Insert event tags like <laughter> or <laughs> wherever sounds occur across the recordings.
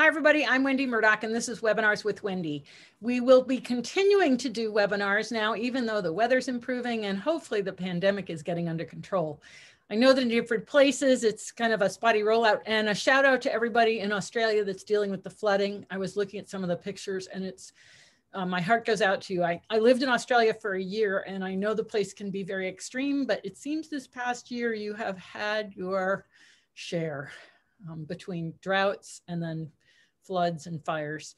Hi, everybody. I'm Wendy Murdoch, and this is Webinars with Wendy. We will be continuing to do webinars now, even though the weather's improving and hopefully the pandemic is getting under control. I know that in different places, it's kind of a spotty rollout and a shout out to everybody in Australia that's dealing with the flooding. I was looking at some of the pictures and it's, uh, my heart goes out to you. I, I lived in Australia for a year and I know the place can be very extreme, but it seems this past year you have had your share um, between droughts and then floods and fires.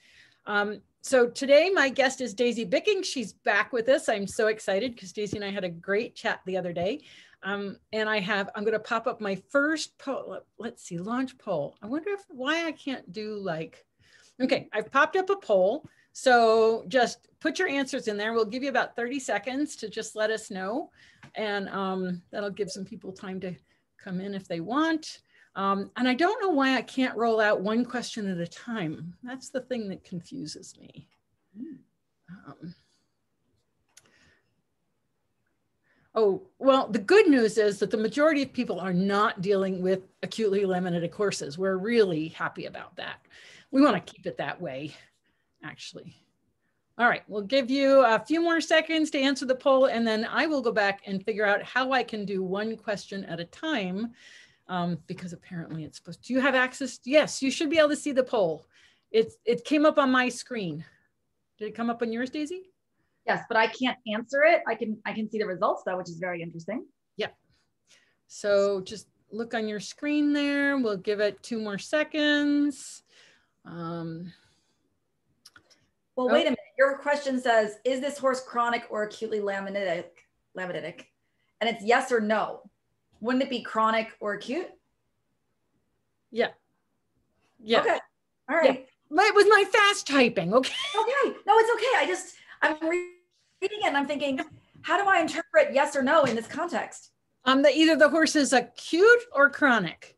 Um, so today my guest is Daisy Bicking. She's back with us. I'm so excited because Daisy and I had a great chat the other day. Um, and I have, I'm going to pop up my first poll. Let's see, launch poll. I wonder if why I can't do like, okay, I've popped up a poll. So just put your answers in there. We'll give you about 30 seconds to just let us know. And um, that'll give some people time to come in if they want. Um, and I don't know why I can't roll out one question at a time. That's the thing that confuses me. Um, oh, well, the good news is that the majority of people are not dealing with acutely laminitic courses. We're really happy about that. We want to keep it that way, actually. All right, we'll give you a few more seconds to answer the poll, and then I will go back and figure out how I can do one question at a time um, because apparently it's supposed to. Do you have access? Yes, you should be able to see the poll. It, it came up on my screen. Did it come up on yours, Daisy? Yes, but I can't answer it. I can I can see the results though, which is very interesting. Yeah. So just look on your screen there. We'll give it two more seconds. Um, well, wait a minute. Your question says, is this horse chronic or acutely laminitic? Laminitic? And it's yes or no wouldn't it be chronic or acute? Yeah. Yeah. Okay. All right. Yeah. It was my fast typing. Okay. <laughs> Okay. No, it's okay. I just, I'm reading it and I'm thinking, how do I interpret yes or no in this context? Um, the, either the horse is acute or chronic.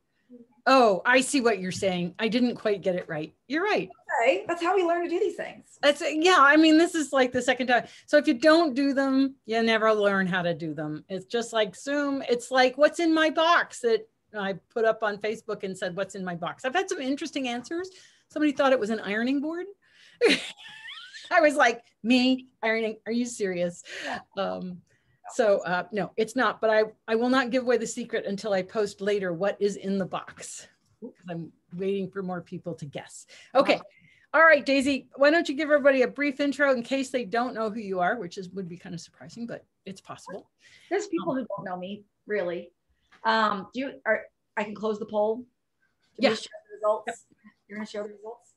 Oh, I see what you're saying. I didn't quite get it right. You're right. Okay, that's how we learn to do these things. That's yeah. I mean, this is like the second time. So if you don't do them, you never learn how to do them. It's just like Zoom. It's like what's in my box that I put up on Facebook and said, "What's in my box?" I've had some interesting answers. Somebody thought it was an ironing board. <laughs> I was like, "Me ironing? Are you serious?" Um, so uh, no, it's not, but I, I will not give away the secret until I post later what is in the box. I'm waiting for more people to guess. Okay. All right, Daisy, why don't you give everybody a brief intro in case they don't know who you are, which is would be kind of surprising, but it's possible. There's people um, who don't know me, really. Um, do you are I can close the poll? Can yeah. The results? Yep. You're gonna share the results?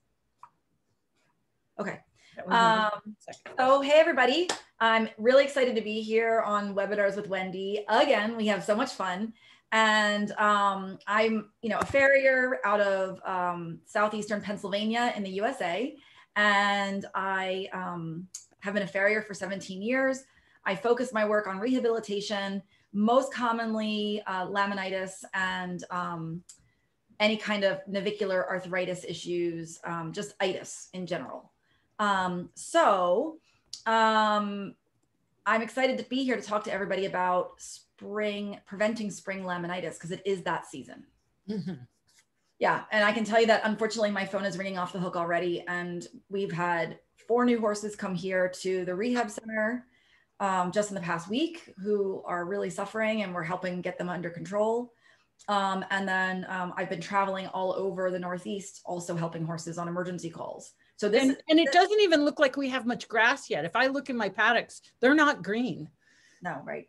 Okay. Um, so, hey, everybody. I'm really excited to be here on Webinars with Wendy. Again, we have so much fun. And um, I'm, you know, a farrier out of um, southeastern Pennsylvania in the USA. And I um, have been a farrier for 17 years. I focus my work on rehabilitation, most commonly uh, laminitis and um, any kind of navicular arthritis issues, um, just itis in general. Um, so um, I'm excited to be here to talk to everybody about spring, preventing spring laminitis, because it is that season. Mm-hmm. Yeah. And I can tell you that unfortunately my phone is ringing off the hook already. And we've had four new horses come here to the rehab center um, just in the past week who are really suffering and we're helping get them under control. Um, and then um, I've been traveling all over the Northeast, also helping horses on emergency calls. So this and, and it doesn't even look like we have much grass yet. If I look in my paddocks, they're not green. No, right.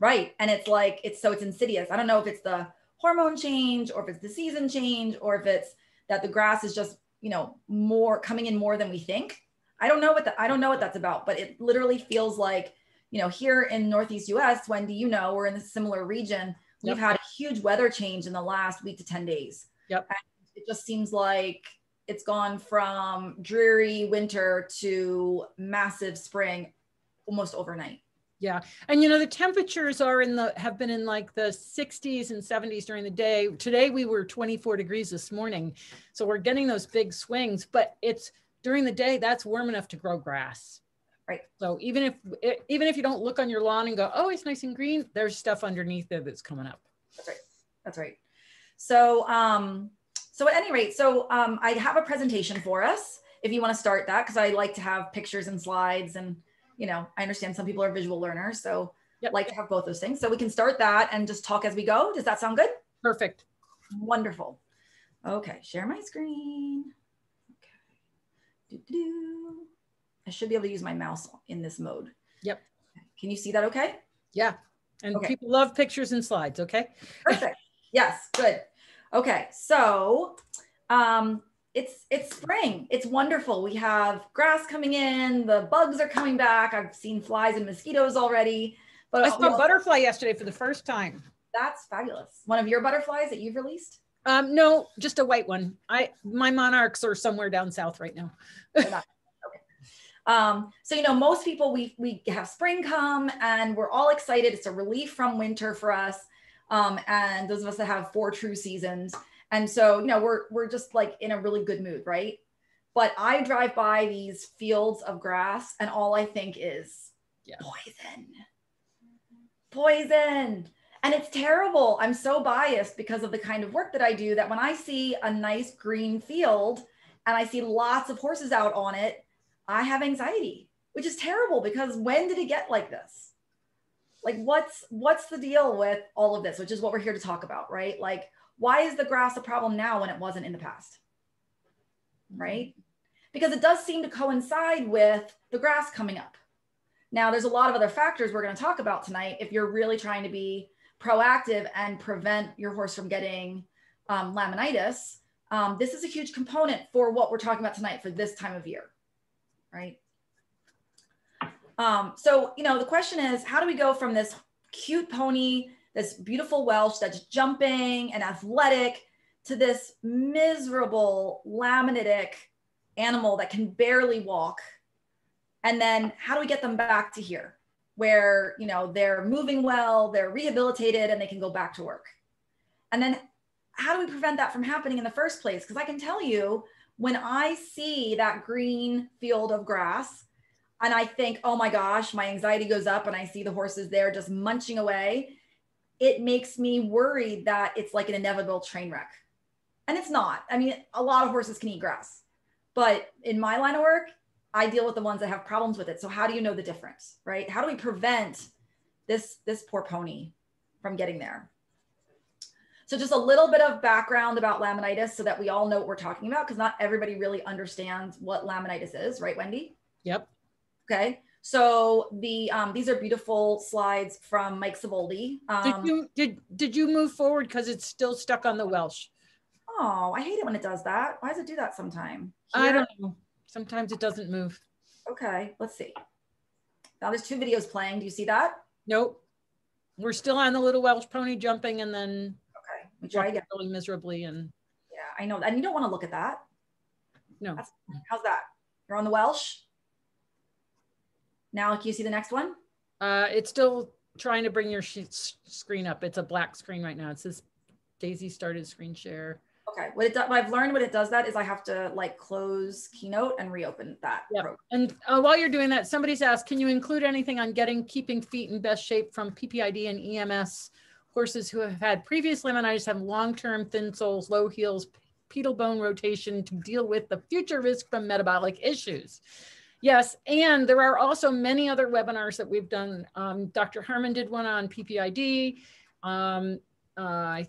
Right. And it's like it's so it's insidious. I don't know if it's the hormone change or if it's the season change or if it's that the grass is just, you know, more coming in more than we think. I don't know what the, I don't know what that's about, but it literally feels like, you know, here in Northeast US, when do you know, we're in a similar region. We've yep. had a huge weather change in the last week to 10 days. Yep. And it just seems like it's gone from dreary winter to massive spring almost overnight. Yeah. And you know, the temperatures are in the have been in like the 60s and 70s during the day. Today we were 24 degrees this morning. So we're getting those big swings, but it's during the day that's warm enough to grow grass. Right. So even if even if you don't look on your lawn and go, "Oh, it's nice and green," there's stuff underneath there that's coming up. That's right. That's right. So um So at any rate, so um, I have a presentation for us if you want to start that, because I like to have pictures and slides and, you know, I understand some people are visual learners. So yep. like to have both those things. So we can start that and just talk as we go. Does that sound good? Perfect. Wonderful. Okay, share my screen. Okay. Doo -doo. I should be able to use my mouse in this mode. Yep. Can you see that okay? Yeah. And okay. people love pictures and slides, okay? Perfect. Yes, good. Okay, so um, it's it's spring. It's wonderful. We have grass coming in. The bugs are coming back. I've seen flies and mosquitoes already. But I saw a butterfly yesterday for the first time. That's fabulous. One of your butterflies that you've released? Um, no, just a white one. I my monarchs are somewhere down south right now. <laughs> okay. Um, so you know, most people we we have spring come and we're all excited. It's a relief from winter for us. Um, and those of us that have four true seasons. And so, you know, we're we're just like in a really good mood, right? But I drive by these fields of grass and all I think is yeah. poison. Poison. And it's terrible. I'm so biased because of the kind of work that I do that when I see a nice green field and I see lots of horses out on it, I have anxiety, which is terrible because when did it get like this? Like what's what's the deal with all of this, which is what we're here to talk about, right? Like why is the grass a problem now when it wasn't in the past? Right? Because it does seem to coincide with the grass coming up. Now, there's a lot of other factors we're going to talk about tonight if you're really trying to be proactive and prevent your horse from getting um, laminitis. Um, this is a huge component for what we're talking about tonight for this time of year, right? Um, so, you know, the question is, how do we go from this cute pony, this beautiful Welsh that's jumping and athletic, to this miserable laminitic animal that can barely walk? And then how do we get them back to here? where you know they're moving well they're rehabilitated and they can go back to work and then how do we prevent that from happening in the first place because i can tell you when i see that green field of grass and i think oh my gosh my anxiety goes up and i see the horses there just munching away it makes me worried that it's like an inevitable train wreck and it's not i mean a lot of horses can eat grass but in my line of work I deal with the ones that have problems with it. So how do you know the difference, right? How do we prevent this this poor pony from getting there? So just a little bit of background about laminitis so that we all know what we're talking about because not everybody really understands what laminitis is, right, Wendy? Yep. Okay. So the um, these are beautiful slides from Mike Savoldi. Um, did you did did you move forward because it's still stuck on the Welsh? Oh, I hate it when it does that. Why does it do that sometime? Here, I don't know. Sometimes it doesn't move. Okay, let's see. Now there's two videos playing. Do you see that? Nope. We're still on the little Welsh pony jumping and then okay, we try again. Really miserably and yeah, I know. And you don't want to look at that. No. That's, how's that? You're on the Welsh. Now, can you see the next one? Uh, it's still trying to bring your screen up. It's a black screen right now. It says Daisy started screen share. Okay. What it do, what I've learned what it does that is I have to like close Keynote and reopen that. Yeah. And uh, while you're doing that, somebody's asked, can you include anything on getting keeping feet in best shape from PPID and EMS horses who have had previous laminitis, have long-term thin soles, low heels, pedal bone rotation to deal with the future risk from metabolic issues. Yes, and there are also many other webinars that we've done. Um, Dr. Harmon did one on PPID. Um, uh, I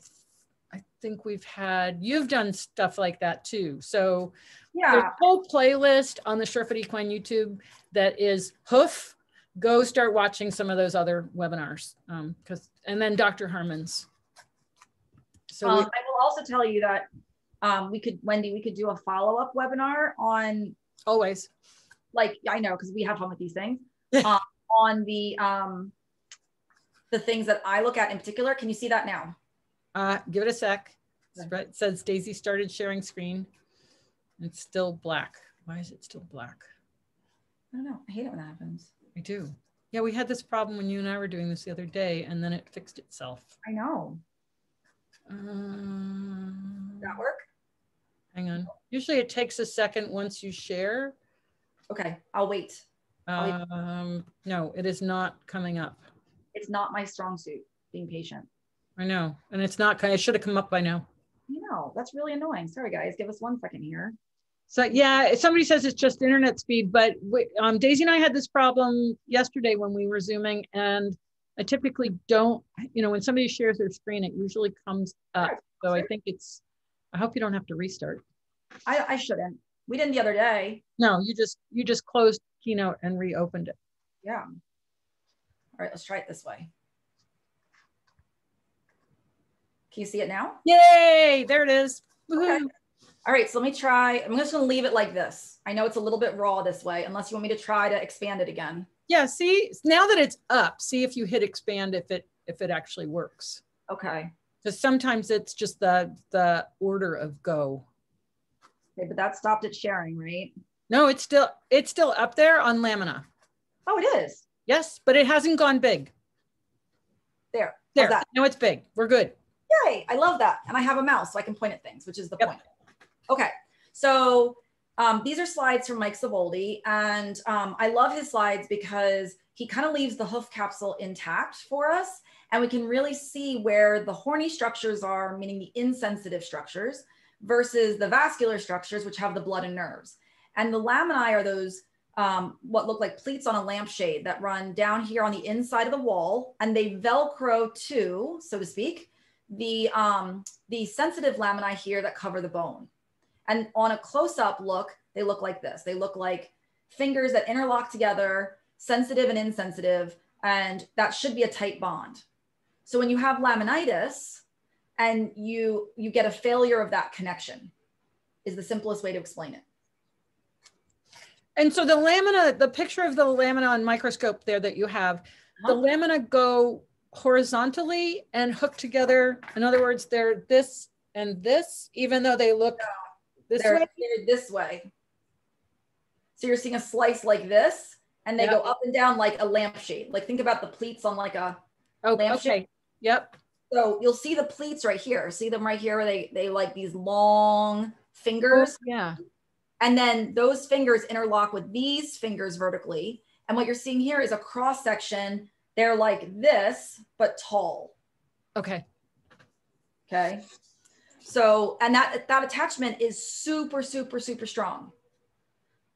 I think we've had, you've done stuff like that too. So yeah. there's a whole playlist on the Sure Foot Equine YouTube that is hoof. Go start watching some of those other webinars. Um, cause, and then Dr. Harmon's. So um, I will also tell you that um, we could, Wendy, we could do a follow-up webinar on always. Like I know, cause we have fun with these things <laughs> um, on the, um, the things that I look at in particular. Can you see that now? Uh, give it a sec. It says Daisy started sharing screen. It's still black. Why is it still black? I don't know. I hate it when that happens. I do. Yeah, we had this problem when you and I were doing this the other day, and then it fixed itself. I know. Um, that work? Hang on. Usually it takes a second once you share. Okay, I'll wait. I'll um, no, it is not coming up. It's not my strong suit, being patient. I know. And it's not it should have come up by now. You know, that's really annoying. Sorry, guys. Give us one second here. So yeah, somebody says it's just internet speed, but we, um, Daisy and I had this problem yesterday when we were zooming, and I typically don't. You know, when somebody shares their screen, it usually comes up. So I think it's. I hope you don't have to restart. I, I shouldn't. We didn't the other day. No, you just you just closed Keynote and reopened it. Yeah. All right, let's try it this way. Can you see it now? Yay! There it is. Okay. All right, so let me try. I'm just gonna leave it like this. I know it's a little bit raw this way, unless you want me to try to expand it again. Yeah, see, now that it's up, see if you hit expand if it if it actually works. Okay. Because sometimes it's just the the order of go. Okay, but that stopped it sharing, right? No, it's still it's still up there on Lamina. Oh, it is. Yes, but it hasn't gone big. There. There. Now it's big. We're good. Yay. I love that. And I have a mouse so I can point at things, which is the yep. point. Okay, so um, these are slides from Mike Savoldi, and um, I love his slides because he kind of leaves the hoof capsule intact for us, and we can really see where the horny structures are, meaning the insensitive structures, versus the vascular structures, which have the blood and nerves. And the laminae are those um, what look like pleats on a lampshade that run down here on the inside of the wall, and they Velcro to, so to speak, the um, the sensitive laminae here that cover the bone. And on a close up look, they look like this. They look like fingers that interlock together, sensitive and insensitive, and that should be a tight bond. So when you have laminitis and you you get a failure of that connection is the simplest way to explain it. And so the lamina, the picture of the lamina on microscope there that you have, the uh-huh. lamina go horizontally and hook together. In other words, they're this and this, even though they look this they're, way? This way. So you're seeing a slice like this, and they yep. go up and down like a lampshade. Like think about the pleats on like a oh, lampshade. Okay. Yep. So you'll see the pleats right here. See them right here where they they like these long fingers. Oh, yeah. And then those fingers interlock with these fingers vertically. And what you're seeing here is a cross section. They're like this, but tall. Okay. Okay. So, and that, that attachment is super, super, super strong.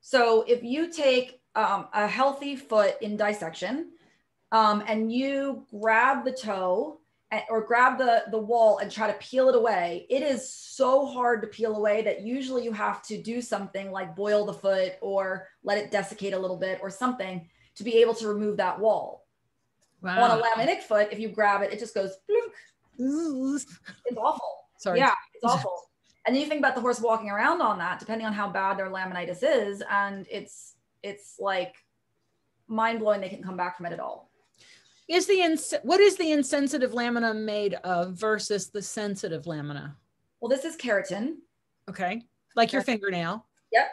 So if you take um, a healthy foot in dissection um, and you grab the toe or grab the, the wall and try to peel it away, it is so hard to peel away that usually you have to do something like boil the foot or let it desiccate a little bit or something to be able to remove that wall. Wow. On a laminic foot, if you grab it, it just goes, it's awful. Sorry. Yeah, it's awful. and then you think about the horse walking around on that, depending on how bad their laminitis is, and it's it's like mind blowing. They can come back from it at all. Is the ins- what is the insensitive lamina made of versus the sensitive lamina? Well, this is keratin. Okay, like your fingernail. Yep,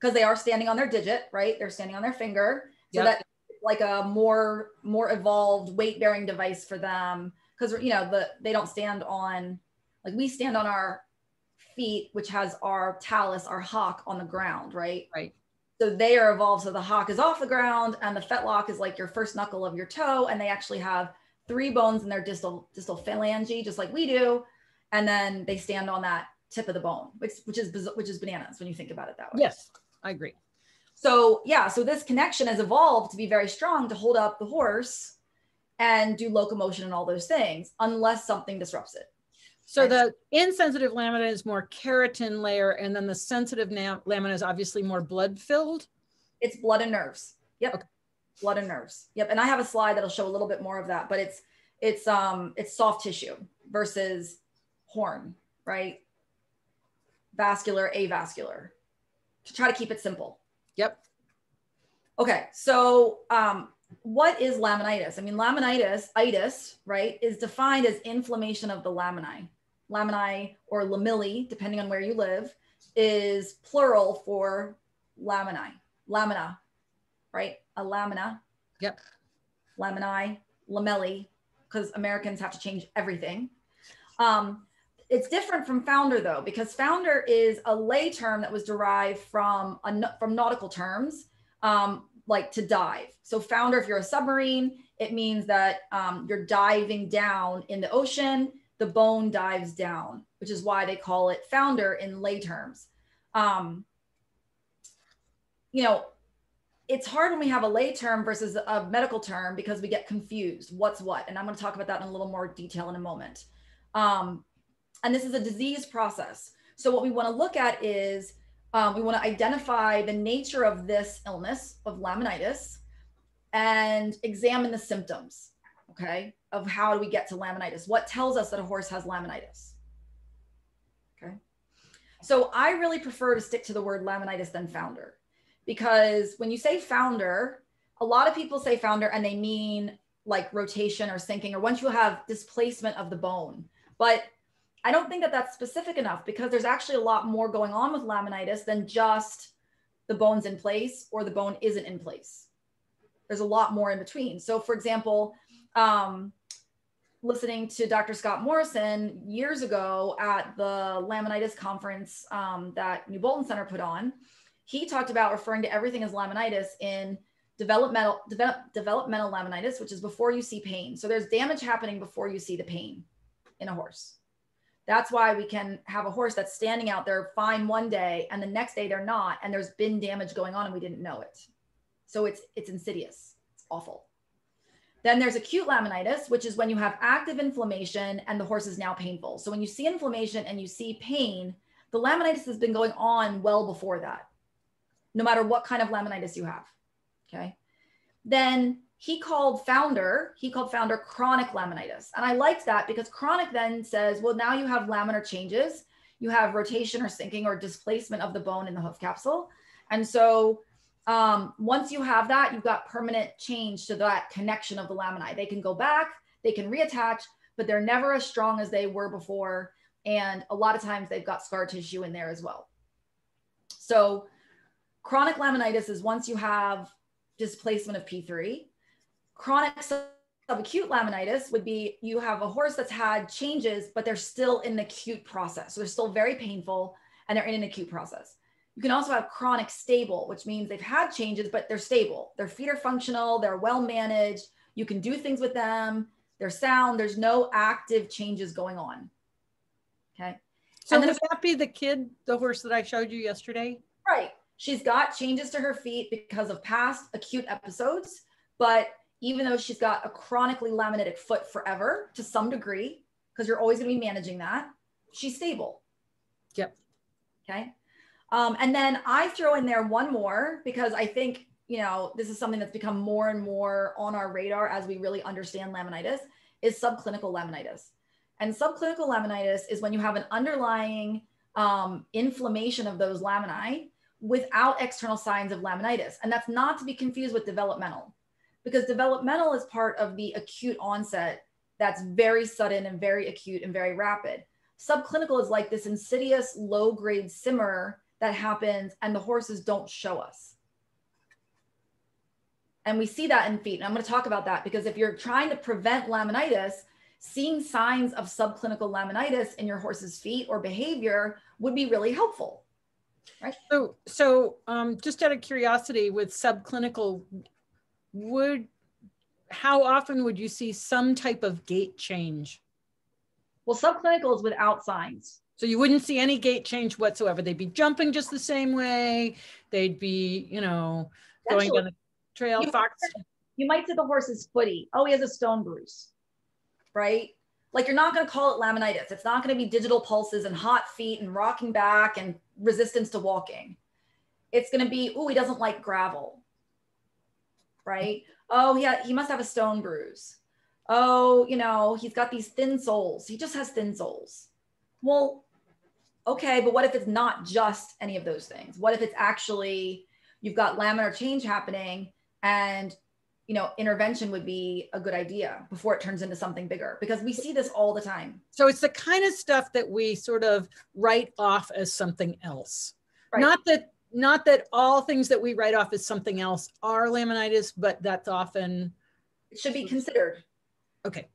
because they are standing on their digit, right? They're standing on their finger, so yep. that like a more more evolved weight bearing device for them because you know the they don't stand on like we stand on our feet, which has our talus, our hock on the ground, right? Right. So they are evolved. So the hock is off the ground and the fetlock is like your first knuckle of your toe. And they actually have three bones in their distal distal phalange, just like we do. And then they stand on that tip of the bone, which, which is which is bananas when you think about it that way. Yes, I agree. So yeah, so this connection has evolved to be very strong to hold up the horse and do locomotion and all those things, unless something disrupts it. So the insensitive lamina is more keratin layer, and then the sensitive lamina is obviously more blood filled. It's blood and nerves. Yep. Okay. Blood and nerves. Yep. And I have a slide that'll show a little bit more of that, but it's it's um it's soft tissue versus horn, right? Vascular, avascular. To try to keep it simple. Yep. Okay. So um what is laminitis? I mean, laminitis, itis, right, is defined as inflammation of the laminae laminae or lamellae, depending on where you live, is plural for laminae, lamina, right? A lamina. Yep. Laminae, lamellae, because Americans have to change everything. Um, it's different from founder though, because founder is a lay term that was derived from a, from nautical terms, um, like to dive. So founder, if you're a submarine, it means that um, you're diving down in the ocean the bone dives down, which is why they call it founder in lay terms. Um, you know, it's hard when we have a lay term versus a medical term because we get confused. What's what? And I'm going to talk about that in a little more detail in a moment. Um, and this is a disease process. So, what we want to look at is um, we want to identify the nature of this illness of laminitis and examine the symptoms, okay, of how do we get to laminitis? What tells us that a horse has laminitis? Okay. So, I really prefer to stick to the word laminitis than founder because when you say founder, a lot of people say founder and they mean like rotation or sinking or once you have displacement of the bone. But I don't think that that's specific enough because there's actually a lot more going on with laminitis than just the bone's in place or the bone isn't in place. There's a lot more in between. So, for example, um, listening to Dr. Scott Morrison years ago at the laminitis conference um, that New Bolton Center put on, he talked about referring to everything as laminitis in developmental develop, developmental laminitis, which is before you see pain. So there's damage happening before you see the pain in a horse. That's why we can have a horse that's standing out there fine one day and the next day they're not, and there's been damage going on and we didn't know it. So it's it's insidious. It's awful. Then there's acute laminitis, which is when you have active inflammation and the horse is now painful. So when you see inflammation and you see pain, the laminitis has been going on well before that no matter what kind of laminitis you have. Okay. Then he called founder, he called founder chronic laminitis. And I liked that because chronic then says, well, now you have laminar changes. You have rotation or sinking or displacement of the bone in the hoof capsule. And so um, once you have that, you've got permanent change to that connection of the laminae. They can go back, they can reattach, but they're never as strong as they were before. And a lot of times they've got scar tissue in there as well. So Chronic laminitis is once you have displacement of P3. Chronic subacute laminitis would be you have a horse that's had changes, but they're still in the acute process. So they're still very painful and they're in an acute process. You can also have chronic stable, which means they've had changes, but they're stable. Their feet are functional, they're well managed. You can do things with them, they're sound, there's no active changes going on. Okay. So and would that be the kid, the horse that I showed you yesterday? Right. She's got changes to her feet because of past acute episodes, but even though she's got a chronically laminitic foot forever to some degree, because you're always going to be managing that, she's stable. Yep. Okay. Um, and then I throw in there one more because I think, you know, this is something that's become more and more on our radar as we really understand laminitis is subclinical laminitis. And subclinical laminitis is when you have an underlying um, inflammation of those laminae without external signs of laminitis. And that's not to be confused with developmental, because developmental is part of the acute onset that's very sudden and very acute and very rapid. Subclinical is like this insidious low grade simmer that happens and the horses don't show us. And we see that in feet. And I'm going to talk about that because if you're trying to prevent laminitis, seeing signs of subclinical laminitis in your horse's feet or behavior would be really helpful. Right. So, so um, just out of curiosity, with subclinical, would how often would you see some type of gait change? Well, subclinical is without signs. So you wouldn't see any gait change whatsoever. They'd be jumping just the same way. They'd be, you know, going down the trail. You fox. Might, you might see the horse's footy. Oh, he has a stone bruise, right? Like you're not going to call it laminitis. It's not going to be digital pulses and hot feet and rocking back and resistance to walking. It's going to be, oh, he doesn't like gravel. Right? Oh, yeah, he must have a stone bruise. Oh, you know, he's got these thin soles. He just has thin soles. Well, okay, but what if it's not just any of those things? What if it's actually you've got laminar change happening and you know intervention would be a good idea before it turns into something bigger because we see this all the time so it's the kind of stuff that we sort of write off as something else right. not that not that all things that we write off as something else are laminitis but that's often it should be considered okay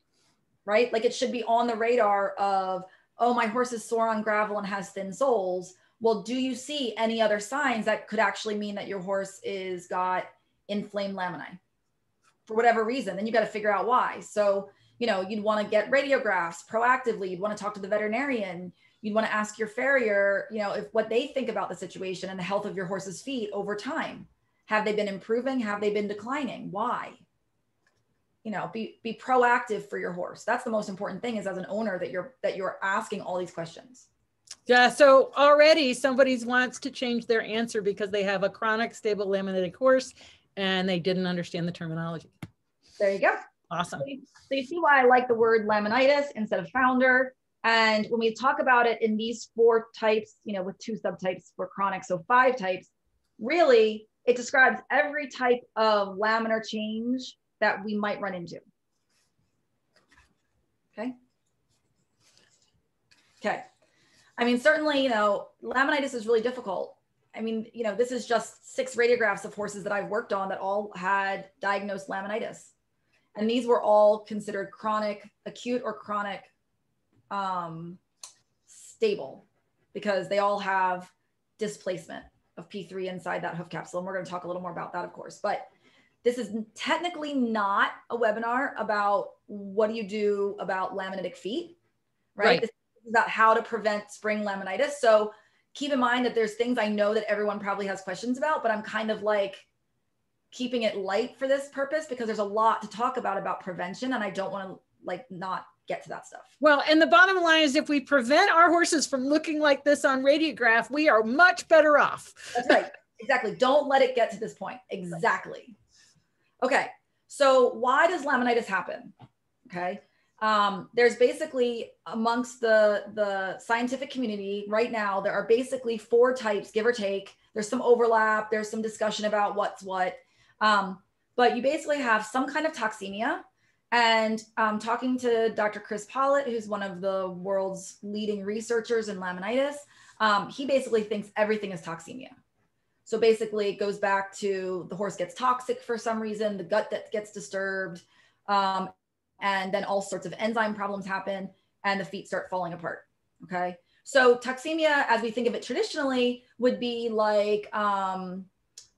right like it should be on the radar of oh my horse is sore on gravel and has thin soles well do you see any other signs that could actually mean that your horse is got inflamed laminae for whatever reason, then you got to figure out why. So you know, you'd want to get radiographs proactively. You'd want to talk to the veterinarian. You'd want to ask your farrier, you know, if what they think about the situation and the health of your horse's feet over time. Have they been improving? Have they been declining? Why? You know, be be proactive for your horse. That's the most important thing is as an owner that you're that you're asking all these questions. Yeah, so already somebody wants to change their answer because they have a chronic stable laminitic horse and they didn't understand the terminology. There you go. Awesome. So you, so you see why I like the word laminitis instead of founder. And when we talk about it in these four types, you know, with two subtypes for chronic, so five types, really it describes every type of laminar change that we might run into. Okay. Okay. I mean, certainly, you know, laminitis is really difficult. I mean, you know, this is just six radiographs of horses that I've worked on that all had diagnosed laminitis. And these were all considered chronic, acute or chronic um, stable because they all have displacement of P3 inside that hoof capsule. And we're going to talk a little more about that, of course. But this is technically not a webinar about what do you do about laminitic feet, right? right. This is about how to prevent spring laminitis. So keep in mind that there's things I know that everyone probably has questions about, but I'm kind of like keeping it light for this purpose because there's a lot to talk about about prevention and I don't want to like not get to that stuff. Well, and the bottom line is if we prevent our horses from looking like this on radiograph, we are much better off. That's right. Exactly. Don't let it get to this point. Exactly. Okay. So why does laminitis happen? Okay. Um, there's basically amongst the the scientific community right now, there are basically four types, give or take. There's some overlap. There's some discussion about what's what. Um, but you basically have some kind of toxemia. And um, talking to Dr. Chris Pollitt, who's one of the world's leading researchers in laminitis, um, he basically thinks everything is toxemia. So basically, it goes back to the horse gets toxic for some reason, the gut that gets disturbed, um, and then all sorts of enzyme problems happen, and the feet start falling apart. Okay. So toxemia, as we think of it traditionally, would be like um,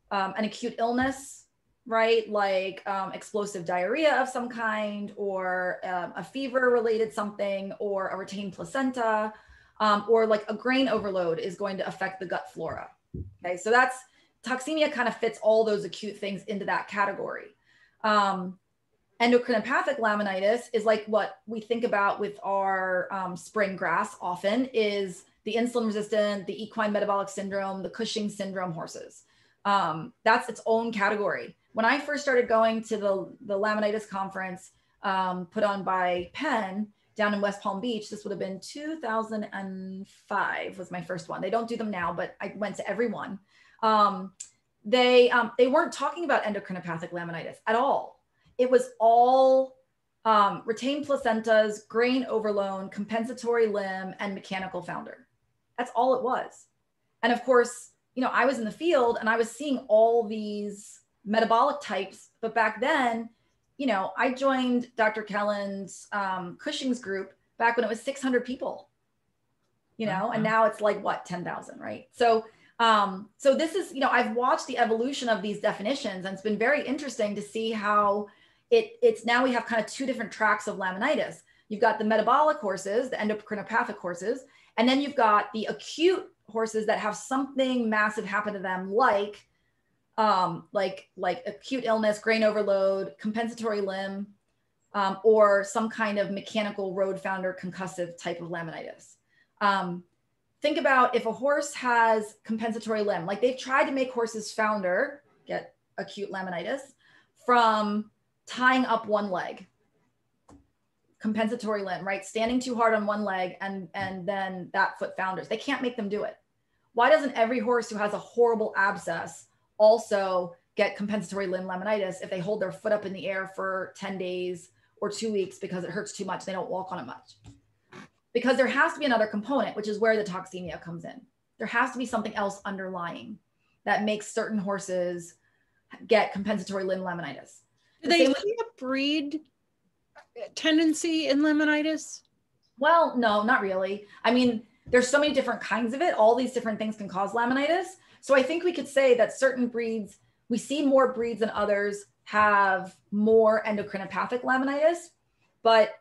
um, an acute illness right? Like um, explosive diarrhea of some kind, or um, a fever related something, or a retained placenta, um, or like a grain overload is going to affect the gut flora. Okay, so that's toxemia kind of fits all those acute things into that category. Um, endocrinopathic laminitis is like what we think about with our um, spring grass often is the insulin resistant, the equine metabolic syndrome, the Cushing syndrome horses. Um, that's its own category when I first started going to the, the laminitis conference um, put on by Penn down in West Palm Beach, this would have been 2005 was my first one. They don't do them now, but I went to every one. Um, they, um, they weren't talking about endocrinopathic laminitis at all. It was all um, retained placentas, grain overload, compensatory limb, and mechanical founder. That's all it was. And of course, you know, I was in the field and I was seeing all these metabolic types. But back then, you know, I joined Dr. Kellon's um, Cushing's group back when it was 600 people, you know, uh-huh. and now it's like what, 10,000, right? So, um, so this is, you know, I've watched the evolution of these definitions and it's been very interesting to see how it, it's now we have kind of two different tracks of laminitis. You've got the metabolic horses, the endocrinopathic horses, and then you've got the acute horses that have something massive happen to them, like um, like like acute illness, grain overload, compensatory limb, um, or some kind of mechanical road founder concussive type of laminitis. Um, think about if a horse has compensatory limb, like they've tried to make horses founder get acute laminitis from tying up one leg. Compensatory limb right? Standing too hard on one leg and and then that foot founders. They can't make them do it. Why doesn't every horse who has a horrible abscess also get compensatory limb laminitis if they hold their foot up in the air for 10 days or two weeks because it hurts too much. They don't walk on it much. Because there has to be another component, which is where the toxemia comes in. There has to be something else underlying that makes certain horses get compensatory limb laminitis. Do they see a breed tendency in laminitis? Well, no, not really. I mean, there's so many different kinds of it. All these different things can cause laminitis. So I think we could say that certain breeds, we see more breeds than others have more endocrinopathic laminitis. but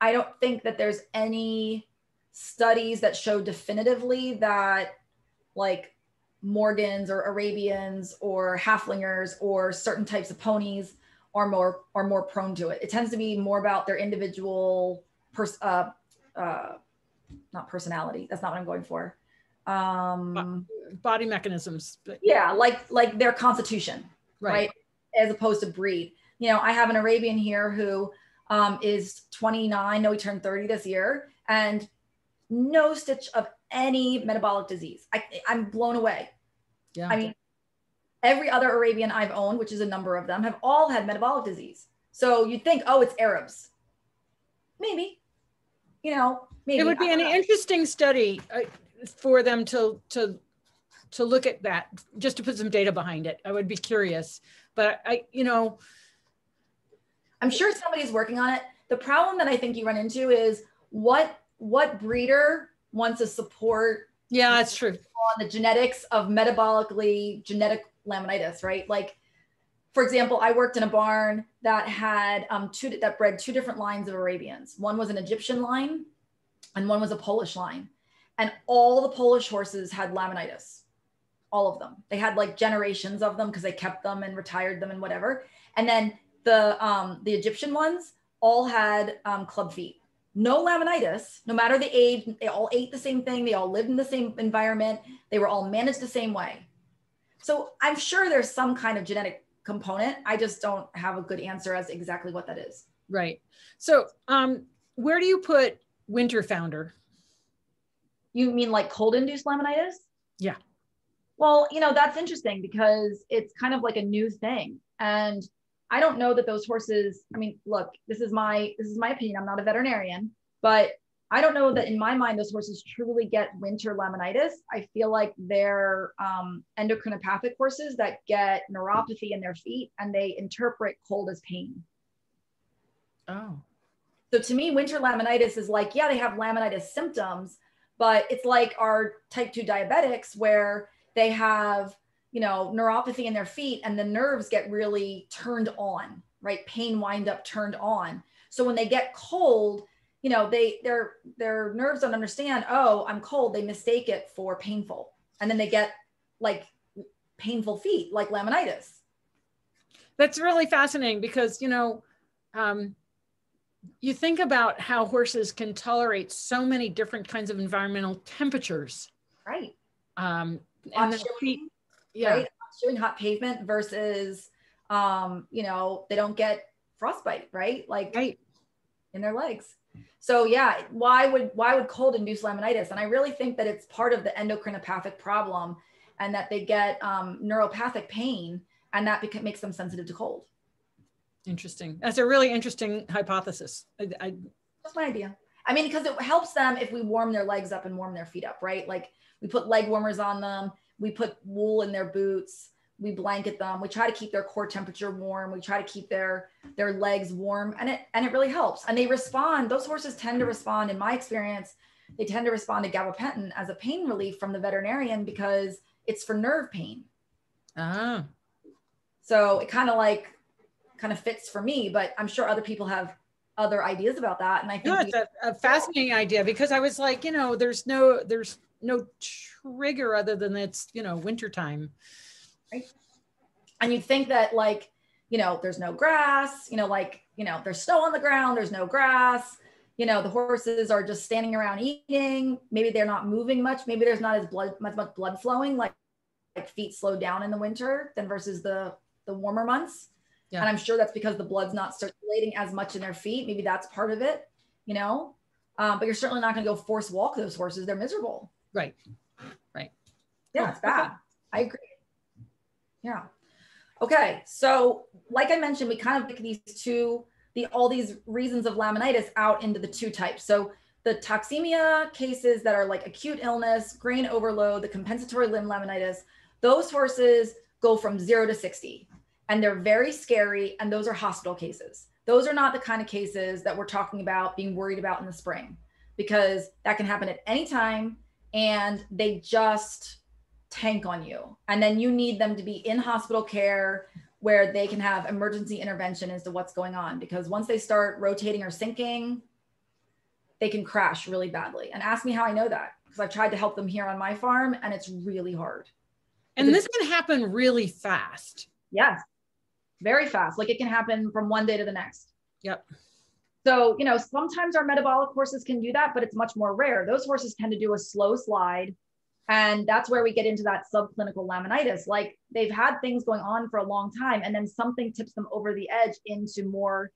I don't think that there's any studies that show definitively that like Morgans or Arabians or Haflingers or certain types of ponies are more are more prone to it. It tends to be more about their individual pers- uh, uh, not personality. That's not what I'm going for. Um, body mechanisms. Yeah, like like their constitution, right. right? As opposed to breed. You know, I have an Arabian here who um, is 29. No, he turned 30 this year, and no stitch of any metabolic disease. I, I'm blown away. Yeah. I mean, every other Arabian I've owned, which is a number of them, have all had metabolic disease. So you'd think, oh, it's Arabs. Maybe, you know, maybe. It would be an know. interesting study uh, for them to to to look at that, just to put some data behind it. I would be curious, but I, you know, I'm sure somebody's working on it. The problem that I think you run into is what what breeder wants to support yeah that's true on the genetics of metabolically genetic laminitis right like for example i worked in a barn that had um, two that bred two different lines of arabians one was an egyptian line and one was a polish line and all the polish horses had laminitis all of them they had like generations of them because they kept them and retired them and whatever and then the um the egyptian ones all had um, club feet no laminitis, no matter the age, they all ate the same thing, they all lived in the same environment, they were all managed the same way. So I'm sure there's some kind of genetic component. I just don't have a good answer as exactly what that is. Right. So um, where do you put winter founder? You mean like cold induced laminitis? Yeah. Well, you know, that's interesting because it's kind of like a new thing. And I don't know that those horses, I mean, look, this is my this is my opinion. I'm not a veterinarian, but I don't know that in my mind those horses truly get winter laminitis. I feel like they're um, endocrinopathic horses that get neuropathy in their feet and they interpret cold as pain. Oh. So to me, winter laminitis is like, yeah, they have laminitis symptoms, but it's like our type 2 diabetics where they have you know, neuropathy in their feet and the nerves get really turned on, right? Pain wind up turned on. So when they get cold, you know, they their their nerves don't understand, oh, I'm cold. They mistake it for painful. And then they get like painful feet, like laminitis. That's really fascinating because, you know, um, you think about how horses can tolerate so many different kinds of environmental temperatures. Right. Um, and the feet, yeah. right? Chewing hot pavement versus, um, you know, they don't get frostbite, right? Like right. in their legs. So yeah, why would why would cold induce laminitis? And I really think that it's part of the endocrinopathic problem, and that they get um, neuropathic pain, and that beca- makes them sensitive to cold. Interesting. That's a really interesting hypothesis. I, I... That's my idea. I mean, because it helps them if we warm their legs up and warm their feet up, right? Like we put leg warmers on them we put wool in their boots we blanket them we try to keep their core temperature warm we try to keep their their legs warm and it and it really helps and they respond those horses tend to respond in my experience they tend to respond to gabapentin as a pain relief from the veterinarian because it's for nerve pain ah so it kind of like kind of fits for me but i'm sure other people have other ideas about that and i think no, it's a, a fascinating idea because i was like you know there's no there's no trigger other than it's you know wintertime. Right. And you'd think that like you know there's no grass you know like you know there's snow on the ground there's no grass you know the horses are just standing around eating maybe they're not moving much maybe there's not as blood much, much blood flowing like like feet slow down in the winter than versus the the warmer months yeah. and i'm sure that's because the blood's not circulating as much in their feet maybe that's part of it you know um, but you're certainly not going to go force walk those horses they're miserable Right. Right. Yeah, it's bad. I agree. Yeah. Okay. So, like I mentioned, we kind of pick these two, the all these reasons of laminitis out into the two types. So the toxemia cases that are like acute illness, grain overload, the compensatory limb laminitis, those horses go from zero to 60 and they're very scary. And those are hospital cases. Those are not the kind of cases that we're talking about being worried about in the spring because that can happen at any time and they just tank on you. And then you need them to be in hospital care where they can have emergency intervention as to what's going on. Because once they start rotating or sinking, they can crash really badly. And ask me how I know that because I've tried to help them here on my farm and it's really hard. And this can happen really fast. Yes, very fast. Like it can happen from one day to the next. Yep. So, you know, sometimes our metabolic horses can do that, but it's much more rare. Those horses tend to do a slow slide. And that's where we get into that subclinical laminitis. Like they've had things going on for a long time, and then something tips them over the edge into more,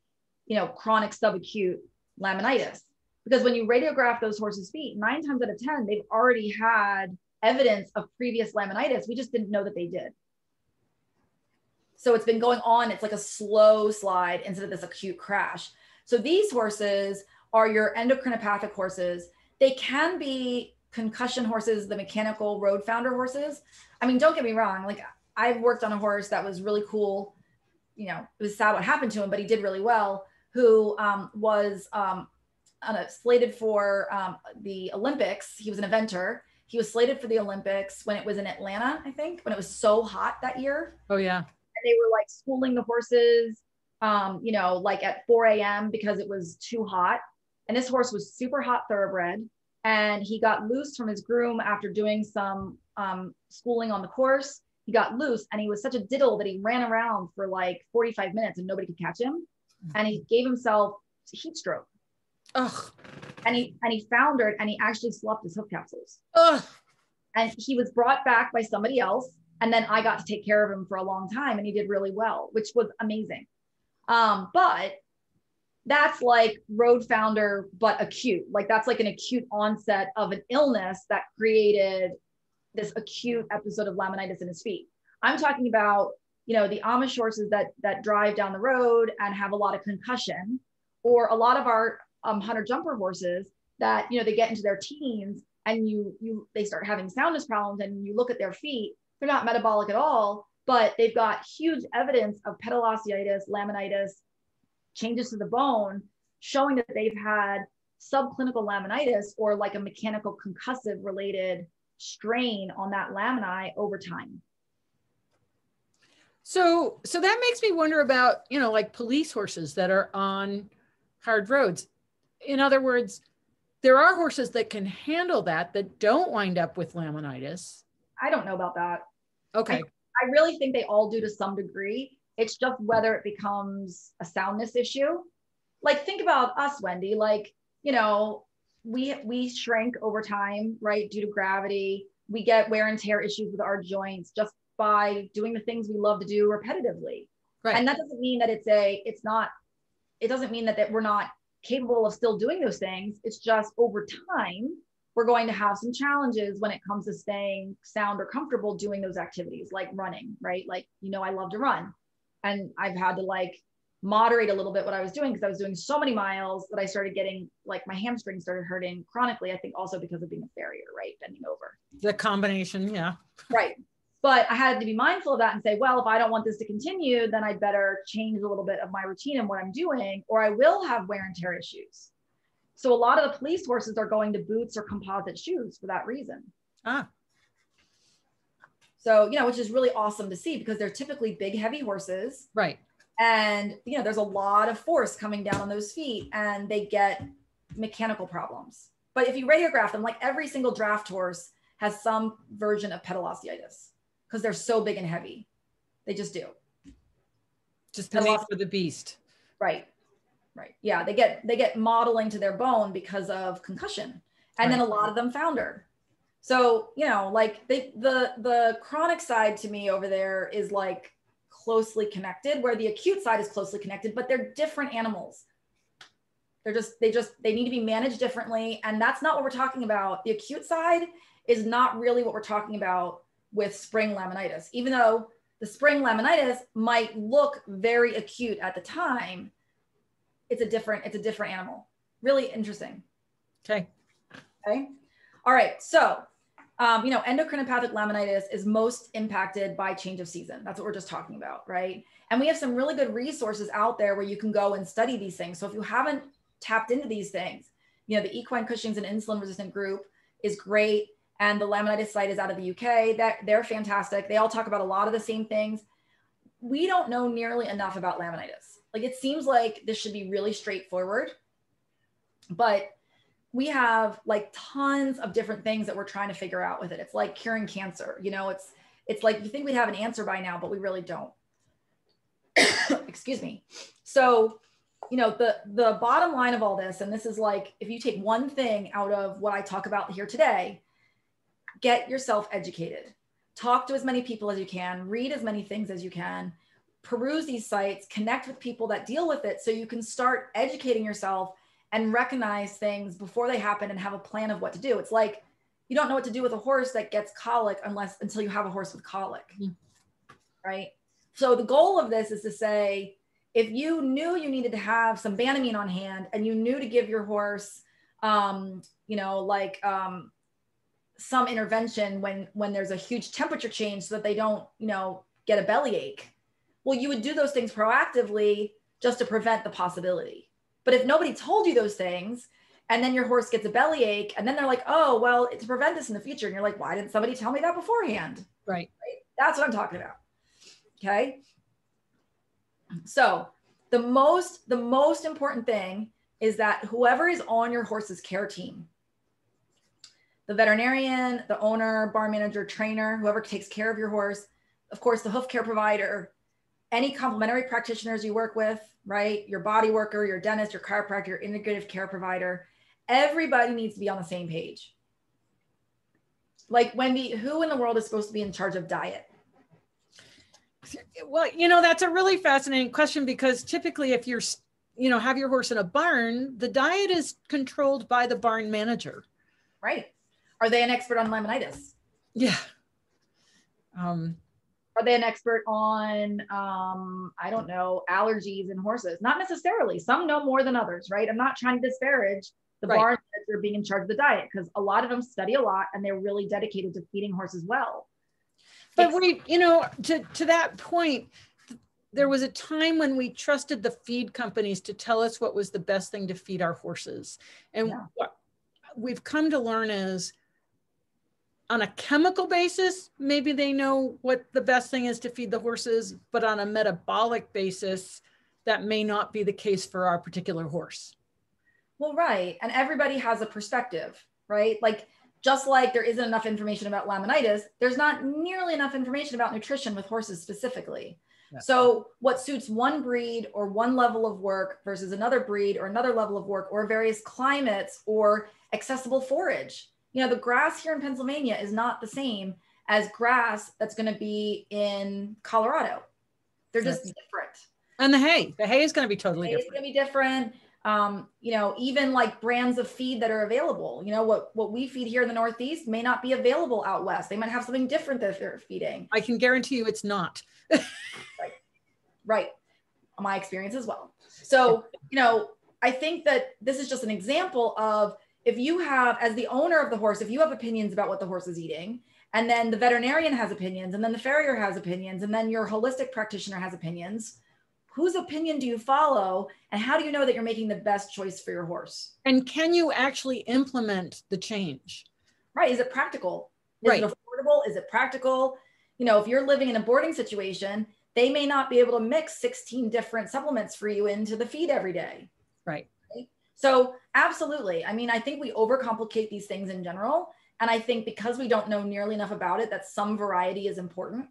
you know, chronic subacute laminitis. Because when you radiograph those horses' feet, nine times out of 10, they've already had evidence of previous laminitis. We just didn't know that they did. So it's been going on. It's like a slow slide instead of this acute crash. So these horses are your endocrinopathic horses. They can be concussion horses, the mechanical road founder horses. I mean, don't get me wrong. Like I've worked on a horse that was really cool. You know, it was sad what happened to him, but he did really well. Who um, was um, a, slated for um, the Olympics. He was an eventer. He was slated for the Olympics when it was in Atlanta, I think, when it was so hot that year. Oh yeah. They were like schooling the horses um, you know, like at 4 a.m. because it was too hot. And this horse was super hot thoroughbred. And he got loose from his groom after doing some um, schooling on the course. He got loose and he was such a diddle that he ran around for like 45 minutes and nobody could catch him. And he gave himself heat stroke. Ugh. And he and he foundered and he actually sloughed his hoof capsules. Ugh. And he was brought back by somebody else. And then I got to take care of him for a long time and he did really well, which was amazing. Um, but that's like road founder, but acute. Like that's like an acute onset of an illness that created this acute episode of laminitis in his feet. I'm talking about, you know, the Amish horses that that drive down the road and have a lot of concussion, or a lot of our um, hunter jumper horses that you know they get into their teens and you you they start having soundness problems and you look at their feet, they're not metabolic at all, but they've got huge evidence of pedalosteitis, laminitis, changes to the bone, showing that they've had subclinical laminitis or like a mechanical concussive related strain on that laminae over time. So, so that makes me wonder about, you know, like police horses that are on hard roads. In other words, there are horses that can handle that that don't wind up with laminitis. I don't know about that. Okay. I, I really think they all do to some degree. It's just whether it becomes a soundness issue. Like think about us, Wendy. Like, you know, we we shrink over time, right? Due to gravity. We get wear and tear issues with our joints just by doing the things we love to do repetitively. Right. And that doesn't mean that it's a, it's not, it doesn't mean that, that we're not capable of still doing those things. It's just over time, we're going to have some challenges when it comes to staying sound or comfortable doing those activities like running, right? Like, you know, I love to run and I've had to like moderate a little bit what I was doing because I was doing so many miles that I started getting like my hamstrings started hurting chronically. I think also because of being a farrier, right? Bending over. The combination, yeah. <laughs> Right. But I had to be mindful of that and say, well, if I don't want this to continue, then I'd better change a little bit of my routine and what I'm doing, or I will have wear and tear issues. So a lot of the police horses are going to boots or composite shoes for that reason. Ah. So, you know, which is really awesome to see because they're typically big, heavy horses. Right. And, you know, there's a lot of force coming down on those feet and they get mechanical problems. But if you radiograph them, like every single draft horse has some version of pedalosteitis because they're so big and heavy. They just do. Just the for the beast. Right. Right. Yeah, they get they get modeling to their bone because of concussion, and right. then a lot of them founder. So you know, like they, the the chronic side to me over there is like closely connected, where the acute side is closely connected, but they're different animals. They're just they just they need to be managed differently, and that's not what we're talking about. The acute side is not really what we're talking about with spring laminitis, even though the spring laminitis might look very acute at the time it's a different it's a different animal. Really interesting. Okay. Okay. All right. So um, you know endocrinopathic laminitis is most impacted by change of season. That's what we're just talking about right? And we have some really good resources out there where you can go and study these things. So if you haven't tapped into these things you know the equine cushing's and insulin resistant group is great. And the laminitis site is out of the uk that they're fantastic. They all talk about a lot of the same things. We don't know nearly enough about laminitis. Like it seems like this should be really straightforward, but we have like tons of different things that we're trying to figure out with it. It's like curing cancer. You know, it's it's like you think we'd have an answer by now, but we really don't. <coughs> Excuse me. So, you know, the the bottom line of all this, and this is like if you take one thing out of what I talk about here today, get yourself educated. Talk to as many people as you can, read as many things as you can, peruse these sites, connect with people that deal with it so you can start educating yourself and recognize things before they happen and have a plan of what to do. It's like you don't know what to do with a horse that gets colic unless until you have a horse with colic. Right? So the goal of this is to say if you knew you needed to have some Banamine on hand and you knew to give your horse um, you know, like um, some intervention when when there's a huge temperature change so that they don't, you know, get a belly ache well, you would do those things proactively just to prevent the possibility. But if nobody told you those things, and then your horse gets a belly ache, and then they're like, oh, well, to prevent this in the future. And you're like, why didn't somebody tell me that beforehand? Right. right? That's what I'm talking about. Okay. So the most, the most important thing is that whoever is on your horse's care team, the veterinarian, the owner, barn manager, trainer, whoever takes care of your horse, of course, the hoof care provider, any complementary practitioners you work with, right? Your body worker, your dentist, your chiropractor, your integrative care provider, everybody needs to be on the same page. Like Wendy, who in the world is supposed to be in charge of diet? Well, you know, that's a really fascinating question because typically if you're, you know, have your horse in a barn, the diet is controlled by the barn manager. Right. Are they an expert on laminitis? Yeah. Um, are they an expert on um, i don't know allergies in horses? Not necessarily. Some know more than others right? I'm not trying to disparage the right. barn that are being in charge of the diet because a lot of them study a lot and they're really dedicated to feeding horses well. But it's, we you know to to that point there was a time when we trusted the feed companies to tell us what was the best thing to feed our horses. And yeah. what we've come to learn is on a chemical basis, maybe they know what the best thing is to feed the horses, but on a metabolic basis, that may not be the case for our particular horse. Well, right. And everybody has a perspective, right? Like, just like there isn't enough information about laminitis, there's not nearly enough information about nutrition with horses specifically. Yeah. So, what suits one breed or one level of work versus another breed or another level of work or various climates or accessible forage you know, the grass here in Pennsylvania is not the same as grass that's going to be in Colorado. They're just yes. different. And the hay, the hay is going to be totally the different. It's going to be different. Um, you know, even like brands of feed that are available. You know, what what we feed here in the Northeast may not be available out west. They might have something different that they're feeding. I can guarantee you, it's not. <laughs> right, right. My experience as well. So, you know, I think that this is just an example of if you have, as the owner of the horse, if you have opinions about what the horse is eating, and then the veterinarian has opinions, and then the farrier has opinions, and then your holistic practitioner has opinions, whose opinion do you follow? And how do you know that you're making the best choice for your horse? And can you actually implement the change? Right. Is it practical? Is right. it affordable? Is it practical? You know, if you're living in a boarding situation, they may not be able to mix 16 different supplements for you into the feed every day. Right. So, absolutely. I mean, I think we overcomplicate these things in general. And I think because we don't know nearly enough about it, that some variety is important.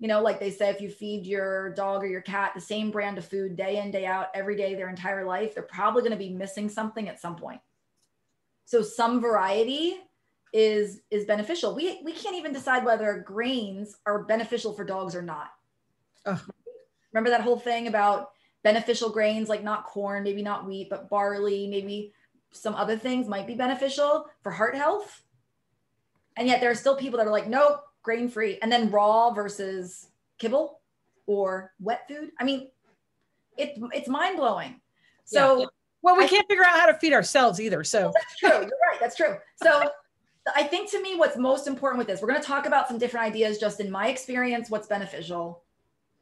You know, like they say, if you feed your dog or your cat the same brand of food day in, day out, every day, their entire life, they're probably going to be missing something at some point. So, some variety is is beneficial. We we can't even decide whether grains are beneficial for dogs or not. Ugh. Remember that whole thing about beneficial grains like not corn, maybe not wheat, but barley, maybe some other things might be beneficial for heart health. And yet there are still people that are like, nope, grain free. And then raw versus kibble or wet food. I mean, it, it's mind blowing. So, yeah. well, we I, can't figure out how to feed ourselves either. So that's true. You're right. That's true. So I think to me, what's most important with this, we're going to talk about some different ideas just in my experience, what's beneficial.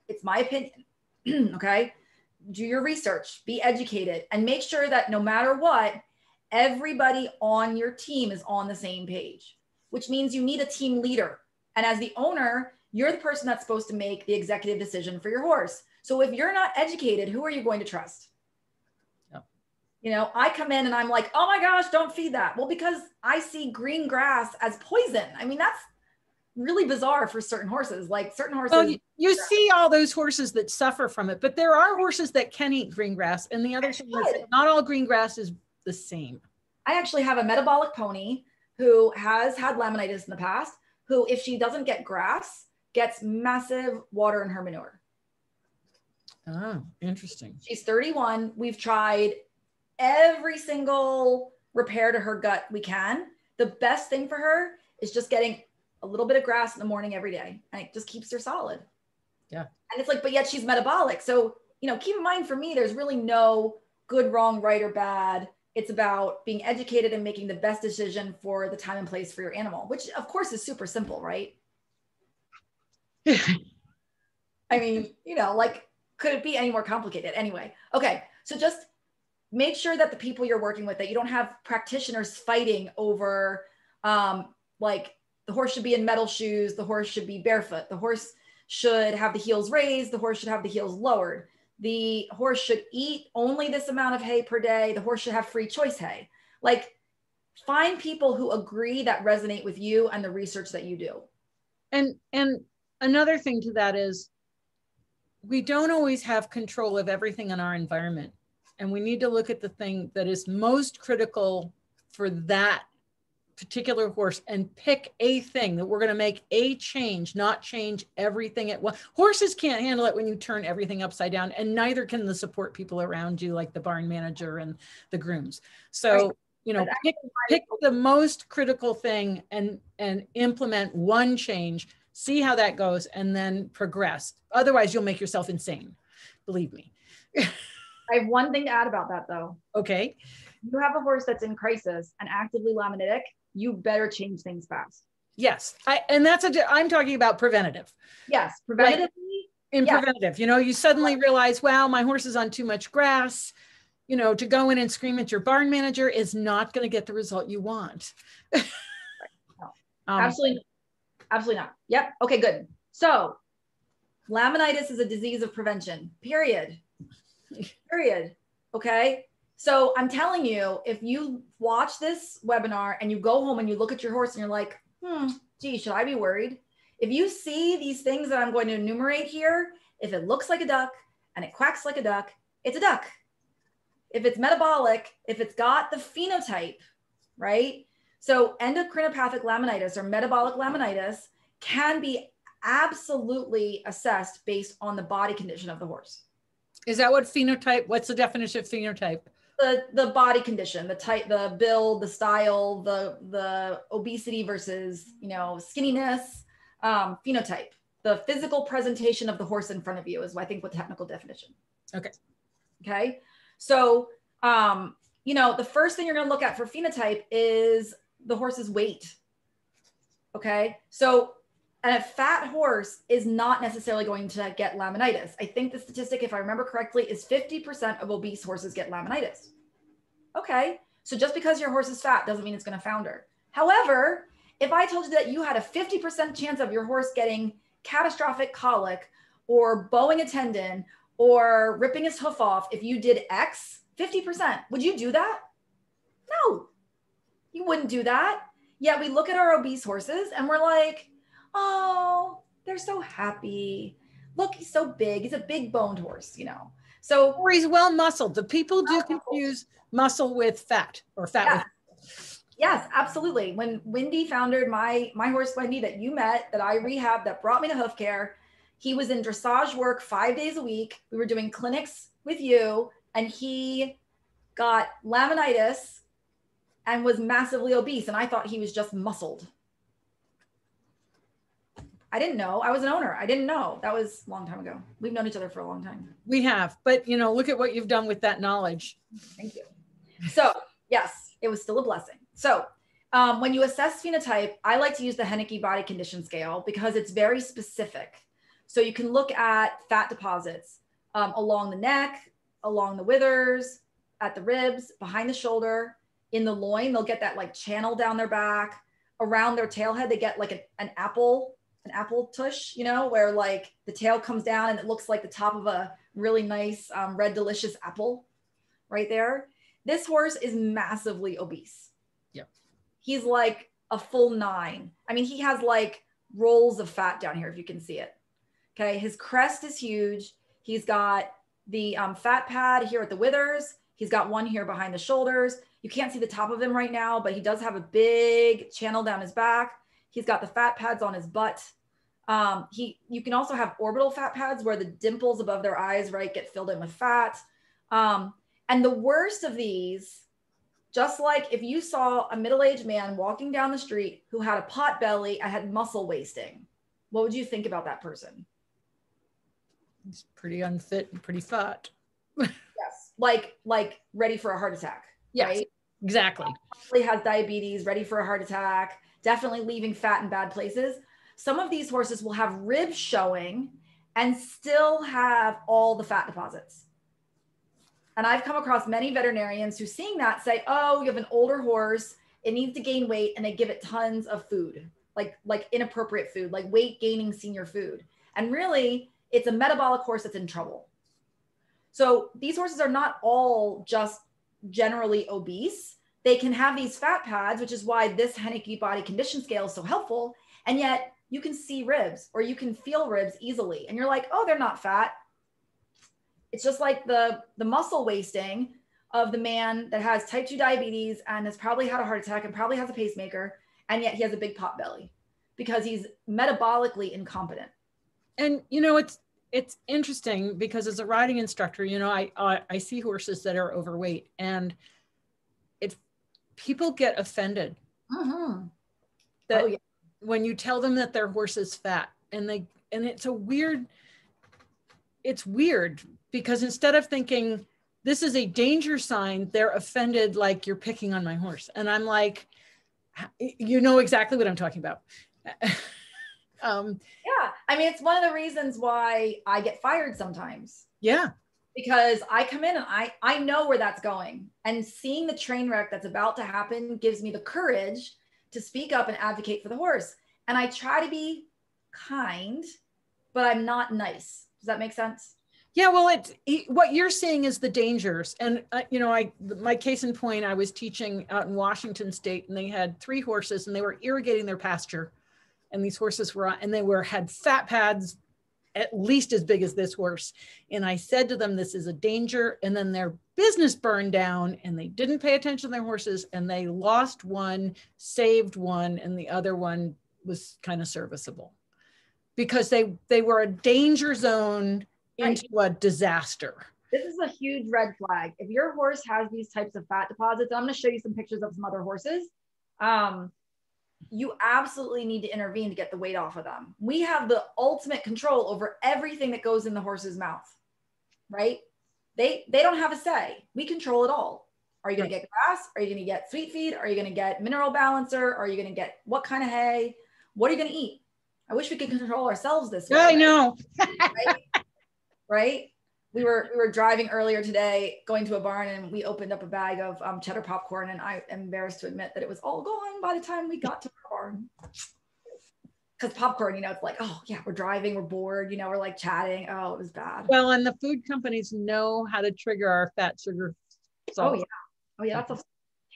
It's my opinion. <clears throat> okay do your research, be educated, and make sure that no matter what, everybody on your team is on the same page, which means you need a team leader. And as the owner, you're the person that's supposed to make the executive decision for your horse. So if you're not educated, who are you going to trust? Yep. You know, I come in and I'm like, oh my gosh, don't feed that. Well, because I see green grass as poison. I mean, that's really bizarre for certain horses. Like certain horses. Well, you, you see all those horses that suffer from it, but there are horses that can eat green grass. And the other thing is not all green grass is the same. I actually have a metabolic pony who has had laminitis in the past, who, if she doesn't get grass, gets massive water in her manure. Oh, interesting. She's 31. We've tried every single repair to her gut we can. The best thing for her is just getting a little bit of grass in the morning every day, and it just keeps her solid. Yeah. And it's like, but yet she's metabolic. So, you know, keep in mind for me, there's really no good, wrong, right, or bad. It's about being educated and making the best decision for the time and place for your animal, which of course is super simple, right? <laughs> I mean, you know, like, could it be any more complicated? Anyway, okay. So just make sure that the people you're working with, that you don't have practitioners fighting over, um, like, the horse should be in metal shoes, the horse should be barefoot, the horse should have the heels raised, the horse should have the heels lowered. The horse should eat only this amount of hay per day. The horse should have free choice hay. Like, find people who agree that resonate with you and the research that you do. And and another thing to that is we don't always have control of everything in our environment. And we need to look at the thing that is most critical for that particular horse and pick a thing that we're going to make a change, not change everything at once. Horses can't handle it when you turn everything upside down, and neither can the support people around you, like the barn manager and the grooms. So, you know, pick, pick the most critical thing and and implement one change see how that goes, and then progress. Otherwise, you'll make yourself insane. Believe me. I have one thing to add about that, though. Okay. You have a horse that's in crisis and actively laminitic. You better change things fast. Yes, I, and that's a. I'm talking about preventative. Yes, preventatively. Like in yes. preventative, you know, you suddenly realize, wow, my horse is on too much grass. You know, to go in and scream at your barn manager is not going to get the result you want. right. <laughs> no. <laughs> um, Absolutely Absolutely not. Yep. Okay, good. So laminitis is a disease of prevention, period. <laughs> period. Okay. So I'm telling you, if you watch this webinar and you go home and you look at your horse and you're like, hmm, gee, should I be worried? If you see these things that I'm going to enumerate here, if it looks like a duck and it quacks like a duck, it's a duck. If it's metabolic, if it's got the phenotype, right? So endocrinopathic laminitis or metabolic laminitis can be absolutely assessed based on the body condition of the horse. Is that what phenotype? What's the definition of phenotype? The the body condition, the type, the build, the style, the the obesity versus you know skinniness, um, phenotype. The physical presentation of the horse in front of you is I think what technical definition. Okay. Okay. So um, you know, the first thing you're going to look at for phenotype is the horse's weight. Okay. So, a fat horse is not necessarily going to get laminitis. I think the statistic, if I remember correctly, is 50% of obese horses get laminitis. Okay. So just because your horse is fat doesn't mean it's going to founder. However, if I told you that you had a 50% chance of your horse getting catastrophic colic or bowing a tendon or ripping his hoof off if you did X, 50%, would you do that? No, you wouldn't do that. Yet we look at our obese horses and we're like, oh, they're so happy. Look, he's so big. He's a big boned horse, you know. So or he's well muscled. The people do confuse muscle with fat or fat yeah. with Yes, absolutely. When Wendy foundered my my horse Wendy that you met, that I rehabbed, that brought me to hoof care, he was in dressage work five days a week. We were doing clinics with you, and he got laminitis and was massively obese. And I thought he was just muscled. I didn't know. I was an owner. I didn't know. That was a long time ago. We've known each other for a long time. We have, but you know, look at what you've done with that knowledge. Thank you. So, yes, it was still a blessing. So, um, when you assess phenotype, I like to use the Henneke body condition scale because it's very specific. So, you can look at fat deposits um, along the neck, along the withers, at the ribs, behind the shoulder, in the loin, they'll get that like channel down their back. Around their tailhead, they get like a, an apple an apple tush, you know, where like the tail comes down and it looks like the top of a really nice um, red delicious apple right there. This horse is massively obese. Yeah. He's like a full nine. I mean, he has like rolls of fat down here, if you can see it. Okay. His crest is huge. He's got the um, fat pad here at the withers. He's got one here behind the shoulders. You can't see the top of him right now, but he does have a big channel down his back. He's got the fat pads on his butt. Um, he, you can also have orbital fat pads where the dimples above their eyes, right, get filled in with fat. Um, and the worst of these, just like if you saw a middle-aged man walking down the street who had a pot belly and had muscle wasting, what would you think about that person? He's pretty unfit and pretty fat. <laughs> yes, like like ready for a heart attack. Yes, right? exactly. Probably has diabetes, ready for a heart attack. Definitely leaving fat in bad places. Some of these horses will have ribs showing and still have all the fat deposits. And I've come across many veterinarians who seeing that say, "Oh, you have an older horse, it needs to gain weight," and they give it tons of food, like like inappropriate food, like weight gaining senior food. And really, it's a metabolic horse that's in trouble. So these horses are not all just generally obese. They can have these fat pads, which is why this Henneke body condition scale is so helpful. And yet you can see ribs or you can feel ribs easily. And you're like, oh, they're not fat. It's just like the, the muscle wasting of the man that has type 2 diabetes and has probably had a heart attack and probably has a pacemaker. And yet he has a big pot belly because he's metabolically incompetent and you know it's it's interesting because as a riding instructor you know i i, I see horses that are overweight and people get offended mm-hmm. that oh, yeah. when you tell them that their horse is fat and they and it's a weird it's weird because instead of thinking this is a danger sign they're offended like you're picking on my horse and i'm like you know exactly what i'm talking about <laughs> um, yeah, I mean, it's one of the reasons why I get fired sometimes. Yeah, because I come in and I I know where that's going, and seeing the train wreck that's about to happen gives me the courage to speak up and advocate for the horse. And I try to be kind, but I'm not nice. Does that make sense? Yeah, well, it's what you're seeing is the dangers, and uh, you know, I my case in point, I was teaching out in Washington State, and they had three horses, and they were irrigating their pasture, and these horses were on, and they were had fat pads at least as big as this horse. And I said to them, this is a danger. And then their business burned down and they didn't pay attention to their horses and they lost one, saved one, and the other one was kind of serviceable because they they were a danger zone into a disaster. This is a huge red flag. If your horse has these types of fat deposits, I'm going to show you some pictures of some other horses. Um, you absolutely need to intervene to get the weight off of them. We have the ultimate control over everything that goes in the horse's mouth, right? They they don't have a say. We control it all. Are you going to get grass? Are you going to get sweet feed? Are you going to get mineral balancer? Are you going to get what kind of hay? What are you going to eat? I wish we could control ourselves this way. I know. right? right? We were we were driving earlier today, going to a barn, and we opened up a bag of um, cheddar popcorn, and I am embarrassed to admit that it was all gone by the time we got to the barn. Because popcorn, you know, it's like, oh yeah, we're driving, we're bored, you know, we're like chatting. Oh, it was bad. Well, and the food companies know how to trigger our fat sugar. Oh yeah, oh yeah, that's a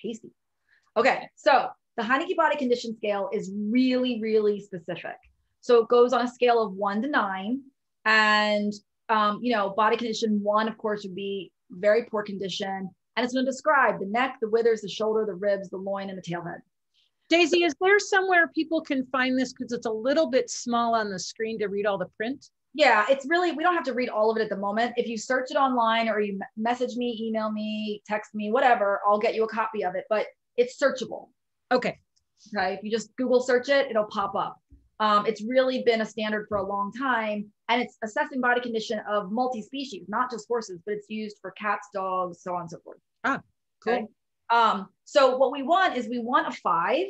tasty. Okay, so the Henneke Body Condition Scale is really, really specific. So it goes on a scale of one to nine, and um, you know, body condition one, of course, would be very poor condition. And it's going to describe the neck, the withers, the shoulder, the ribs, the loin, and the tailhead. Daisy, is there somewhere people can find this? Because it's a little bit small on the screen to read all the print. Yeah, it's really, we don't have to read all of it at the moment. If you search it online or you message me, email me, text me, whatever, I'll get you a copy of it, but it's searchable. Okay. Okay. If you just Google search it, it'll pop up. Um, it's really been a standard for a long time, and it's assessing body condition of multi-species, not just horses, but it's used for cats, dogs, so on and so forth. Ah, cool. Okay? Um, so what we want is we want a five,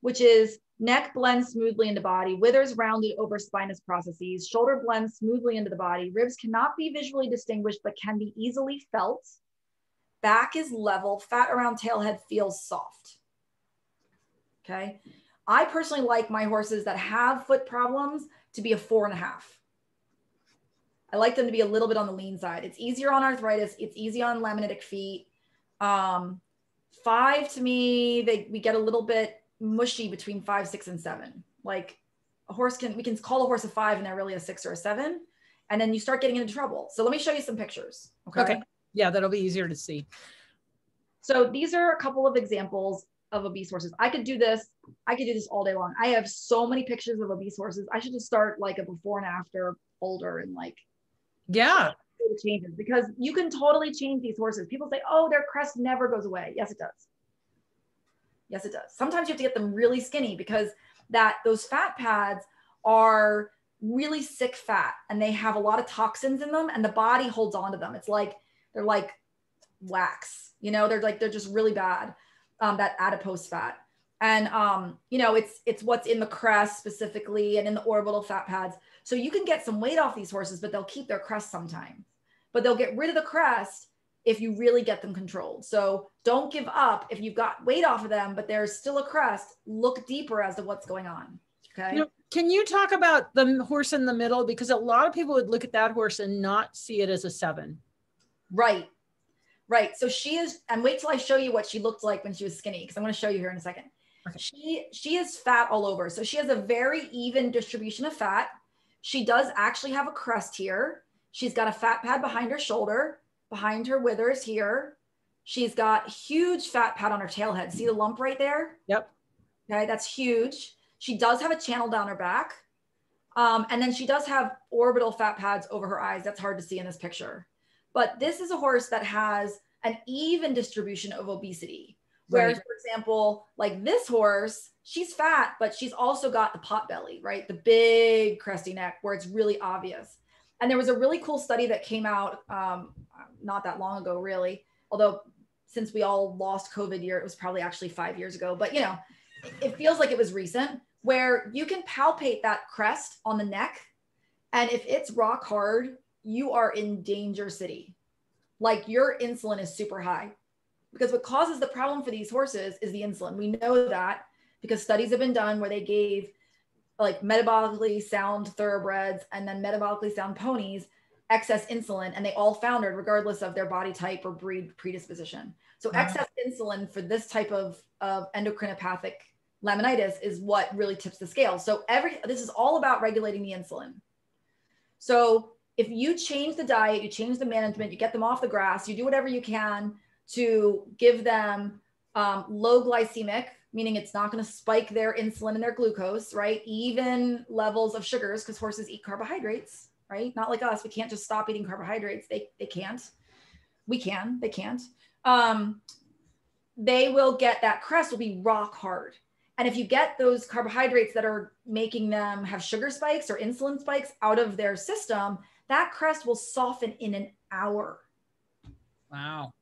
which is neck blends smoothly into body, withers rounded over spinous processes, shoulder blends smoothly into the body, ribs cannot be visually distinguished, but can be easily felt. Back is level, fat around tailhead feels soft. Okay. I personally like my horses that have foot problems to be a four and a half. I like them to be a little bit on the lean side. It's easier on arthritis. It's easy on laminitic feet. Um, five to me, they we get a little bit mushy between five, six, and seven. Like a horse can we can call a horse a five and they're really a six or a seven, and then you start getting into trouble. So let me show you some pictures. Okay. okay. Yeah, that'll be easier to see. So these are a couple of examples of obese horses. I could do this. I could do this all day long. I have so many pictures of obese horses. I should just start like a before and after folder and like yeah changes because you can totally change these horses. People say, "Oh, their crest never goes away." Yes, it does. Yes, it does. Sometimes you have to get them really skinny because that those fat pads are really sick fat and they have a lot of toxins in them and the body holds on to them. It's like they're like wax, you know, they're like they're just really bad. Um, that adipose fat. And um, you know, it's it's what's in the crest specifically and in the orbital fat pads. So you can get some weight off these horses, but they'll keep their crest sometime. But they'll get rid of the crest if you really get them controlled. So don't give up if you've got weight off of them, but there's still a crest. Look deeper as to what's going on. Okay. You know, can you talk about the horse in the middle? Because a lot of people would look at that horse and not see it as a seven. Right. Right. So she is, and wait till I show you what she looked like when she was skinny, because I'm going to show you here in a second. Okay. She she is fat all over. So she has a very even distribution of fat. She does actually have a crest here. She's got a fat pad behind her shoulder, behind her withers here. She's got huge fat pad on her tail head. See the lump right there? Yep. Okay, that's huge. She does have a channel down her back. Um, and then she does have orbital fat pads over her eyes. That's hard to see in this picture. But this is a horse that has an even distribution of obesity. Whereas, right. for example, like this horse, she's fat, but she's also got the pot belly, right? The big crusty neck where it's really obvious. And there was a really cool study that came out um, not that long ago, really. Although since we all lost COVID year, it was probably actually five years ago. But you know, it feels like it was recent, where you can palpate that crest on the neck, and if it's rock hard, you are in danger city. Like your insulin is super high, because what causes the problem for these horses is the insulin. We know that because studies have been done where they gave like metabolically sound thoroughbreds and then metabolically sound ponies excess insulin and they all foundered regardless of their body type or breed predisposition so wow. excess insulin for this type of, of endocrinopathic laminitis is what really tips the scale so every this is all about regulating the insulin so if you change the diet you change the management you get them off the grass you do whatever you can to give them um, low glycemic meaning it's not going to spike their insulin and their glucose, right? Even levels of sugars, because horses eat carbohydrates, right? Not like us. We can't just stop eating carbohydrates. They, they can't. We can, they can't. Um, they will get that crest will be rock hard. And if you get those carbohydrates that are making them have sugar spikes or insulin spikes out of their system, that crest will soften in an hour. Wow.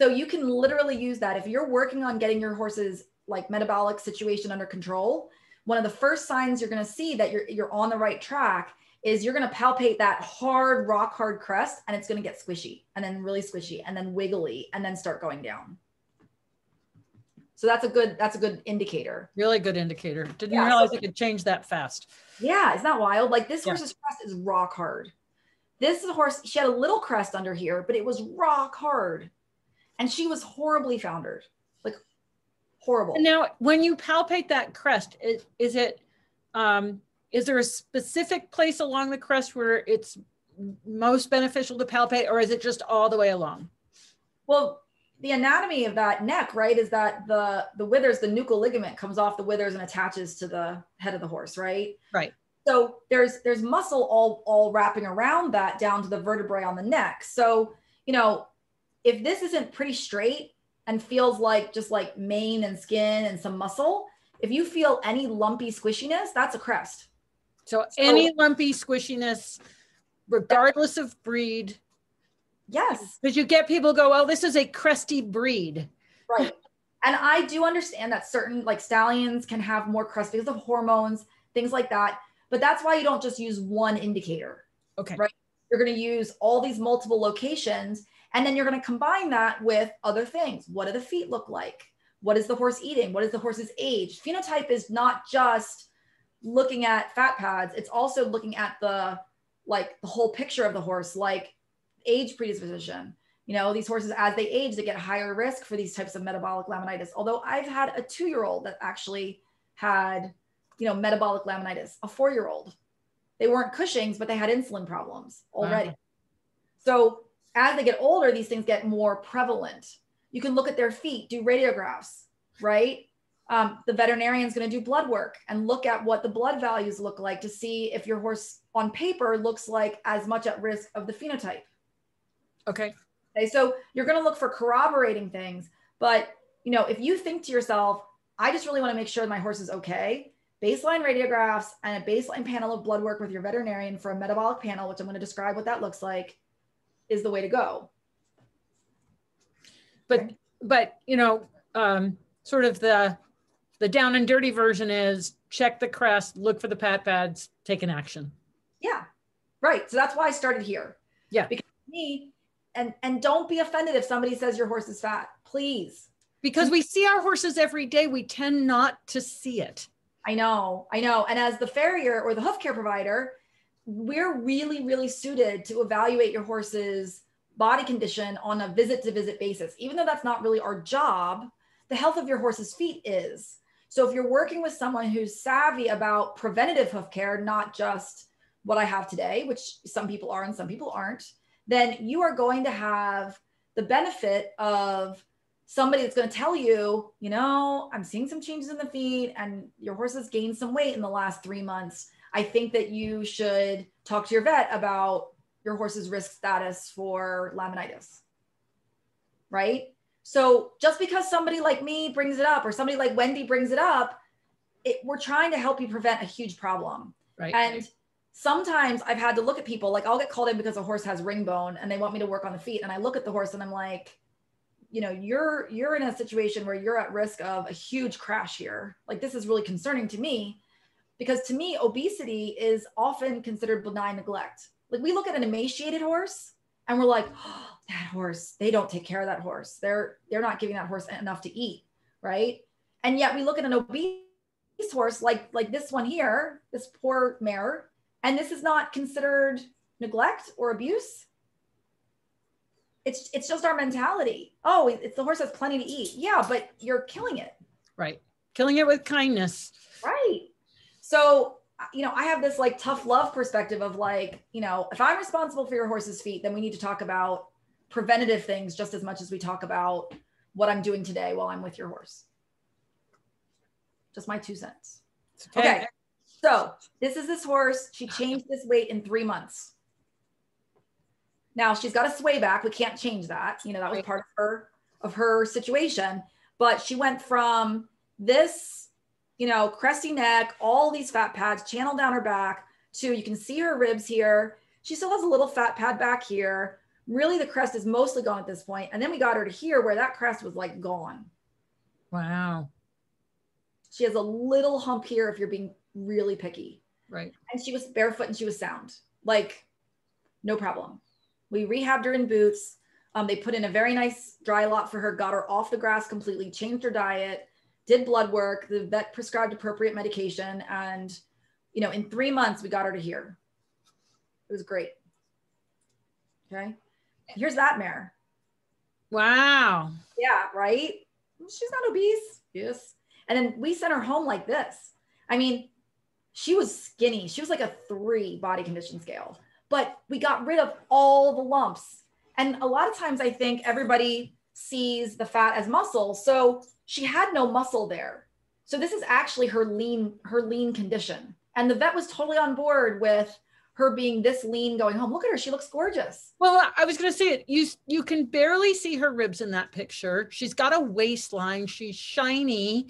So you can literally use that if you're working on getting your horses like metabolic situation under control, one of the first signs you're going to see that you're you're on the right track is you're going to palpate that hard rock hard crest and it's going to get squishy and then really squishy and then wiggly and then start going down. So that's a good that's a good indicator. Really good indicator. Didn't yeah, realize so, it could change that fast. Yeah, it's not wild. Like this yeah. horse's crest is rock hard. This is a horse, she had a little crest under here, but it was rock hard. And she was horribly foundered like horrible. And Now, when you palpate that crest, is, is it, um, is there a specific place along the crest where it's most beneficial to palpate, or is it just all the way along? Well, the anatomy of that neck, right, is that the the withers, the nuchal ligament comes off the withers and attaches to the head of the horse, right? Right. So there's there's muscle all all wrapping around that down to the vertebrae on the neck. So you know, if this isn't pretty straight, and feels like just like mane and skin and some muscle, if you feel any lumpy squishiness, that's a crest. So, so any lumpy squishiness, regardless of breed. Yes. Because you get people go, well, this is a cresty breed. Right. and I do understand that certain like stallions can have more crest because of hormones, things like that. But that's why you don't just use one indicator. Okay. Right. You're going to use all these multiple locations and then you're going to combine that with other things. What do the feet look like? what is the horse eating? What is the horse's age? Phenotype is not just looking at fat pads, it's also looking at the like the whole picture of the horse, like age predisposition. You know, these horses, as they age, they get higher risk for these types of metabolic laminitis. Although I've had a two year old that actually had, you know, metabolic laminitis, a four year old. They weren't Cushing's, but they had insulin problems already. Wow. So as they get older, these things get more prevalent. You can look at their feet, do radiographs, right? Um, the veterinarian is going to do blood work and look at what the blood values look like to see if your horse on paper looks like as much at risk of the phenotype. Okay. Okay. So you're going to look for corroborating things. But, you know, if you think to yourself, I just really want to make sure my horse is okay, baseline radiographs and a baseline panel of blood work with your veterinarian for a metabolic panel, which I'm going to describe what that looks like, is the way to go. But, but, you know, um, sort of the the down and dirty version is check the crest, look for the pat pads, take an action. Yeah. Right. So that's why I started here. Yeah. Because me, and and don't be offended if somebody says your horse is fat. Please. Because we see our horses every day. We tend not to see it. I know, I know. And as the farrier or the hoof care provider, we're really, really suited to evaluate your horse's body condition on a visit to visit basis. Even though that's not really our job, the health of your horse's feet is. So if you're working with someone who's savvy about preventative hoof care, not just what I have today, which some people are and some people aren't, then you are going to have the benefit of somebody that's going to tell you, you know, I'm seeing some changes in the feet and your horse has gained some weight in the last three months. I think that you should talk to your vet about your horse's risk status for laminitis. Right? So just because somebody like me brings it up or somebody like Wendy brings it up, it, we're trying to help you prevent a huge problem. Right. And sometimes I've had to look at people like I'll get called in because a horse has ring bone and they want me to work on the feet. And I look at the horse and I'm like, you know, you're you're in a situation where you're at risk of a huge crash here. Like this is really concerning to me because to me, obesity is often considered benign neglect. Like we look at an emaciated horse and we're like, oh, that horse, they don't take care of that horse. They're they're not giving that horse enough to eat, right? And yet we look at an obese horse like like this one here, this poor mare, and this is not considered neglect or abuse. It's it's just our mentality. Oh, it's the horse has plenty to eat. Yeah, but you're killing it. Right. Killing it with kindness. Right. So you know, I have this like tough love perspective of like, you know, if I'm responsible for your horse's feet, then we need to talk about preventative things just as much as we talk about what I'm doing today while I'm with your horse. Just my two cents. Okay. okay. So this is this horse. She changed this weight in three months. Now she's got a sway back. We can't change that. You know, that was part of her of her situation. But she went from this you know, cresty neck, all these fat pads, channel down her back to you can see her ribs here. She still has a little fat pad back here. Really, the crest is mostly gone at this point. And then we got her to here where that crest was like gone. Wow. She has a little hump here if you're being really picky. Right. And she was barefoot and she was sound. Like, no problem. We rehabbed her in boots. Um, they put in a very nice dry lot for her, got her off the grass completely, changed her diet did blood work, the vet prescribed appropriate medication, and you know, in three months we got her to here. It was great. Okay. Here's that mare. Wow. Yeah, right? She's not obese. Yes. And then we sent her home like this. I mean, she was skinny. She was like a three body condition scale, but we got rid of all the lumps. And a lot of times I think everybody sees the fat as muscle. So she had no muscle there. So this is actually her lean, her lean condition. And the vet was totally on board with her being this lean going home. Look at her. She looks gorgeous. Well, I was going to say it. You, you can barely see her ribs in that picture. She's got a waistline. She's shiny.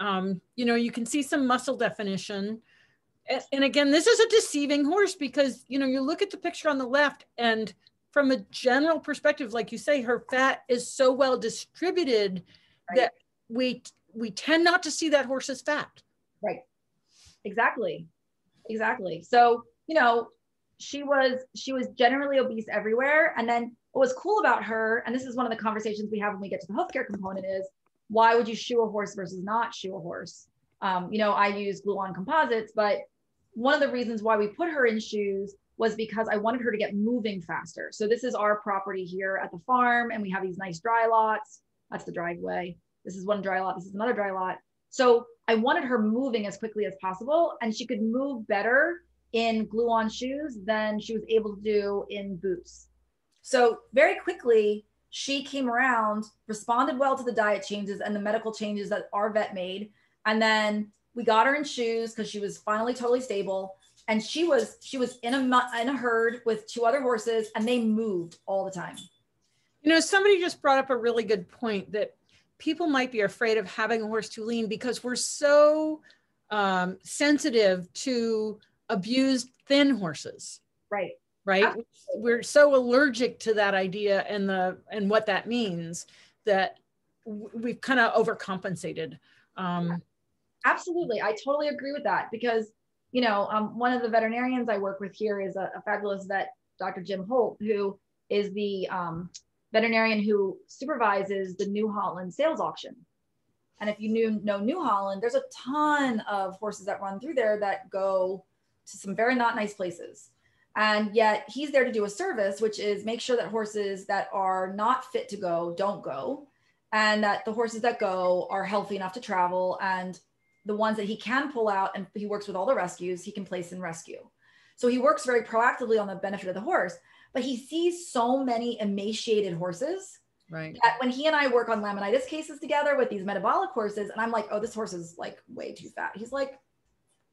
Um, you know, you can see some muscle definition. And, again, this is a deceiving horse because, you know, you look at the picture on the left and from a general perspective, like you say, her fat is so well distributed right. that we we tend not to see that horse's fat. Right. Exactly. Exactly. So, you know, she was she was generally obese everywhere. And then what was cool about her, and this is one of the conversations we have when we get to the healthcare component, is why would you shoe a horse versus not shoe a horse? Um, you know, I use glue-on composites, but one of the reasons why we put her in shoes was because I wanted her to get moving faster. So this is our property here at the farm, and we have these nice dry lots. That's the driveway. This is one dry lot. This is another dry lot. So I wanted her moving as quickly as possible, and she could move better in glue-on shoes than she was able to do in boots. So very quickly, she came around, responded well to the diet changes and the medical changes that our vet made. And then we got her in shoes because she was finally totally stable. And she was she was in a in a herd with two other horses, and they moved all the time. You know, somebody just brought up a really good point that people might be afraid of having a horse too lean because we're so um, sensitive to abused thin horses. Right right Absolutely. we're so allergic to that idea and the and what that means that we've kind of overcompensated um, Absolutely. I totally agree with that because, you know, um, one of the veterinarians I work with here is a, a fabulous vet, Dr. Jim Holt, who is the um, veterinarian who supervises the New Holland sales auction. And if you knew, know New Holland, there's a ton of horses that run through there that go to some very not nice places. And yet he's there to do a service, which is make sure that horses that are not fit to go don't go, and that the horses that go are healthy enough to travel. And the ones that he can pull out, and he works with all the rescues, he can place in rescue. So he works very proactively on the benefit of the horse, but he sees so many emaciated horses. Right. That when he and I work on laminitis cases together with these metabolic horses, and I'm like, oh, this horse is like way too fat. He's like,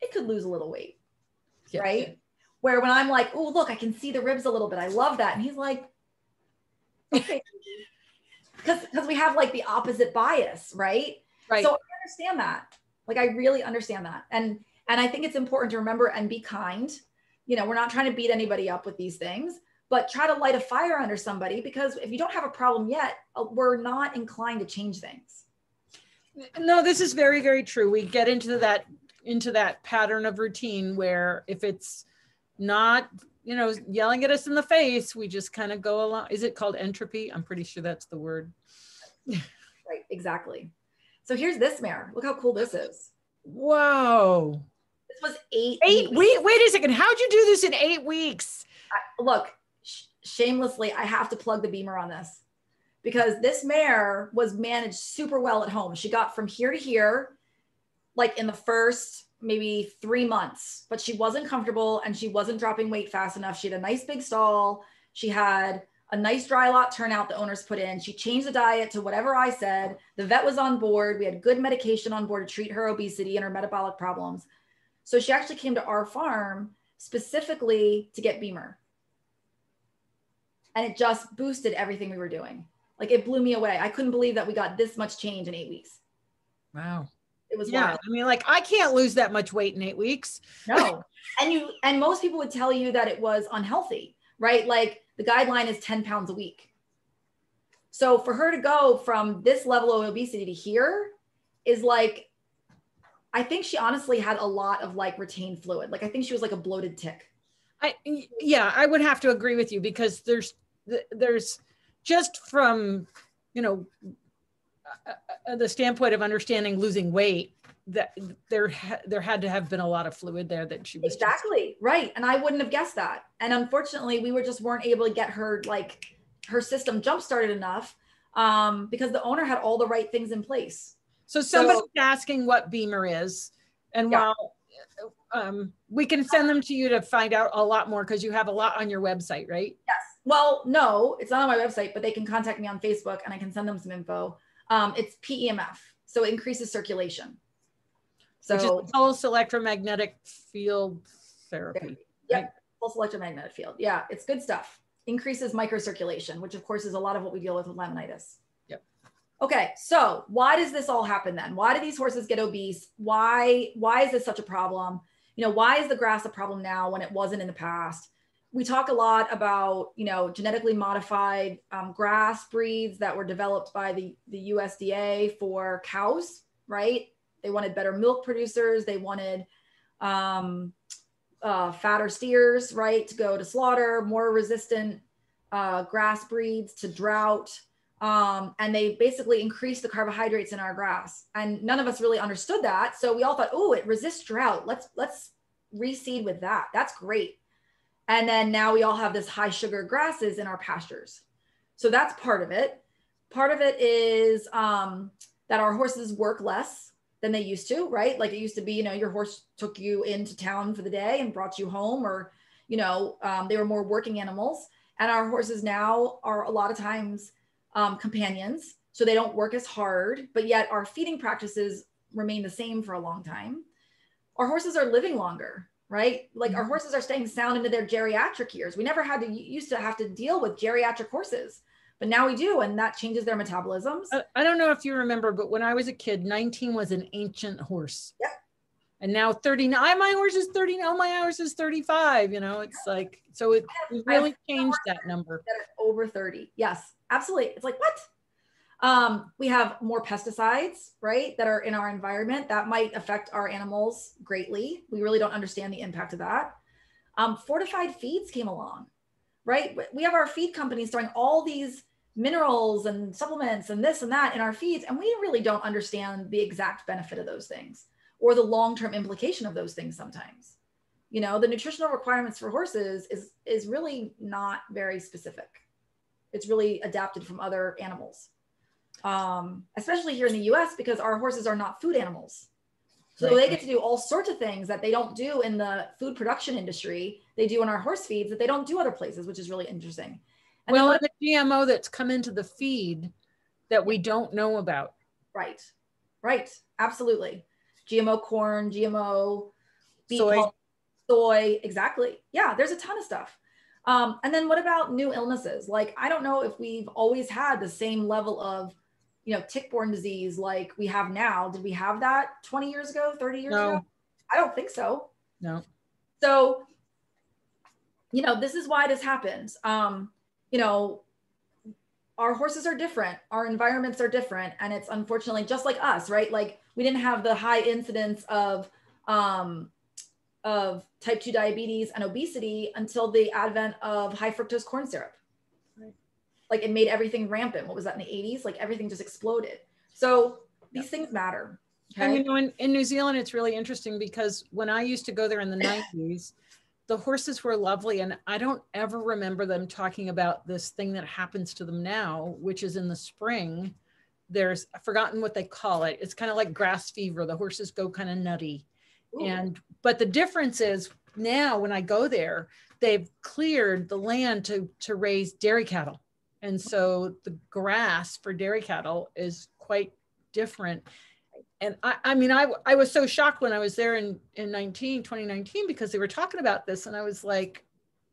it could lose a little weight. Yes. Right where when I'm like, oh, look, I can see the ribs a little bit. I love that. And he's like, okay. <laughs> Because because we have like the opposite bias, right? Right. So I understand that. Like I really understand that. And and I think it's important to remember and be kind. You know, we're not trying to beat anybody up with these things, but try to light a fire under somebody because if you don't have a problem yet, uh, we're not inclined to change things. No, this is very, very true. We get into that into that pattern of routine where if it's not you know yelling at us in the face we just kind of go along is it called entropy i'm pretty sure that's the word right exactly so here's this mare look how cool this is whoa this was eight eight weeks. Wait, wait a second how'd you do this in eight weeks I, look sh- shamelessly i have to plug the BEMER on this because this mare was managed super well at home she got from here to here like in the first maybe three months, but she wasn't comfortable and she wasn't dropping weight fast enough. She had a nice big stall. She had a nice dry lot turnout the owners put in. She changed the diet to whatever I said. The vet was on board. We had good medication on board to treat her obesity and her metabolic problems. So she actually came to our farm specifically to get BEMER. And it just boosted everything we were doing. Like it blew me away. I couldn't believe that we got this much change in eight weeks. Wow. It was yeah. Wild. I mean, like I can't lose that much weight in eight weeks. No. and you and most people would tell you that it was unhealthy, right? Like the guideline is 10 pounds a week. So for her to go from this level of obesity to here is like I think she honestly had a lot of like retained fluid. Like I think she was like a bloated tick. I yeah, I would have to agree with you because there's there's just from you know uh, the standpoint of understanding losing weight that there ha- there had to have been a lot of fluid there that she was exactly just- right and i wouldn't have guessed that and unfortunately we were just weren't able to get her like her system jump started enough um, because the owner had all the right things in place so somebody's so, asking what BEMER is and yeah. while um, we can send them to you to find out a lot more because you have a lot on your website right yes well no it's not on my website but they can contact me on facebook and i can send them some info um, it's PEMF. So it increases circulation. So Which is pulse electromagnetic field therapy. Yep. Right? Pulse electromagnetic field. Yeah, it's good stuff. Increases microcirculation, which of course is a lot of what we deal with with laminitis. Yep. Okay, so why does this all happen then? Why do these horses get obese? Why why is this such a problem? You know, why is the grass a problem now when it wasn't in the past? we talk a lot about you know genetically modified um, grass breeds that were developed by the, the usda for cows right they wanted better milk producers they wanted um, uh, fatter steers right to go to slaughter more resistant uh, grass breeds to drought Um, and they basically increased the carbohydrates in our grass. And none of us really understood that. So we all thought, oh, it resists drought. Let's let's reseed with that. That's great. And then now we all have this high sugar grasses in our pastures. So that's part of it. Part of it is um, that our horses work less than they used to, right? Like it used to be, you know, your horse took you into town for the day and brought you home, or, you know, um, they were more working animals. And our horses now are a lot of times um, companions. So they don't work as hard, but yet our feeding practices remain the same for a long time. Our horses are living longer, right? Like mm-hmm. our horses are staying sound into their geriatric years. We never had to used to have to deal with geriatric horses but now we do and that changes their metabolisms. I don't know if you remember but when i was a kid 19 was an ancient horse. Yep. And now 39 my horse is 30 oh my horse is 35 you know it's like so it really changed that number. over 30 yes absolutely. It's like what? Um, we have more pesticides right that are in our environment that might affect our animals greatly. We really don't understand the impact of that. Um, fortified feeds came along right? We have our feed companies throwing all these minerals and supplements and this and that in our feeds and we really don't understand the exact benefit of those things or the long-term implication of those things sometimes. You know the nutritional requirements for horses is is really not very specific. It's really adapted from other animals um, especially here in the us because our horses are not food animals. So right. they get to do all sorts of things that they don't do in the food production industry. They do in our horse feeds that they don't do other places which is really interesting and well, the GMO that's come into the feed that we don't know about. Right, right, absolutely. GMO corn, GMO soy, soy, exactly. Yeah, there's a ton of stuff. Um, and then what about new illnesses? Like, I don't know if we've always had the same level of, you know, tick-borne disease like we have now. Did we have that 20 years ago, 30 years no. ago? I don't think so. No. So, you know, this is why this happens. Um, you know, our horses are different, our environments are different, and it's unfortunately just like us, right? Like we didn't have the high incidence of um, of type 2 diabetes and obesity until the advent of high fructose corn syrup. Right. Like it made everything rampant. What was that in the 80s? Like everything just exploded. So these things matter. Okay? And you know, in, in New Zealand, it's really interesting because when I used to go there in the 90s, the horses were lovely and i don't ever remember them talking about this thing that happens to them now which is in the spring. There's i've forgotten what they call it. It's kind of like grass fever. The horses go kind of nutty. Ooh. and but the difference is now when i go there they've cleared the land to to raise dairy cattle. And so the grass for dairy cattle is quite different and I, I mean, I, I was so shocked when I was there in, in 19, 2019, because they were talking about this. And I was like,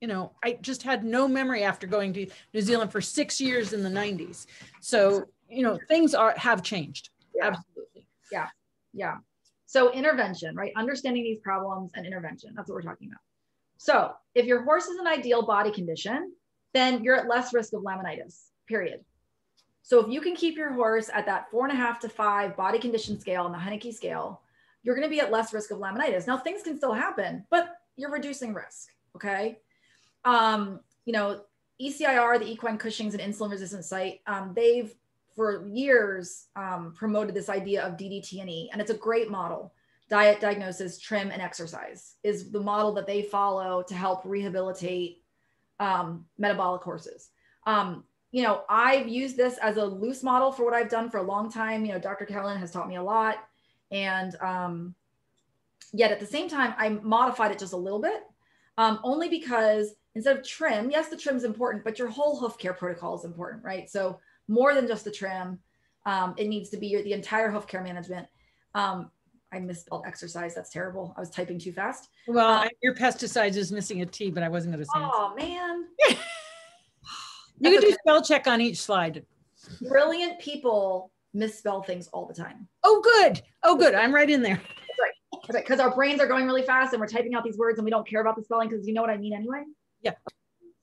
you know, I just had no memory after going to New Zealand for six years in the 90s. So, you know, things are have changed. Yeah. Absolutely. Yeah. Yeah. So intervention, right? Understanding these problems and intervention. That's what we're talking about. So if your horse is an ideal body condition, then you're at less risk of laminitis, period. So if you can keep your horse at that four and a half to five body condition scale on the Henneke scale, you're going to be at less risk of laminitis. Now things can still happen, but you're reducing risk. Okay. Um, you know, ECIR, the equine Cushing's and insulin resistant site, um, they've for years um, promoted this idea of DDT&E, and it's a great model. Diet, diagnosis, trim, and exercise is the model that they follow to help rehabilitate um, metabolic horses. Um, you know, I've used this as a loose model for what I've done for a long time. You know, Dr. Kellon has taught me a lot. And um, yet at the same time, I modified it just a little bit, um, only because instead of trim, yes, the trim is important, but your whole hoof care protocol is important, right? So more than just the trim, um, it needs to be your, the entire hoof care management. Um, I misspelled exercise. That's terrible. I was typing too fast. Well, um, your pesticides is missing a T, but I wasn't going to say. Oh man. <laughs> You can do spell check on each slide. Brilliant people misspell things all the time. Oh, good. Oh, good. I'm right in there. That's right. Because our brains are going really fast and we're typing out these words and we don't care about the spelling because you know what I mean anyway. Yeah.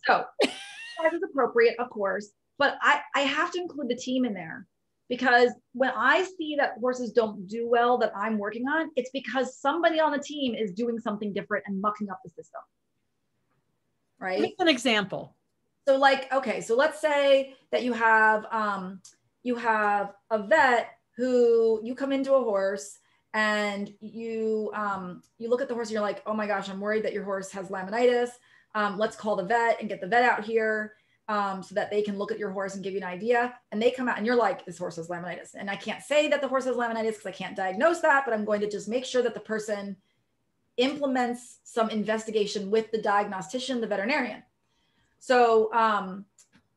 So size is appropriate, of course, but I, I have to include the team in there because when I see that horses don't do well that I'm working on, it's because somebody on the team is doing something different and mucking up the system. Right. Give an example So like, okay, so let's say that you have um, you have a vet who you come into a horse and you um, you look at the horse and you're like, oh my gosh, I'm worried that your horse has laminitis. Um, let's call the vet and get the vet out here um, so that they can look at your horse and give you an idea. And they come out and you're like, this horse has laminitis. And I can't say that the horse has laminitis because I can't diagnose that, but I'm going to just make sure that the person implements some investigation with the diagnostician, the veterinarian. So um,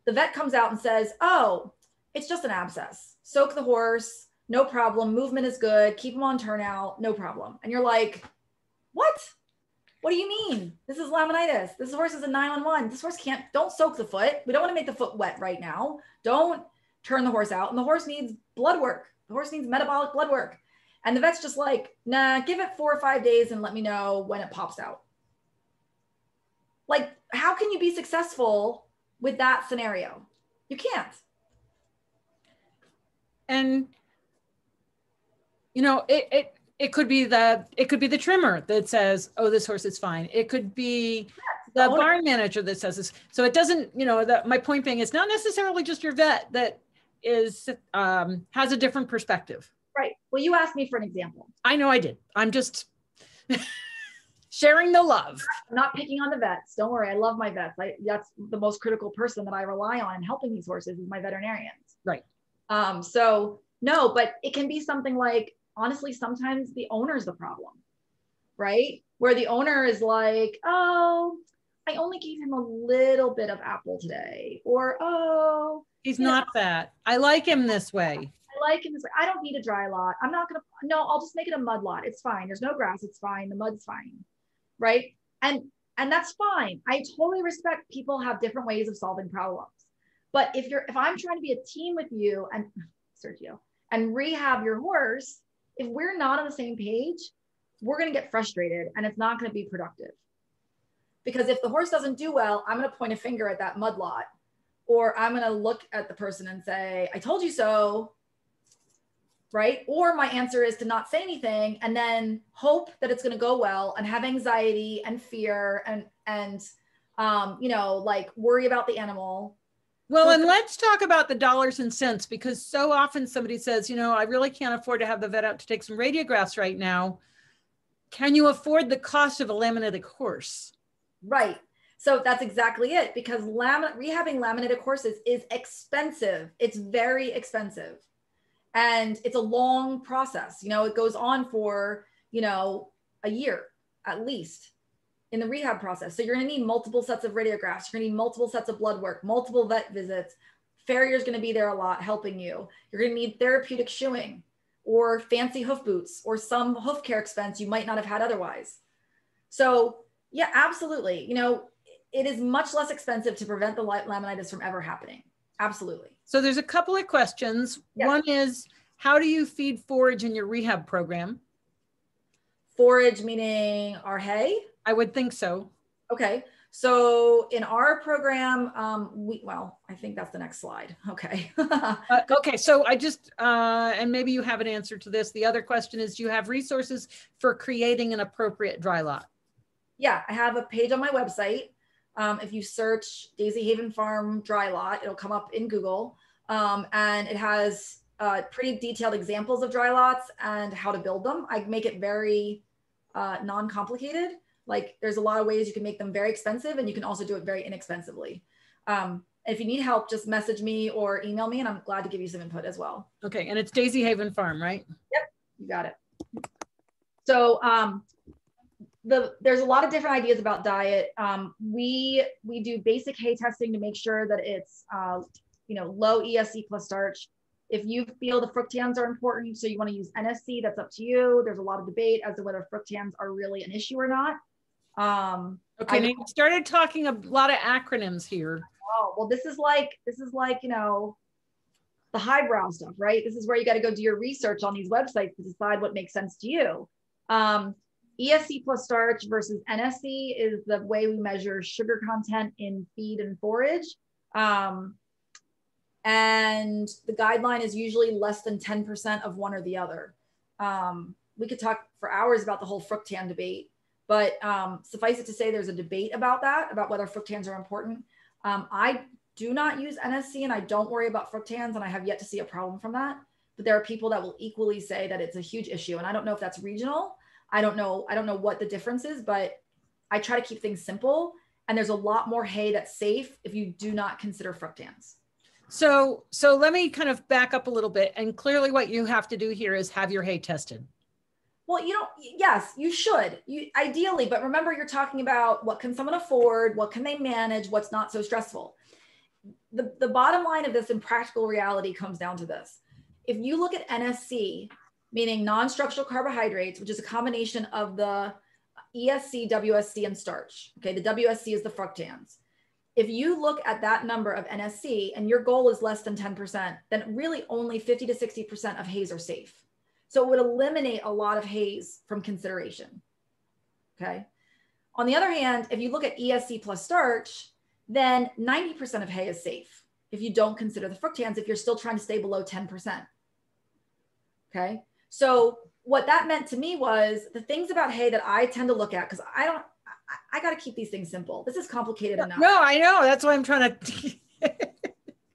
the vet comes out and says, oh, it's just an abscess. Soak the horse, no problem. Movement is good. Keep him on turnout, no problem. And you're like, what? What do you mean? This is laminitis. This horse is a nine on one. This horse can't, don't soak the foot. We don't want to make the foot wet right now. Don't turn the horse out. And the horse needs blood work. The horse needs metabolic blood work. And the vet's just like, nah, give it four or five days and let me know when it pops out. Like, how can you be successful with that scenario? You can't. And you know, it it it could be the it could be the trimmer that says, "Oh, this horse is fine." It could be the barn manager that says this. So it doesn't, you know, that my point being, it's not necessarily just your vet that is um, has a different perspective. Right. Well, you asked me for an example. I know I did. I'm just <laughs> sharing the love. I'm not picking on the vets. Don't worry. I love my vets. I, that's the most critical person that I rely on in helping these horses is my veterinarians. Right. Um, so no, but it can be something like, honestly, sometimes the owner's the problem, right? Where the owner is like, oh, I only gave him a little bit of apple today. Or, oh, he's not know, fat. I like him this way I like him. This way. I don't need a dry lot. I'm not gonna. No, I'll just make it a mud lot. It's fine. There's no grass. It's fine. The mud's fine, right? And and that's fine. I totally respect people have different ways of solving problems. But if you're if I'm trying to be a team with you and <sighs> Sergio and rehab your horse, if we're not on the same page, we're going to get frustrated and it's not going to be productive. Because if the horse doesn't do well, I'm going to point a finger at that mud lot or I'm going to look at the person and say, I told you so right? Or my answer is to not say anything and then hope that it's going to go well and have anxiety and fear and and um, you know, like worry about the animal. Well, so and let's talk about the dollars and cents because so often somebody says, you know, I really can't afford to have the vet out to take some radiographs right now. Can you afford the cost of a laminitic horse? Right. So that's exactly it because lam- rehabbing laminitic horses is expensive. It's very expensive and it's a long process. You know it goes on for you know a year at least in the rehab process. So you're going to need multiple sets of radiographs. You're going to need multiple sets of blood work multiple vet visits. Farrier's going to be there a lot helping you. You're going to need therapeutic shoeing or fancy hoof boots or some hoof care expense you might not have had otherwise. So yeah absolutely. You know it is much less expensive to prevent the laminitis from ever happening absolutely so there's a couple of questions. Yes. One is, how do you feed forage in your rehab program? Forage meaning our hay? I would think so. Okay. So in our program, um, we, well, I think that's the next slide. <laughs> Okay. uh, okay. So I just, uh, and maybe you have an answer to this. The other question is, do you have resources for creating an appropriate dry lot? Yeah, I have a page on my website um, if you search Daisy Haven Farm dry lot, it'll come up in Google. Um, and it has uh, pretty detailed examples of dry lots and how to build them. I make it very uh, non-complicated. Like there's a lot of ways you can make them very expensive and you can also do it very inexpensively. Um, if you need help, just message me or email me and I'm glad to give you some input as well. Okay. And it's Daisy Haven Farm, right? Yep. You got it. So um, the there's a lot of different ideas about diet. Um, we we do basic hay testing to make sure that it's uh, you know low ESC plus starch. If you feel the fructans are important, so you want to use NSC, that's up to you. There's a lot of debate as to whether fructans are really an issue or not. Um, okay, you started talking a lot of acronyms here. Oh well, this is like this is like you know the highbrow stuff, right? This is where you got to go do your research on these websites to decide what makes sense to you. Um, ESC plus starch versus NSC is the way we measure sugar content in feed and forage. Um, and the guideline is usually less than 10% of one or the other. Um, we could talk for hours about the whole fructan debate, but um, suffice it to say, there's a debate about that, about whether fructans are important. Um, I do not use NSC and I don't worry about fructans and I have yet to see a problem from that. But there are people that will equally say that it's a huge issue. And I don't know if that's regional. I don't know. I don't know what the difference is, but I try to keep things simple. And there's a lot more hay that's safe if you do not consider fructans. So, so let me kind of back up a little bit. And clearly, what you have to do here is have your hay tested. Well, you don't. yes, you should. You ideally, but remember, you're talking about what can someone afford, what can they manage, what's not so stressful. The the bottom line of this in practical reality comes down to this: if you look at NSC, meaning non-structural carbohydrates, which is a combination of the ESC, WSC, and starch. Okay, the WSC is the fructans if you look at that number of NSC and your goal is less than 10%, then really only 50 to 60% of hays are safe. So it would eliminate a lot of hays from consideration. Okay. On the other hand, if you look at ESC plus starch, then 90% of hay is safe if you don't consider the fructans, if you're still trying to stay below 10%. Okay. So what that meant to me was the things about hay that I tend to look at, because I don't, I, I got to keep these things simple. This is complicated enough. No, I know. That's why I'm trying to. <laughs>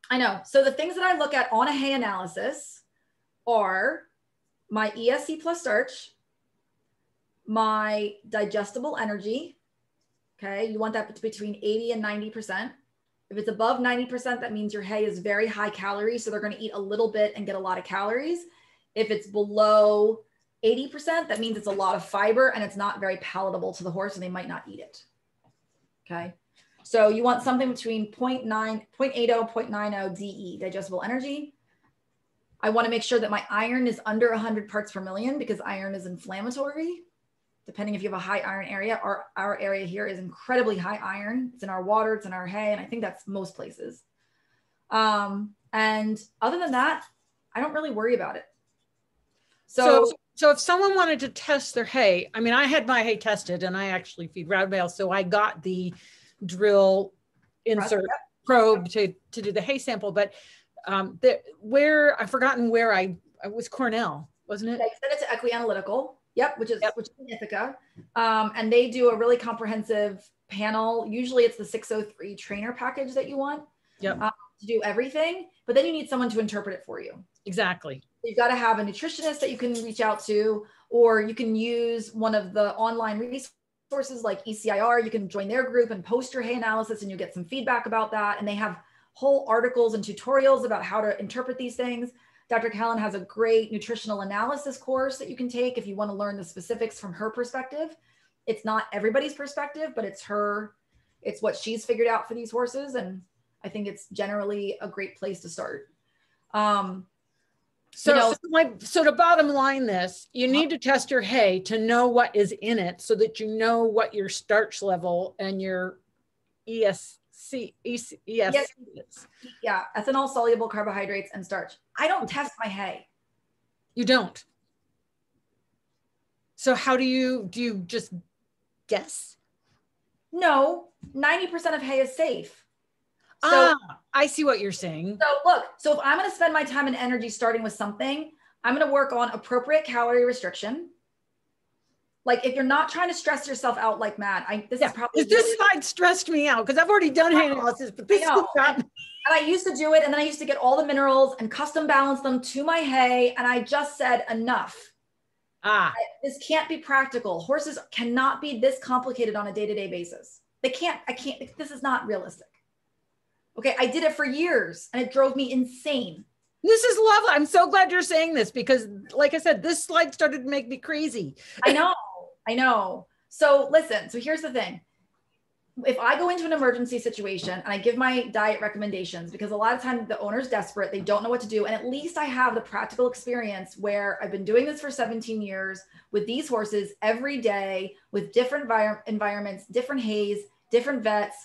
I know. So the things that I look at on a hay analysis are my ESC plus starch, my digestible energy. Okay. You want that between 80 and 90%. If it's above 90%, that means your hay is very high calorie. So they're going to eat a little bit and get a lot of calories. If it's below 80%, that means it's a lot of fiber and it's not very palatable to the horse and they might not eat it. Okay. So you want something between 0.9, 0.80, 0.90 DE, digestible energy. I want to make sure that my iron is under 100 parts per million because iron is inflammatory. Depending if you have a high iron area, our, our area here is incredibly high iron. It's in our water, it's in our hay, and I think that's most places. Um, and other than that, I don't really worry about it. So, so so if someone wanted to test their hay, I mean, I had my hay tested and I actually feed round bale. So I got the drill insert probe to, to do the hay sample, but um, the, where I've forgotten where I, I was Cornell, wasn't it? I sent it to Equi-Analytical. Yep, which is yep. which is in Ithaca, um, and they do a really comprehensive panel. Usually, it's the 603 trainer package that you want. Yep. Um, to do everything, but then you need someone to interpret it for you. Exactly. You've got to have a nutritionist that you can reach out to, or you can use one of the online resources like ECIR. You can join their group and post your hay analysis, and you get some feedback about that. And they have whole articles and tutorials about how to interpret these things. Dr. Kellon has a great nutritional analysis course that you can take if you want to learn the specifics from her perspective. It's not everybody's perspective, but it's her, it's what she's figured out for these horses. And I think it's generally a great place to start. Um, so, you know, so, my, so to bottom line this, you uh-huh. need to test your hay to know what is in it so that you know what your starch level and your ESC, ES, yes. is. Yeah, ethanol soluble carbohydrates and starch. I don't mm-hmm. test my hay. You don't. So how do you do you just guess? No, 90% of hay is safe. So, ah, I see what you're saying. So look, so if I'm going to spend my time and energy starting with something, I'm going to work on appropriate calorie restriction. Like if you're not trying to stress yourself out like mad, I this yeah, is probably this really, slide stressed me out because I've already done hay analysis, but this is not. And I used to do it, and then I used to get all the minerals and custom balance them to my hay, and I just said enough. Ah, I, this can't be practical. Horses cannot be this complicated on a day-to-day basis. They can't. I can't. This is not realistic. Okay, I did it for years and it drove me insane. This is lovely. I'm so glad you're saying this because, like I said, this slide started to make me crazy. I know. I know. So, listen, so here's the thing. If I go into an emergency situation and I give my diet recommendations, because a lot of times the owner's desperate, they don't know what to do. And at least I have the practical experience where I've been doing this for 17 years with these horses every day with different environments, different hays, different vets,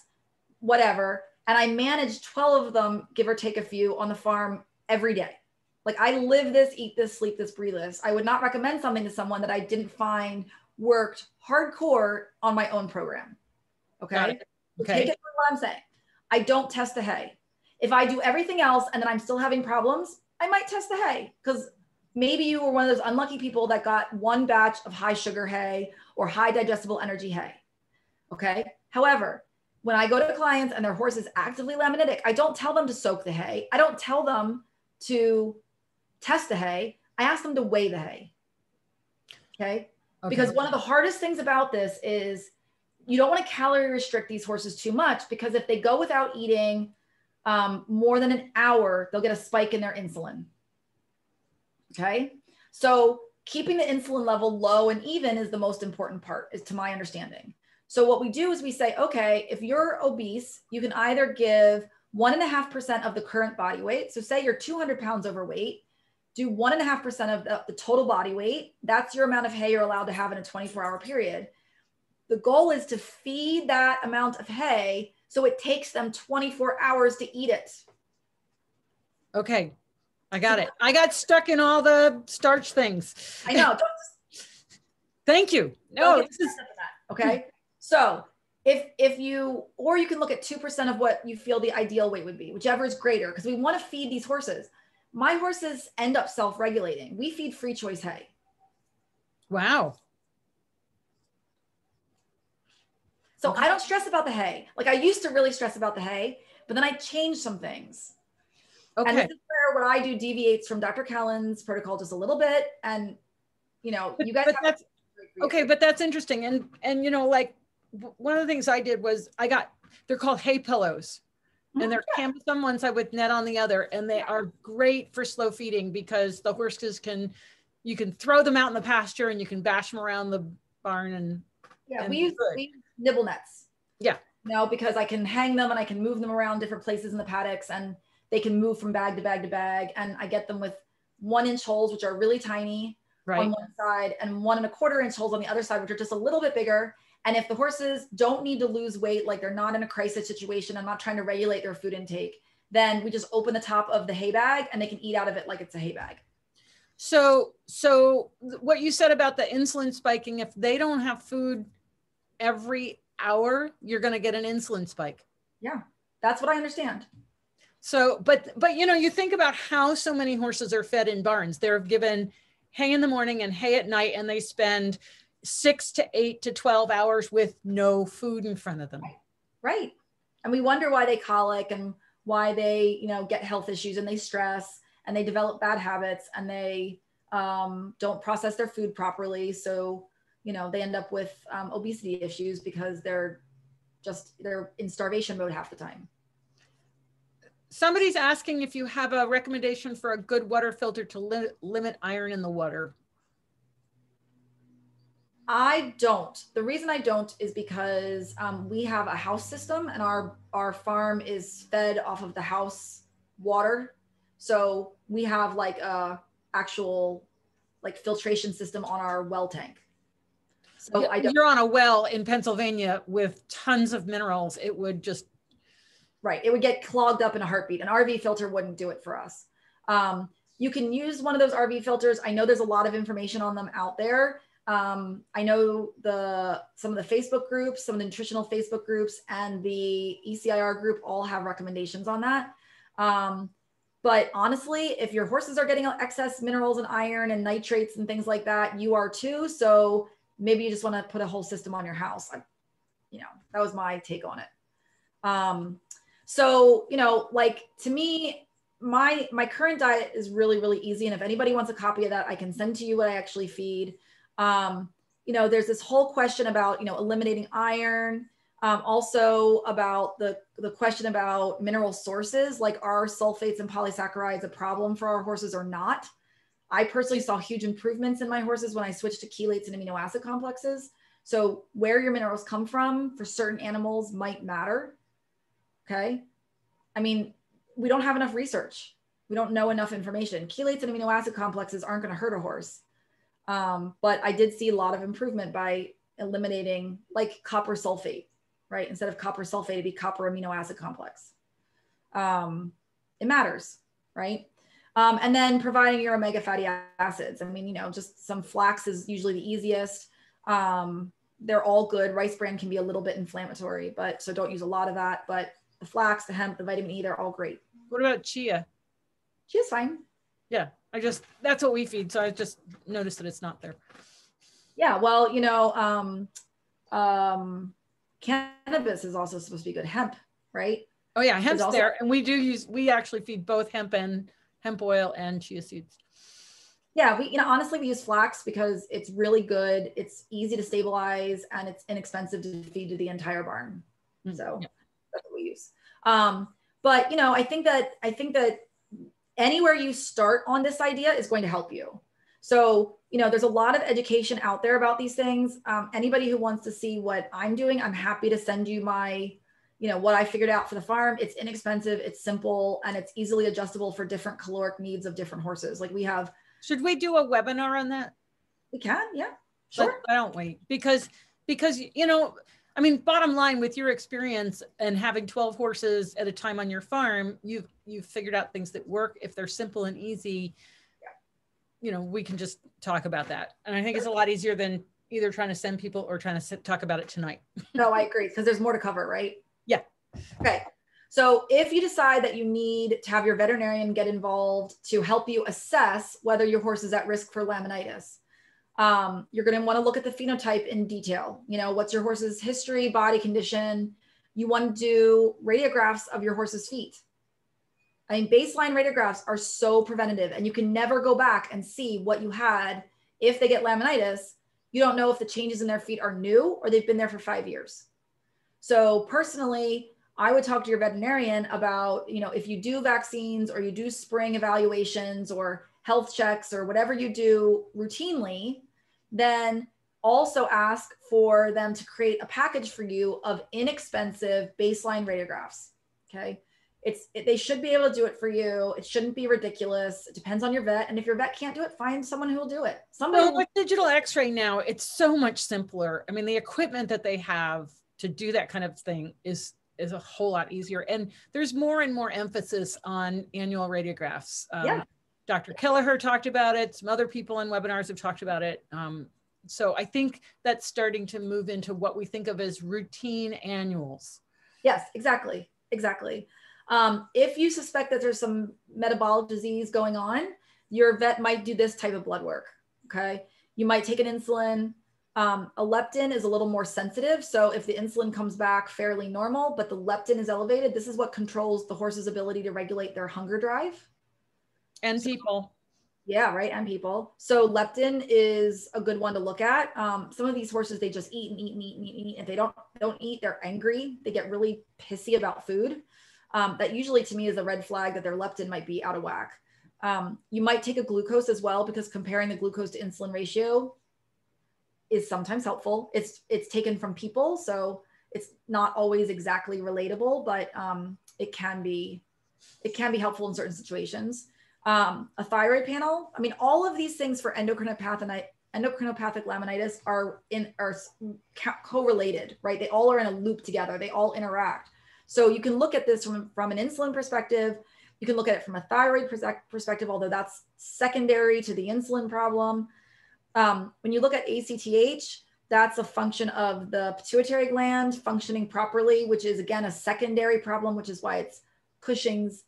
whatever and I manage 12 of them, give or take a few, on the farm every day. Like I live this, eat this, sleep this, breathe this. I would not recommend something to someone that I didn't find worked hardcore on my own program. Okay. Okay. Take it what I'm saying. I don't test the hay. If I do everything else and then I'm still having problems, I might test the hay because maybe you were one of those unlucky people that got one batch of high sugar hay or high digestible energy hay. Okay. However, when I go to clients and their horse is actively laminitic, I don't tell them to soak the hay. I don't tell them to test the hay. I ask them to weigh the hay. Okay. okay. Because one of the hardest things about this is you don't want to calorie restrict these horses too much because if they go without eating um, more than an hour, they'll get a spike in their insulin. Okay. So keeping the insulin level low and even is the most important part, is to my understanding. So what we do is we say, okay, if you're obese, you can either give one and a half percent of the current body weight. So say you're 200 pounds overweight, do one and a half percent of the, the total body weight. That's your amount of hay you're allowed to have in a 24 hour period. The goal is to feed that amount of hay so it takes them 24 hours to eat it. Okay, I got it. I got stuck in all the starch things. I know. <laughs> Thank you. No, this is okay. So if if you or you can look at 2% of what you feel the ideal weight would be, whichever is greater, because we want to feed these horses. My horses end up self-regulating. We feed free choice hay. Wow. So okay. I don't stress about the hay. Like I used to really stress about the hay, but then I changed some things. Okay. And this is where what I do deviates from Dr. Kellon's protocol just a little bit. And you know, but, you guys. But that's, okay, but that's interesting. And and you know, like one of the things I did was I got they're called hay pillows. And mm-hmm. they're campus on one side with net on the other, and they are great for slow feeding because the horses can, you can throw them out in the pasture and you can bash them around the barn and yeah, and we use, we nibble nets. Yeah. You know, because I can hang them and I can move them around different places in the paddocks and they can move from bag to bag to bag. And I get them with one inch holes, which are really tiny right. on one side, and one and a quarter inch holes on the other side, which are just a little bit bigger. And if the horses don't need to lose weight, like they're not in a crisis situation, I'm not trying to regulate their food intake, then we just open the top of the hay bag and they can eat out of it like it's a hay bag. So, so what you said about the insulin spiking, if they don't have food every hour, you're going to get an insulin spike. Yeah, that's what I understand. So, but, but, you know, you think about how so many horses are fed in barns. They're given hay in the morning and hay at night, and they spend six to eight to 12 hours with no food in front of them. Right. And we wonder why they colic and why they, you know, get health issues and they stress and they develop bad habits and they um, don't process their food properly. So you know they end up with um, obesity issues because they're just they're in starvation mode half the time somebody's asking if you have a recommendation for a good water filter to li limit iron in the water I don't. The reason I don't is because um, we have a house system and our our farm is fed off of the house water. So we have like a actual like filtration system on our well tank. So I don't, you're on a well in Pennsylvania with tons of minerals. It would just right. It would get clogged up in a heartbeat. An RV filter wouldn't do it for us. Um, you can use one of those RV filters. I know there's a lot of information on them out there. Um, I know the some of the Facebook groups, some of the nutritional Facebook groups, and the ECIR group all have recommendations on that. Um, but honestly, if your horses are getting excess minerals and iron and nitrates and things like that, you are too. So maybe you just want to put a whole system on your house. I, you know, that was my take on it. Um, so, you know, like to me, my my current diet is really really easy and if anybody wants a copy of that i can send to you what i actually feed um, you know there's this whole question about you know eliminating iron um, also about the the question about mineral sources like are sulfates and polysaccharides a problem for our horses or not I personally saw huge improvements in my horses when I switched to chelates and amino acid complexes. So where your minerals come from for certain animals might matter. Okay. I mean, we don't have enough research. We don't know enough information. Chelates and amino acid complexes aren't going to hurt a horse. Um, but I did see a lot of improvement by eliminating like copper sulfate, right? Instead of copper sulfate, it'd be copper amino acid complex. Um, it matters, right? Um, and then providing your omega fatty acids. I mean, you know, just some flax is usually the easiest. Um, they're all good. Rice bran can be a little bit inflammatory, but so don't use a lot of that. But the flax, the hemp, the vitamin E, they're all great. What about chia? Chia's fine. Yeah, I just that's what we feed, so I just noticed that it's not there. Yeah, well, you know, um, um, cannabis is also supposed to be good. Hemp, right? Oh yeah, hemp's also- there, and we do use. We actually feed both hemp and hemp oil and chia seeds. Yeah, we you know honestly we use flax because it's really good. It's easy to stabilize and it's inexpensive to feed to the entire barn. Mm-hmm. So yeah. that's what we use. Um, but you know, I think that I think that anywhere you start on this idea is going to help you. So, you know, there's a lot of education out there about these things. Um, anybody who wants to see what I'm doing, I'm happy to send you my, you know, what I figured out for the farm. It's inexpensive, it's simple, and it's easily adjustable for different caloric needs of different horses. Like we have. Should we do a webinar on that? We can, yeah, sure. But I don't wait because because you know I mean, bottom line, with your experience and having 12 horses at a time on your farm, you've you've figured out things that work. If they're simple and easy, you know, we can just talk about that. And I think it's a lot easier than either trying to send people or trying to sit, talk about it tonight. <laughs> no, I agree because there's more to cover, right? Yeah. Okay. So if you decide that you need to have your veterinarian get involved to help you assess whether your horse is at risk for laminitis, um, you're going to want to look at the phenotype in detail. You know, what's your horse's history, body condition? You want to do radiographs of your horse's feet. I mean, baseline radiographs are so preventative, and you can never go back and see what you had if they get laminitis. You don't know if the changes in their feet are new or they've been there for five years. So, personally, I would talk to your veterinarian about, you know, if you do vaccines or you do spring evaluations or health checks or whatever you do routinely, then also ask for them to create a package for you of inexpensive baseline radiographs. Okay. It's it, they should be able to do it for you. It shouldn't be ridiculous. It depends on your vet, and if your vet can't do it, find someone who will do it. Somebody well, with digital X-ray now, it's so much simpler. I mean, the equipment that they have to do that kind of thing is is a whole lot easier, and there's more and more emphasis on annual radiographs. Um, yeah. Dr. Kelleher talked about it. Some other people in webinars have talked about it. Um, so I think that's starting to move into what we think of as routine annuals. Yes, exactly. Exactly. Um, if you suspect that there's some metabolic disease going on, your vet might do this type of blood work. Okay. You might take an insulin. Um, a leptin is a little more sensitive. So if the insulin comes back fairly normal, but the leptin is elevated, this is what controls the horse's ability to regulate their hunger drive and people. Yeah, right. And people. So leptin is a good one to look at. Um, some of these horses, they just eat and eat and eat and eat and eat. If they don't don't eat, they're angry. They get really pissy about food. Um, that usually to me is a red flag that their leptin might be out of whack. Um, you might take a glucose as well because comparing the glucose to insulin ratio is sometimes helpful. It's it's taken from people, so it's not always exactly relatable, but um, it can be it can be helpful in certain situations um, a thyroid panel. I mean, all of these things for endocrinopathic endocrinopathic laminitis are in are correlated, right? They all are in a loop together. They all interact. So you can look at this from, from an insulin perspective. You can look at it from a thyroid perspective, although that's secondary to the insulin problem. Um, when you look at ACTH, that's a function of the pituitary gland functioning properly, which is again a secondary problem, which is why it's Cushing's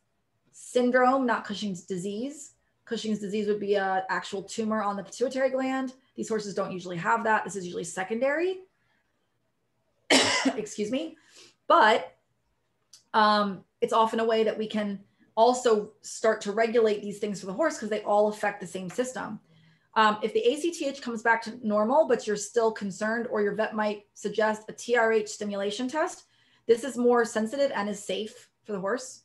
syndrome, not Cushing's disease. Cushing's disease would be an actual tumor on the pituitary gland. These horses don't usually have that. This is usually secondary. <coughs> Excuse me. But um, it's often a way that we can also start to regulate these things for the horse because they all affect the same system. Um, if the ACTH comes back to normal, but you're still concerned, or your vet might suggest a TRH stimulation test, this is more sensitive and is safe for the horse.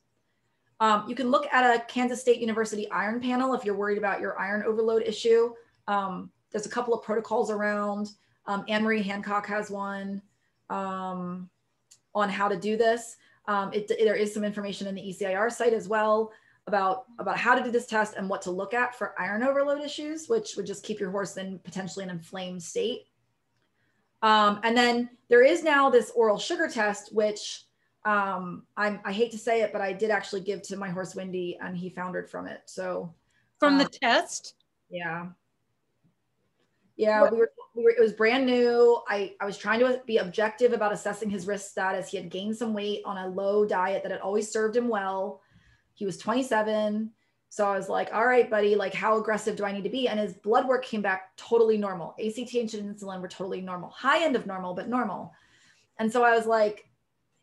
Um, you can look at a Kansas State University iron panel if you're worried about your iron overload issue. Um, there's a couple of protocols around. Um, Anne Marie Hancock has one um, on how to do this. Um, it, there is some information in the ECIR site as well about, about how to do this test and what to look at for iron overload issues, which would just keep your horse in potentially an inflamed state. Um, and then there is now this oral sugar test, which um, I'm, I hate to say it, but I did actually give to my horse Wendy and he foundered from it. So from the um, test? Yeah. Yeah, we were, we were, it was brand new. I, I was trying to be objective about assessing his risk status. He had gained some weight on a low diet that had always served him well. He was 27. So I was like, all right, buddy, like how aggressive do I need to be? And his blood work came back totally normal. ACTH and insulin were totally normal, high end of normal, but normal. And so I was like,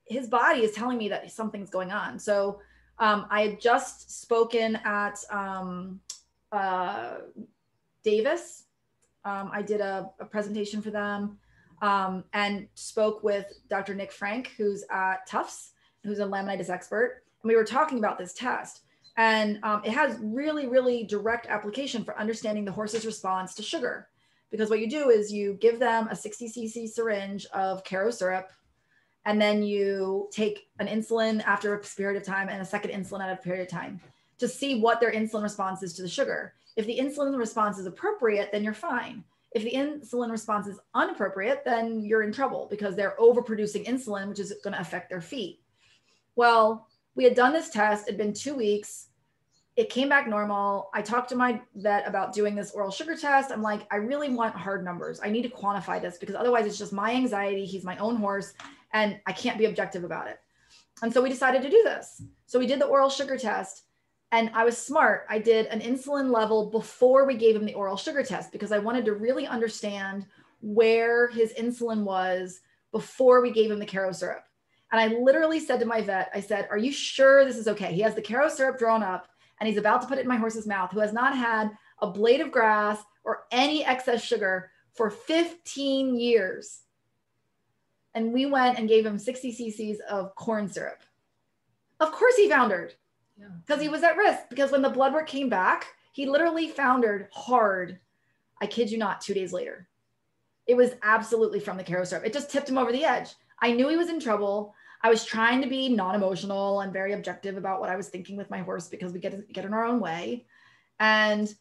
his body is telling me that something's going on. So um, I had just spoken at um, uh, Davis. Um, I did a, a, presentation for them um, and spoke with Dr. Nick Frank, who's at Tufts, who's a laminitis expert. And we were talking about this test. And um, it has really, really direct application for understanding the horse's response to sugar. Because what you do is you give them a 60 cc syringe of Karo syrup, and then you take an insulin after a period of time and a second insulin at a period of time to see what their insulin response is to the sugar. If the insulin response is appropriate, then you're fine. If the insulin response is inappropriate, then you're in trouble because they're overproducing insulin, which is going to affect their feet. Well, we had done this test, it'd been two weeks. It came back normal. I talked to my vet about doing this oral sugar test. I'm like, I really want hard numbers. I need to quantify this because otherwise it's just my anxiety. He's my own horse and I can't be objective about it. And so we decided to do this. So we did the oral sugar test and I was smart. I did an insulin level before we gave him the oral sugar test because I wanted to really understand where his insulin was before we gave him the Karo syrup. And I literally said to my vet, I said, Are you sure this is okay? He has the Karo syrup drawn up and he's about to put it in my horse's mouth, who has not had a blade of grass or any excess sugar for 15 years. And we went and gave him 60 cc's of corn syrup. Of course, he foundered because yeah. he was at risk. Because when the blood work came back, he literally foundered hard. I kid you not, two days later. It was absolutely from the Karo syrup. It just tipped him over the edge. I knew he was in trouble. I was trying to be non-emotional and very objective about what I was thinking with my horse because we get get in our own way. And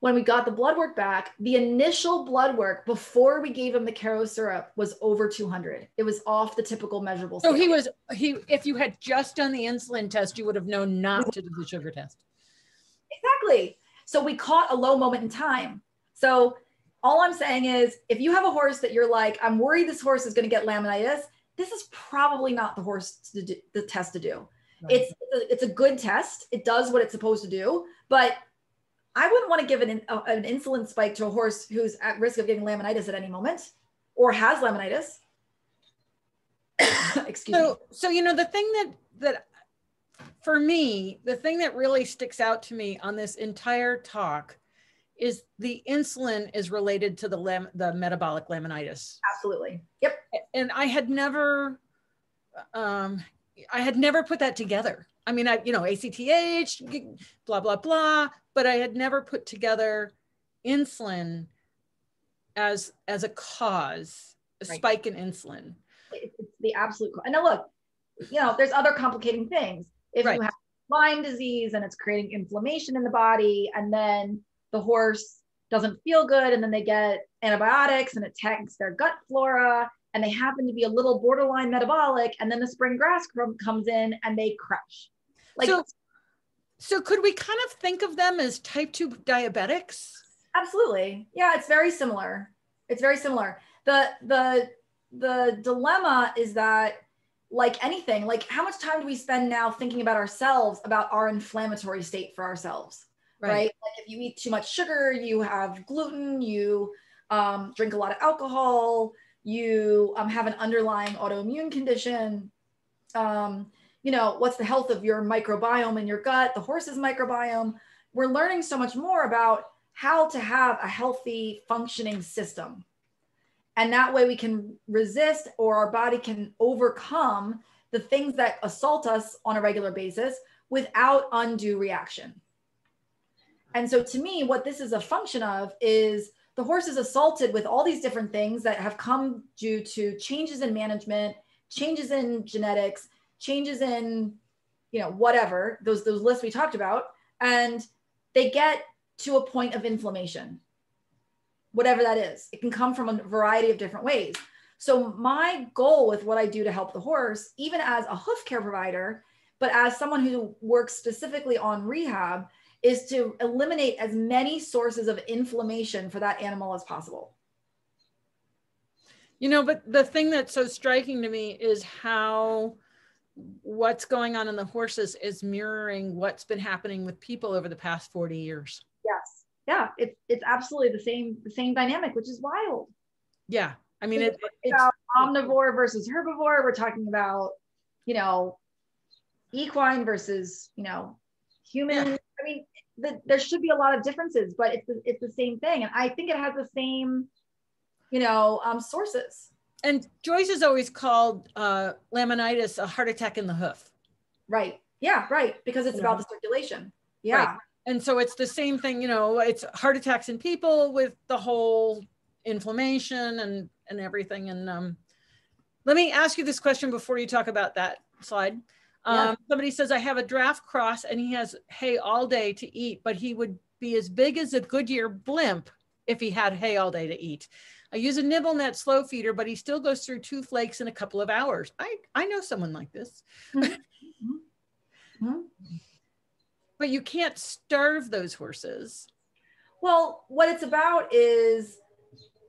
when we got the blood work back, the initial blood work before we gave him the Karo syrup was over 200. It was off the typical measurable. So he was he. If you had just done the insulin test, you would have known not to do the sugar test. Exactly. So we caught a low moment in time. So all I'm saying is, if you have a horse that you're like, I'm worried this horse is going to get laminitis, this is probably not the horse to do, the test to do. Right. It's it's a good test. It does what it's supposed to do, but I wouldn't want to give an, a, an insulin spike to a horse who's at risk of getting laminitis at any moment or has laminitis. <coughs> Excuse so, me. So you know the thing that that for me, the thing that really sticks out to me on this entire talk is the insulin is related to the lam- the metabolic laminitis. Absolutely. Yep. And I had never, um, I had never put that together. I mean, I you know ACTH, blah blah blah, but I had never put together insulin as as a cause, a right. spike in insulin. It's the absolute. And now look, you know, there's other complicating things. If right. you have Lyme disease and it's creating inflammation in the body, and then the horse doesn't feel good and then they get antibiotics and it attacks their gut flora and they happen to be a little borderline metabolic and then the spring grass comes in and they crash like so, so could we kind of think of them as type 2 diabetics absolutely yeah it's very similar it's very similar the the the dilemma is that like anything like how much time do we spend now thinking about ourselves about our inflammatory state for ourselves right. right? Like if you eat too much sugar, you have gluten, you um, drink a lot of alcohol, you um, have an underlying autoimmune condition. Um, you know, what's the health of your microbiome in your gut, the horse's microbiome. We're learning so much more about how to have a healthy functioning system. And that way we can resist or our body can overcome the things that assault us on a regular basis without undue reaction. And so to me, what this is a function of is the horse is assaulted with all these different things that have come due to changes in management, changes in genetics, changes in, you know, whatever, those, those lists we talked about. And they get to a point of inflammation, whatever that is. It can come from a variety of different ways. So my goal with what I do to help the horse, even as a hoof care provider, but as someone who works specifically on rehab, is to eliminate as many sources of inflammation for that animal as possible. You know, but the thing that's so striking to me is how what's going on in the horses is mirroring what's been happening with people over the past 40 years. Yes. Yeah, it's it's absolutely the same the same dynamic, which is wild. Yeah. I mean, it, it's about omnivore versus herbivore. We're talking about, you know, equine versus, you know, human. Yeah. I mean, the, there should be a lot of differences, but it's the, it's the same thing. And I think it has the same, you know, um, sources. And Joyce has always called uh, laminitis a heart attack in the hoof. Right. Yeah. Right. Because it's yeah. about the circulation. Yeah. Right. And so it's the same thing, you know, it's heart attacks in people with the whole inflammation and, and everything. And um, let me ask you this question before you talk about that slide. Um, Somebody says, I have a draft cross and he has hay all day to eat, but he would be as big as a Goodyear blimp if he had hay all day to eat. I use a nibble net slow feeder, but he still goes through two flakes in a couple of hours. I, I know someone like this. <laughs> Mm-hmm. but you can't starve those horses. Well, what it's about is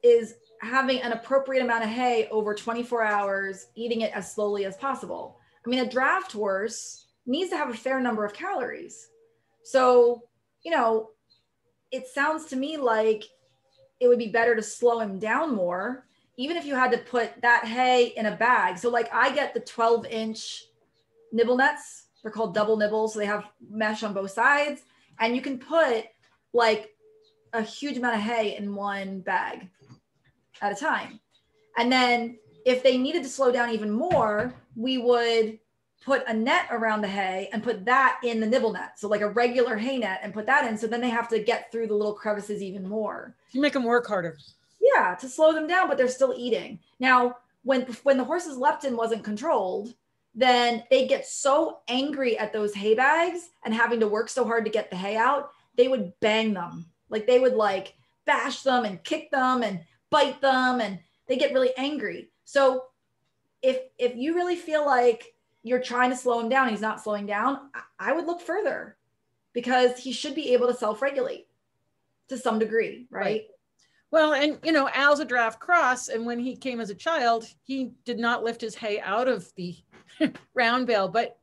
is having an appropriate amount of hay over 24 hours, eating it as slowly as possible. I mean, a draft horse needs to have a fair number of calories. So, you know, it sounds to me like it would be better to slow him down more, even if you had to put that hay in a bag. So, like, I get the 12 inch nibble nets, they're called double nibbles. So, they have mesh on both sides, and you can put like a huge amount of hay in one bag at a time. And then if they needed to slow down even more, we would put a net around the hay and put that in the nibble net. So like a regular hay net and put that in. So then they have to get through the little crevices even more. You make them work harder. Yeah, to slow them down, but they're still eating. Now, when when the horse's leptin wasn't controlled, then they get so angry at those hay bags and having to work so hard to get the hay out, they would bang them. Like they would like bash them and kick them and bite them and they get really angry. So if if you really feel like you're trying to slow him down, he's not slowing down, I would look further because he should be able to self-regulate to some degree, right? right? Well, and you know, Al's a draft cross, and when he came as a child, he did not lift his hay out of the <laughs> round bale. But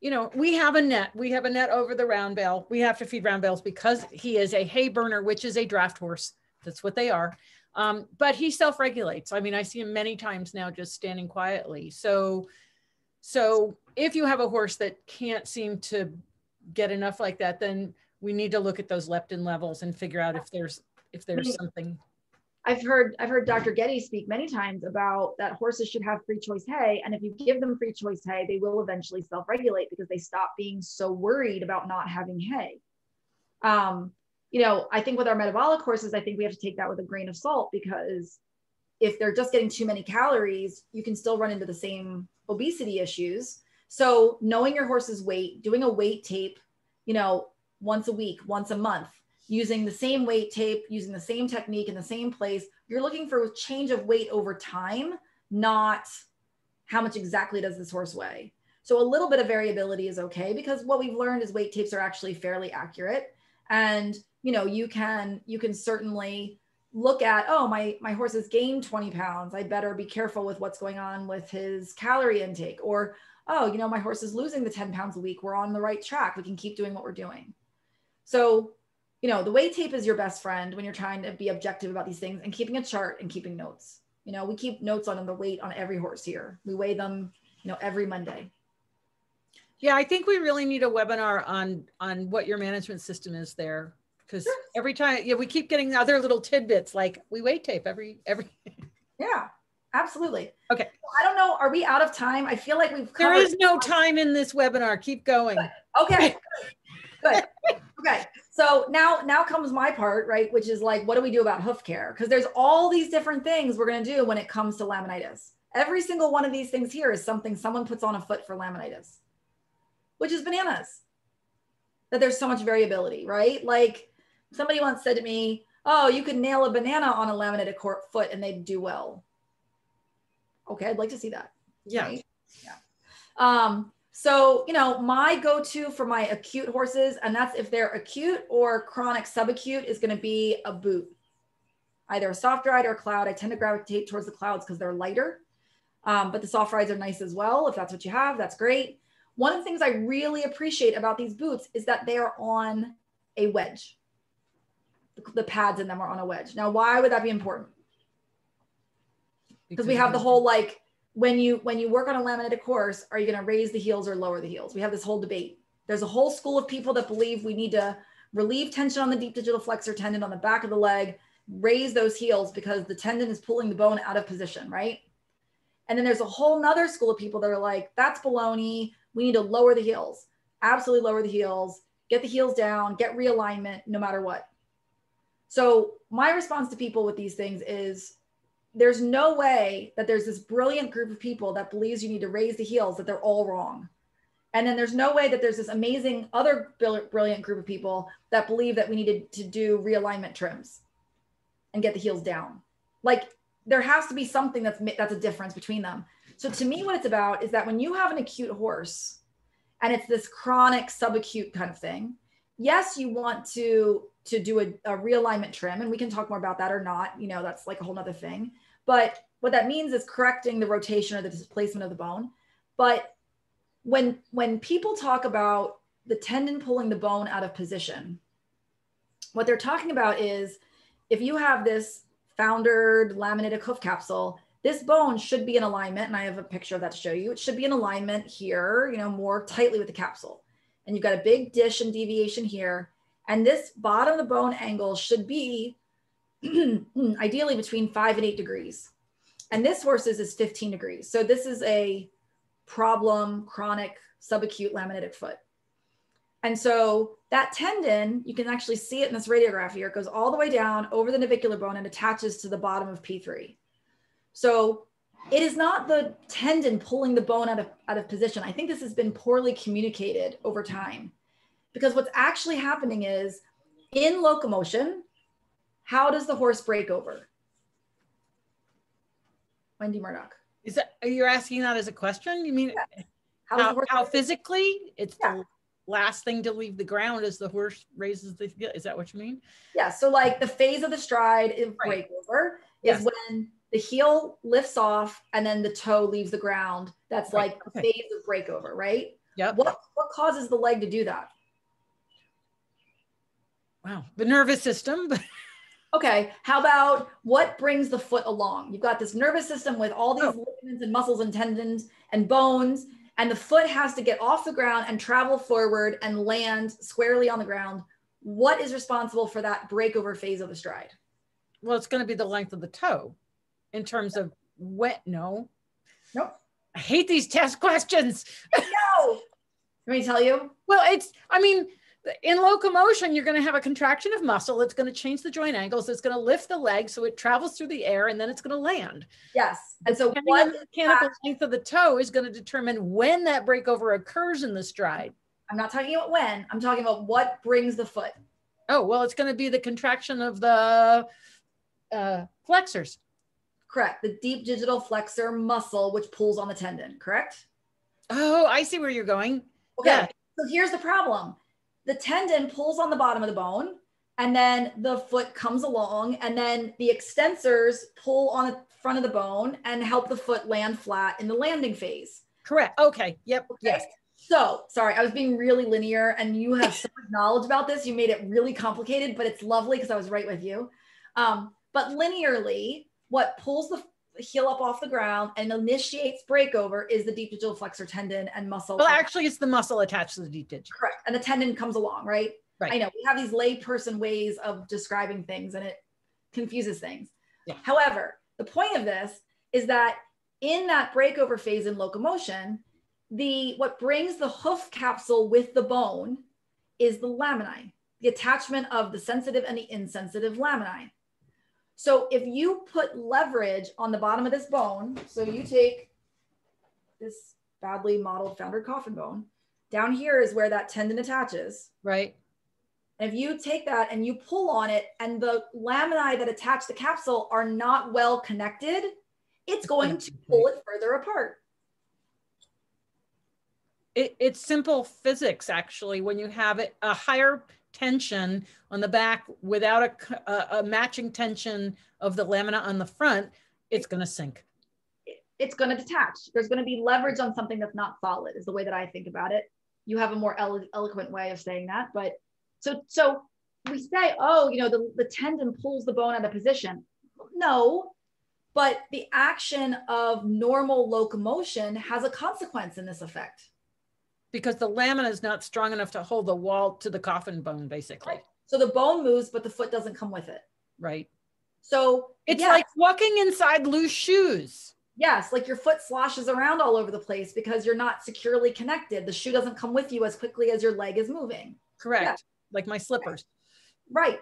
you know, we have a net. We have a net over the round bale. We have to feed round bales because he is a hay burner, which is a draft horse. That's what they are. Um, but he self-regulates. I mean, I see him many times now just standing quietly. So, so if you have a horse that can't seem to get enough like that, then we need to look at those leptin levels and figure out if there's if there's something. I've heard I've heard Dr. Getty speak many times about that horses should have free choice hay, and if you give them free choice hay, they will eventually self-regulate because they stop being so worried about not having hay. Um, you know, I think with our metabolic horses, I think we have to take that with a grain of salt because if they're just getting too many calories, you can still run into the same obesity issues. So knowing your horse's weight, doing a weight tape, you know, once a week, once a month, using the same weight tape, using the same technique in the same place, you're looking for a change of weight over time, not how much exactly does this horse weigh. So a little bit of variability is okay because what we've learned is weight tapes are actually fairly accurate. And you know you can you can certainly look at oh my my horse has gained 20 pounds. I better be careful with what's going on with his calorie intake. Or oh you know my horse is losing the 10 pounds a week. We're on the right track. We can keep doing what we're doing. So you know the weight tape is your best friend when you're trying to be objective about these things and keeping a chart and keeping notes. You know we keep notes on the weight on every horse here. We weigh them you know every monday. Yeah i think we really need a webinar on on what your management system is there because every time yeah we keep getting other little tidbits like we weight tape every every yeah absolutely. Okay. I don't know are we out of time? I feel like we've there is no time in this webinar. Keep going. Okay good. Okay so now now comes my part right which is like what do we do about hoof care? Because there's all these different things we're going to do when it comes to laminitis. Every single one of these things here is something someone puts on a foot for laminitis which is bananas that there's so much variability right? Like somebody once said to me, Oh, you could nail a banana on a laminated court foot and they'd do well. Okay, I'd like to see that. Yeah. Right? Yeah. Um, so, you know, my go to for my acute horses, and that's if they're acute or chronic subacute, is going to be a boot, either a soft ride or a cloud. I tend to gravitate towards the clouds because they're lighter, um, but the soft rides are nice as well. If that's what you have, that's great. One of the things I really appreciate about these boots is that they are on a wedge the pads in them are on a wedge. Now, why would that be important? because we have the whole like when you when you work on a laminitic horse, are you going to raise the heels or lower the heels? We have this whole debate. There's a whole school of people that believe we need to relieve tension on the deep digital flexor tendon on the back of the leg, raise those heels because the tendon is pulling the bone out of position, right? And then there's a whole nother school of people that are like, that's baloney. We need to lower the heels, absolutely lower the heels, get the heels down, get realignment no matter what. So, my response to people with these things is there's no way that there's this brilliant group of people that believes you need to raise the heels, that they're all wrong. And then there's no way that there's this amazing other brilliant group of people that believe that we needed to do realignment trims and get the heels down. Like there has to be something that's that's a difference between them. So to me, what it's about is that when you have an acute horse and it's this chronic subacute kind of thing, yes, you want to to do a, a realignment trim, and we can talk more about that or not. You know, that's like a whole nother thing. But what that means is correcting the rotation or the displacement of the bone. But when when people talk about the tendon pulling the bone out of position, what they're talking about is if you have this foundered laminitic hoof capsule, this bone should be in alignment. And I have a picture of that to show you. It should be in alignment here, you know, more tightly with the capsule. And you've got a big dish and deviation here. And this bottom of the bone angle should be <clears throat> ideally between five and eight degrees. And this horse's is 15 degrees. So this is a problem, chronic, subacute laminitic foot. And so that tendon, you can actually see it in this radiograph here. It goes all the way down over the navicular bone and attaches to the bottom of P3. So it is not the tendon pulling the bone out of, out of position. I think this has been poorly communicated over time because what's actually happening is in locomotion, how does the horse break over? Wendy Murdoch. Is that you're asking that as a question? You mean yeah. how, how, how physically it's yeah. the last thing to leave the ground as the horse raises the is that what you mean? Yeah. So like the phase of the stride is right. breakover yes. is when the heel lifts off and then the toe leaves the ground. That's right. like okay. phase of breakover, right? Yeah. What what causes the leg to do that? Wow, the nervous system. <laughs> okay, how about what brings the foot along? You've got this nervous system with all these oh. ligaments and muscles and tendons and bones, and the foot has to get off the ground and travel forward and land squarely on the ground. What is responsible for that breakover phase of the stride? Well, it's going to be the length of the toe in terms of wet. No. Nope. I hate these test questions. no. Let me tell you? Well, it's, I mean, in locomotion, you're going to have a contraction of muscle. It's going to change the joint angles. It's going to lift the leg so it travels through the air and then it's going to land. Yes. And so, what the mechanical that, length of the toe is going to determine when that breakover occurs in the stride. I'm not talking about when, I'm talking about what brings the foot. Oh, well, it's going to be the contraction of the uh, flexors. Correct. The deep digital flexor muscle, which pulls on the tendon, correct? Oh, I see where you're going. Okay. Yeah. So here's the problem the tendon pulls on the bottom of the bone and then the foot comes along and then the extensors pull on the front of the bone and help the foot land flat in the landing phase. Correct. Okay. Yep. Okay. Yes. So sorry, I was being really linear and you have so much knowledge about this. You made it really complicated, but it's lovely because I was right with you. Um, but linearly, what pulls the heel up off the ground and initiates breakover is the deep digital flexor tendon and muscle. Well, actually, it's the muscle attached to the deep digit. Correct. And the tendon comes along, right? Right. I know we have these layperson ways of describing things and it confuses things. Yeah. However, the point of this is that in that breakover phase in locomotion, the what brings the hoof capsule with the bone is the laminae, the attachment of the sensitive and the insensitive laminae. So if you put leverage on the bottom of this bone, so you take this badly modeled founder coffin bone, down here is where that tendon attaches. Right. And if you take that and you pull on it and the laminae that attach the capsule are not well connected, it's going to pull it further apart. It, it's simple physics, actually. When you have it, a higher tension on the back without a, a, a matching tension of the lamina on the front, it's going to sink. It's going to detach. There's going to be leverage on something that's not solid, is the way that I think about it. You have a more elo eloquent way of saying that, but so so we say, oh, you know, the, the tendon pulls the bone out of position. No, but the action of normal locomotion has a consequence in this effect. Because the lamina is not strong enough to hold the wall to the coffin bone, basically. Right. So the bone moves, but the foot doesn't come with it. Right. So it's yes. like walking inside loose shoes. Yes, like your foot sloshes around all over the place because you're not securely connected. The shoe doesn't come with you as quickly as your leg is moving. Correct. Yeah. Like my slippers. Right.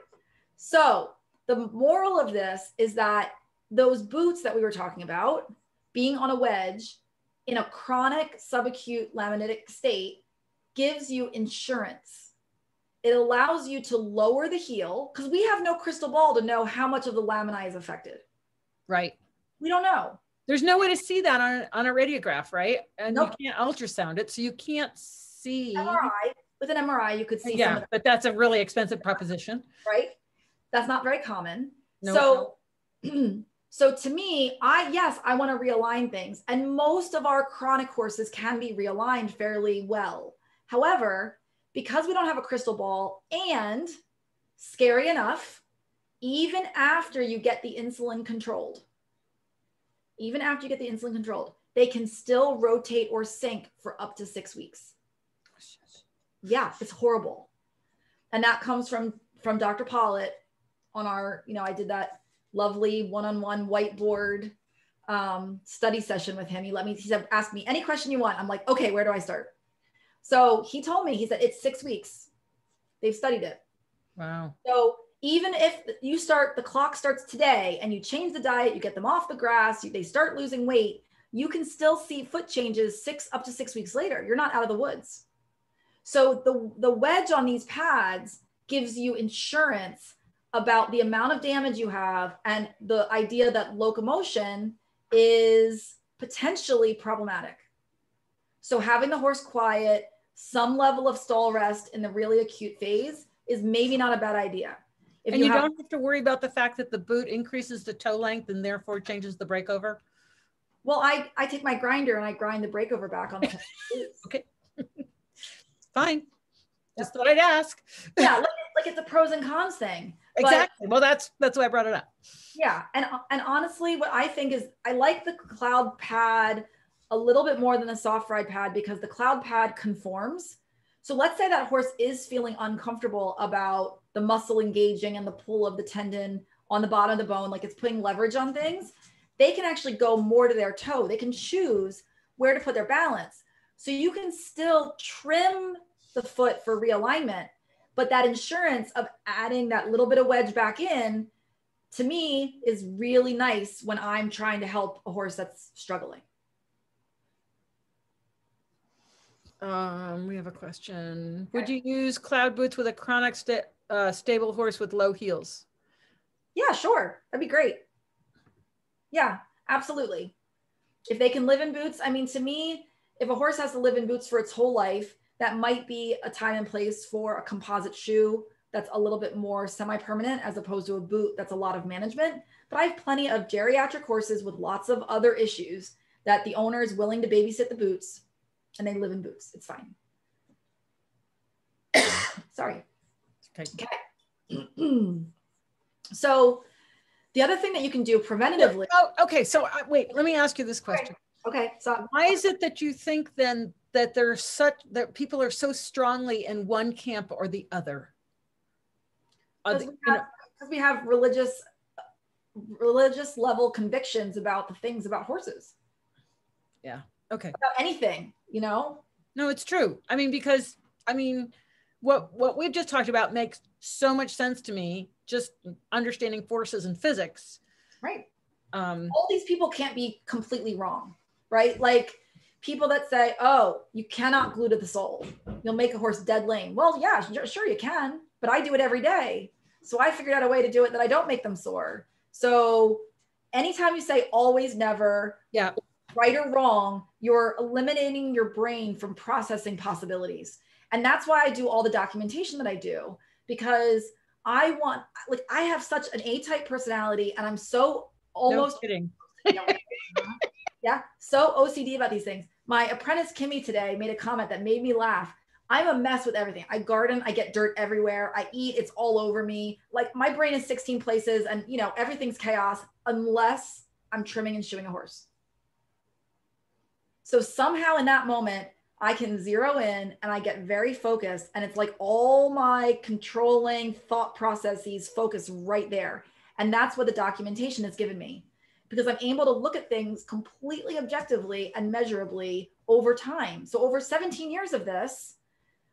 So the moral of this is that those boots that we were talking about, being on a wedge in a chronic subacute laminitic state, gives you insurance. It allows you to lower the heel because we have no crystal ball to know how much of the lamina is affected. Right. We don't know. There's no way to see that on, on a radiograph, right? And nope. you can't ultrasound it, so you can't see. MRI with an MRI, you could see. Yeah, but that's a really expensive proposition, right? That's not very common. No, so, <clears throat> <clears throat> so to me, I yes, I want to realign things, and most of our chronic horses can be realigned fairly well. However, because we don't have a crystal ball, and scary enough, even after you get the insulin controlled, even after you get the insulin controlled, they can still rotate or sink for up to six weeks. Yeah, it's horrible. And that comes from from Dr. Pollitt on our, you know, I did that lovely one-on-one whiteboard um, study session with him. He let me, he said, ask me any question you want. I'm like, okay, where do I start? So he told me, he said, it's six weeks. They've studied it. Wow. So even if you start, the clock starts today and you change the diet, you get them off the grass, you, they start losing weight, you can still see foot changes six up to six weeks later. You're not out of the woods. So the, the wedge on these pads gives you insurance about the amount of damage you have and the idea that locomotion is potentially problematic. So having the horse quiet, some level of stall rest in the really acute phase is maybe not a bad idea. If and you, you have, don't have to worry about the fact that the boot increases the toe length and therefore changes the breakover. Well, I, I take my grinder and I grind the breakover back on the <laughs> okay <laughs> fine. Just thought I'd ask. yeah, like, like it's a pros and cons thing. Exactly. But, well, that's that's why I brought it up. Yeah, and and honestly, what I think is I like the cloud pad a little bit more than the soft ride pad because the cloud pad conforms. So let's say that horse is feeling uncomfortable about the muscle engaging and the pull of the tendon on the bottom of the bone, like it's putting leverage on things. They can actually go more to their toe. They can choose where to put their balance. So you can still trim the foot for realignment. But that insurance of adding that little bit of wedge back in to me is really nice when I'm trying to help a horse that's struggling. Um, we have a question. Would you use cloud boots with a chronic sta uh, stable horse with low heels? Yeah, sure. That'd be great. Yeah, absolutely. If they can live in boots, I mean, to me, if a horse has to live in boots for its whole life, that might be a time and place for a composite shoe that's a little bit more semi-permanent as opposed to a boot that's a lot of management. But I have plenty of geriatric horses with lots of other issues that the owner is willing to babysit the boots and they live in boots. It's fine. <coughs> Sorry. Okay. okay. <clears throat> so the other thing that you can do preventatively. Oh, okay. So uh, wait, let me ask you this question. Okay. okay. So why is it that you think then that there's such that people are so strongly in one camp or the other. Because we, have, we have religious religious level convictions about the things about horses. Yeah okay. About anything you know? No it's true. I mean because i mean what what we've just talked about makes so much sense to me just understanding forces and physics. Right. Um all these people can't be completely wrong right? Like people that say, oh, you cannot glue to the sole. You'll make a horse dead lame. Well, yeah, sure you can, but I do it every day. So I figured out a way to do it that I don't make them sore. So anytime you say always, never, yeah, right or wrong, you're eliminating your brain from processing possibilities. And that's why I do all the documentation that I do because I want, like, I have such an A type personality and I'm so almost no kidding. <laughs> Yeah, so OCD about these things. My apprentice Kimmy today made a comment that made me laugh. I'm a mess with everything. I garden, I get dirt everywhere. I eat, it's all over me. Like my brain is 16 places and you know, everything's chaos unless I'm trimming and shoeing a horse. So somehow in that moment, I can zero in and I get very focused. And it's like all my controlling thought processes focus right there. And that's what the documentation has given me because I'm able to look at things completely objectively and measurably over time. So, over 17 years of this,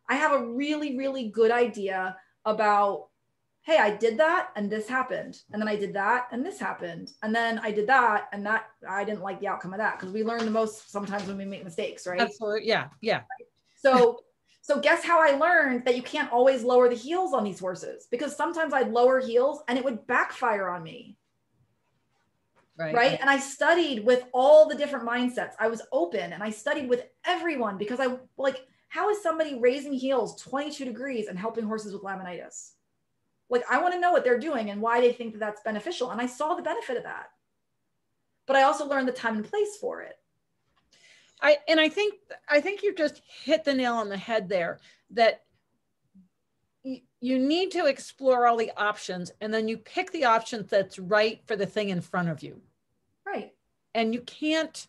I have a really, really good idea about hey, I did that and this happened. And then I did that and this happened. And then I did that and that I didn't like the outcome of that because we learn the most sometimes when we make mistakes, right? Absolutely. Yeah. Yeah. So so guess how I learned that you can't always lower the heels on these horses because sometimes I'd lower heels and it would backfire on me. Right. right. And I studied with all the different mindsets. I was open and I studied with everyone because I like, how is somebody raising heels 22 degrees and helping horses with laminitis? Like, I want to know what they're doing and why they think that that's beneficial. And I saw the benefit of that. But I also learned the time and place for it. I and I think I think you just hit the nail on the head there that you need to explore all the options and then you pick the option that's right for the thing in front of you. Right. And you can't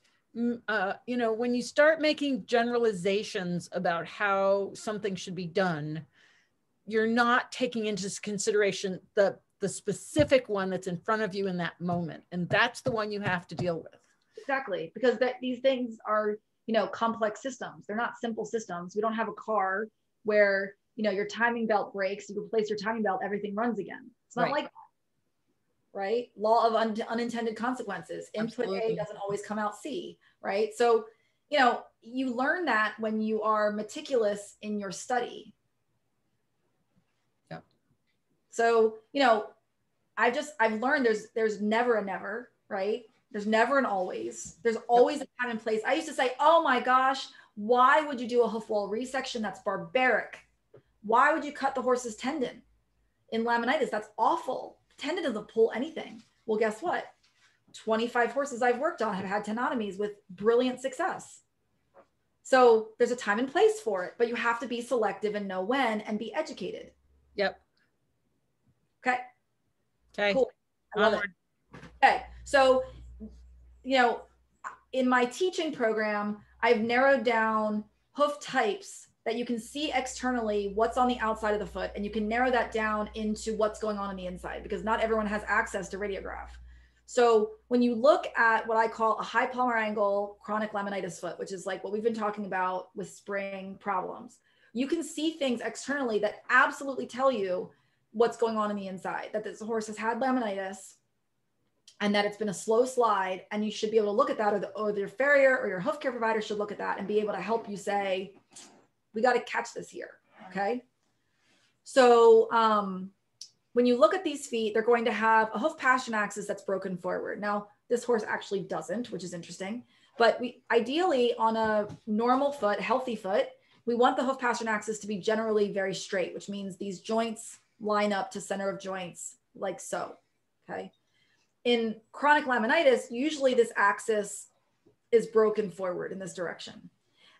uh, you know, when you start making generalizations about how something should be done, you're not taking into consideration the the specific one that's in front of you in that moment and that's the one you have to deal with exactly because that these things are you know complex systems they're not simple systems we don't have a car where you know your timing belt breaks you replace your timing belt everything runs again it's not right. like that right law of un- unintended consequences input Absolutely. a doesn't always come out c right so you know you learn that when you are meticulous in your study Yeah. so, you know, I just I've learned there's there's never a never, right? There's never an always. There's always a time and place. I used to say, "Oh my gosh, why would you do a hoof wall resection? That's barbaric. Why would you cut the horse's tendon in laminitis? That's awful. Tendon doesn't pull anything." Well, guess what? 25 horses I've worked on have had tenotomies with brilliant success. So there's a time and place for it, but you have to be selective and know when and be educated. Yep. Okay. Okay. Cool. I love Onward. it. Okay. So, you know, in my teaching program, I've narrowed down hoof types that you can see externally what's on the outside of the foot, and you can narrow that down into what's going on on the inside because not everyone has access to radiograph. So when you look at what I call a high palmar angle chronic laminitis foot, which is like what we've been talking about with spring problems, you can see things externally that absolutely tell you what's going on in the inside, that this horse has had laminitis and that it's been a slow slide. And you should be able to look at that, or, the, or your farrier or your hoof care provider should look at that and be able to help you say, we got to catch this here. Okay. So, um, when you look at these feet, they're going to have a hoof pastern axis that's broken forward. Now, this horse actually doesn't, which is interesting. But we ideally on a normal foot, healthy foot, we want the hoof pastern axis to be generally very straight, which means these joints line up to center of joints like so, okay? In chronic laminitis, usually this axis is broken forward in this direction.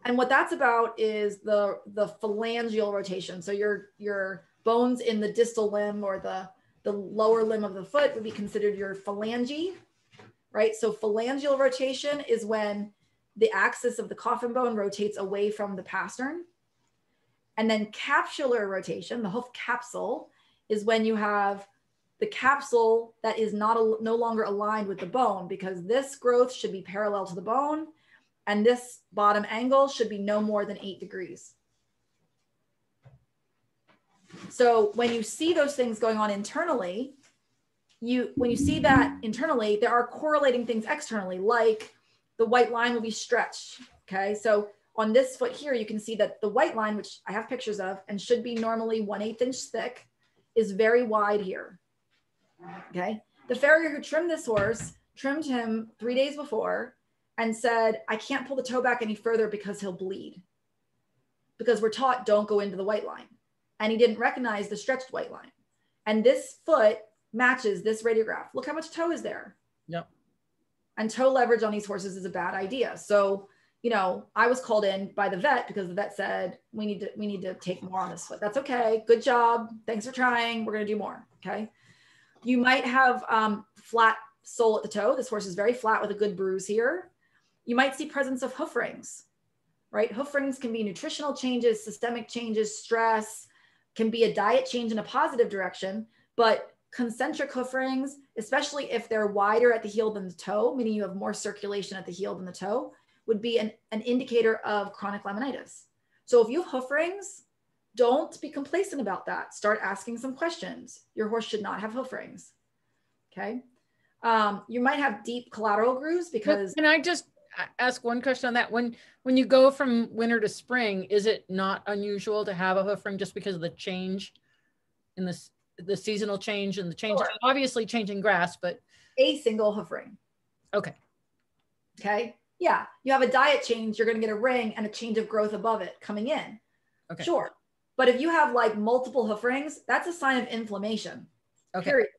And what that's about is the, the phalangeal rotation. So your, your bones in the distal limb or the, the lower limb of the foot would be considered your phalange, right? So phalangeal rotation is when the axis of the coffin bone rotates away from the pastern. And then capsular rotation, the hoof capsule, is when you have the capsule that is not a, no longer aligned with the bone because this growth should be parallel to the bone and this bottom angle should be no more than eight degrees. So when you see those things going on internally, you when you see that internally, there are correlating things externally, like the white line will be stretched. Okay, so on this foot here, you can see that the white line, which I have pictures of, and should be normally one eighth inch thick, is very wide here. Okay. The farrier who trimmed this horse trimmed him three days before and said, I can't pull the toe back any further because he'll bleed. Because we're taught don't go into the white line. And he didn't recognize the stretched white line. And this foot matches this radiograph. Look how much toe is there. Yep. And toe leverage on these horses is a bad idea. So you know, I was called in by the vet because the vet said we need to we need to take more on this foot. That's okay. Good job. Thanks for trying. We're gonna do more. Okay. You might have um, flat sole at the toe. This horse is very flat with a good bruise here. You might see presence of hoof rings, right? Hoof rings can be nutritional changes, systemic changes, stress, can be a diet change in a positive direction, but concentric hoof rings, especially if they're wider at the heel than the toe, meaning you have more circulation at the heel than the toe, would be an, an indicator of chronic laminitis. So if you have hoof rings, don't be complacent about that. Start asking some questions. Your horse should not have hoof rings. Okay. Um, you might have deep collateral grooves because. Can I just ask one question on that? When when you go from winter to spring, is it not unusual to have a hoof ring just because of the change in this the seasonal change and the change sure. obviously changing grass, but a single hoof ring. Okay. Okay. Yeah. You have a diet change, you're going to get a ring and a change of growth above it coming in. Okay. Sure. But if you have like multiple hoof rings, that's a sign of inflammation. Okay. Period.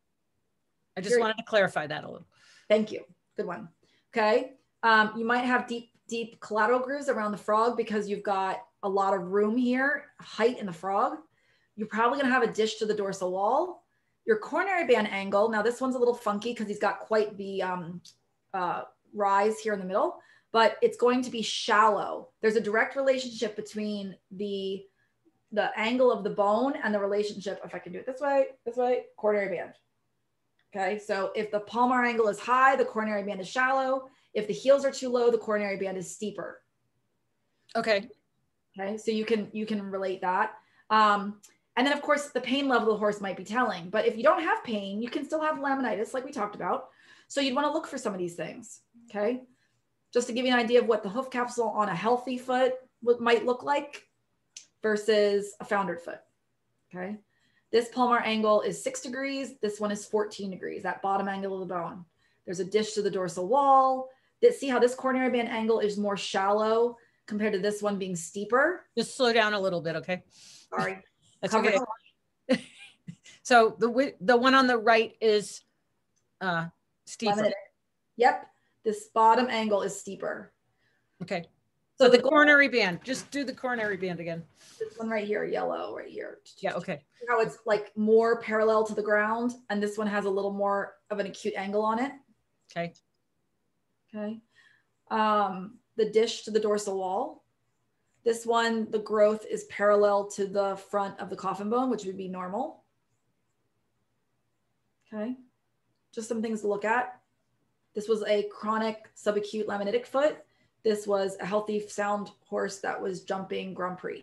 I just Period. wanted to clarify that a little. Thank you. Good one. Okay. Um, you might have deep, deep collateral grooves around the frog because you've got a lot of room here, height in the frog. You're probably going to have a dish to the dorsal wall. Your coronary band angle. Now this one's a little funky because he's got quite the um, uh, rise here in the middle, but it's going to be shallow. There's a direct relationship between the the angle of the bone and the relationship, if I can do it this way, this way, coronary band. Okay, so if the palmar angle is high, the coronary band is shallow. If the heels are too low, the coronary band is steeper. Okay. Okay, so you can you can relate that. Um, and then of course the pain level of the horse might be telling. But if you don't have pain, you can still have laminitis, like we talked about. So you'd want to look for some of these things. Okay, just to give you an idea of what the hoof capsule on a healthy foot might look like versus a foundered foot. Okay. This palmar angle is six degrees. This one is 14 degrees, that bottom angle of the bone. There's a dish to the dorsal wall. See how this coronary band angle is more shallow compared to this one being steeper? Just slow down a little bit, okay? Sorry. <laughs> That's Cover okay. <laughs> so the the one on the right is uh, steeper. Yep. This bottom angle is steeper. Okay. So, so the, the coronary band, just do the coronary band again this one right here, yellow right here. Yeah, okay. How it's like more parallel to the ground, and this one has a little more of an acute angle on it. Okay. Okay. Um, the dish to the dorsal wall. This one, the growth is parallel to the front of the coffin bone, which would be normal. Okay. Just some things to look at. This was a chronic subacute laminitic foot. This was a healthy, sound horse that was jumping Grand Prix.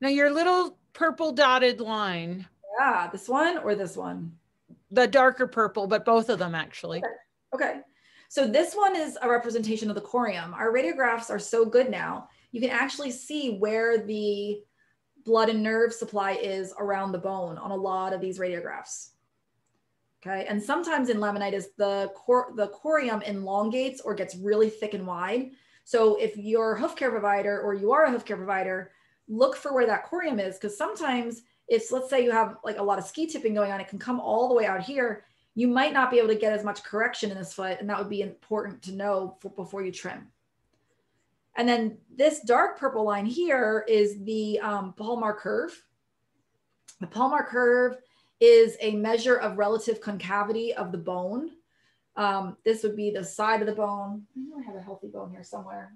Now your little purple dotted line. Yeah, this one or this one? The darker purple, but both of them actually. Okay. Okay. So this one is a representation of the corium. Our radiographs are so good now. You can actually see where the blood and nerve supply is around the bone on a lot of these radiographs. Okay, and sometimes in laminitis, the, cor the corium elongates or gets really thick and wide. So if you're a hoof care provider or you are a hoof care provider, look for where that corium is because sometimes if let's say you have like a lot of ski tipping going on, it can come all the way out here. You might not be able to get as much correction in this foot, and that would be important to know for, before you trim. And then this dark purple line here is the um, palmar curve. The palmar curve is a measure of relative concavity of the bone. Um, this would be the side of the bone. I know I have a healthy bone here somewhere.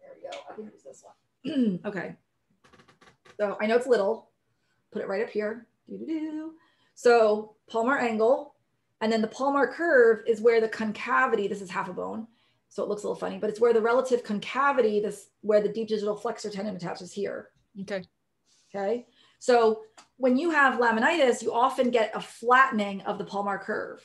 There we go. I think it's this one. <clears throat> okay. So I know it's little, put it right up here. Doo -doo -doo. So palmar angle, and then the palmar curve is where the concavity, this is half a bone, so it looks a little funny, but it's where the relative concavity, this where the deep digital flexor tendon attaches here. Okay. Okay. So when you have laminitis, you often get a flattening of the palmar curve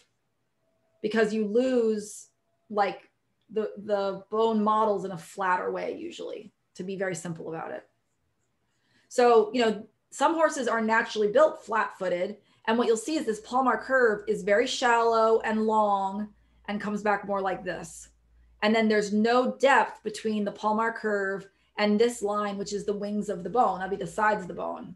because you lose like the, the bone models in a flatter way, usually, to be very simple about it. So, you know, some horses are naturally built flat footed. And what you'll see is this palmar curve is very shallow and long and comes back more like this. And then there's no depth between the palmar curve and this line, which is the wings of the bone. That'll be the sides of the bone.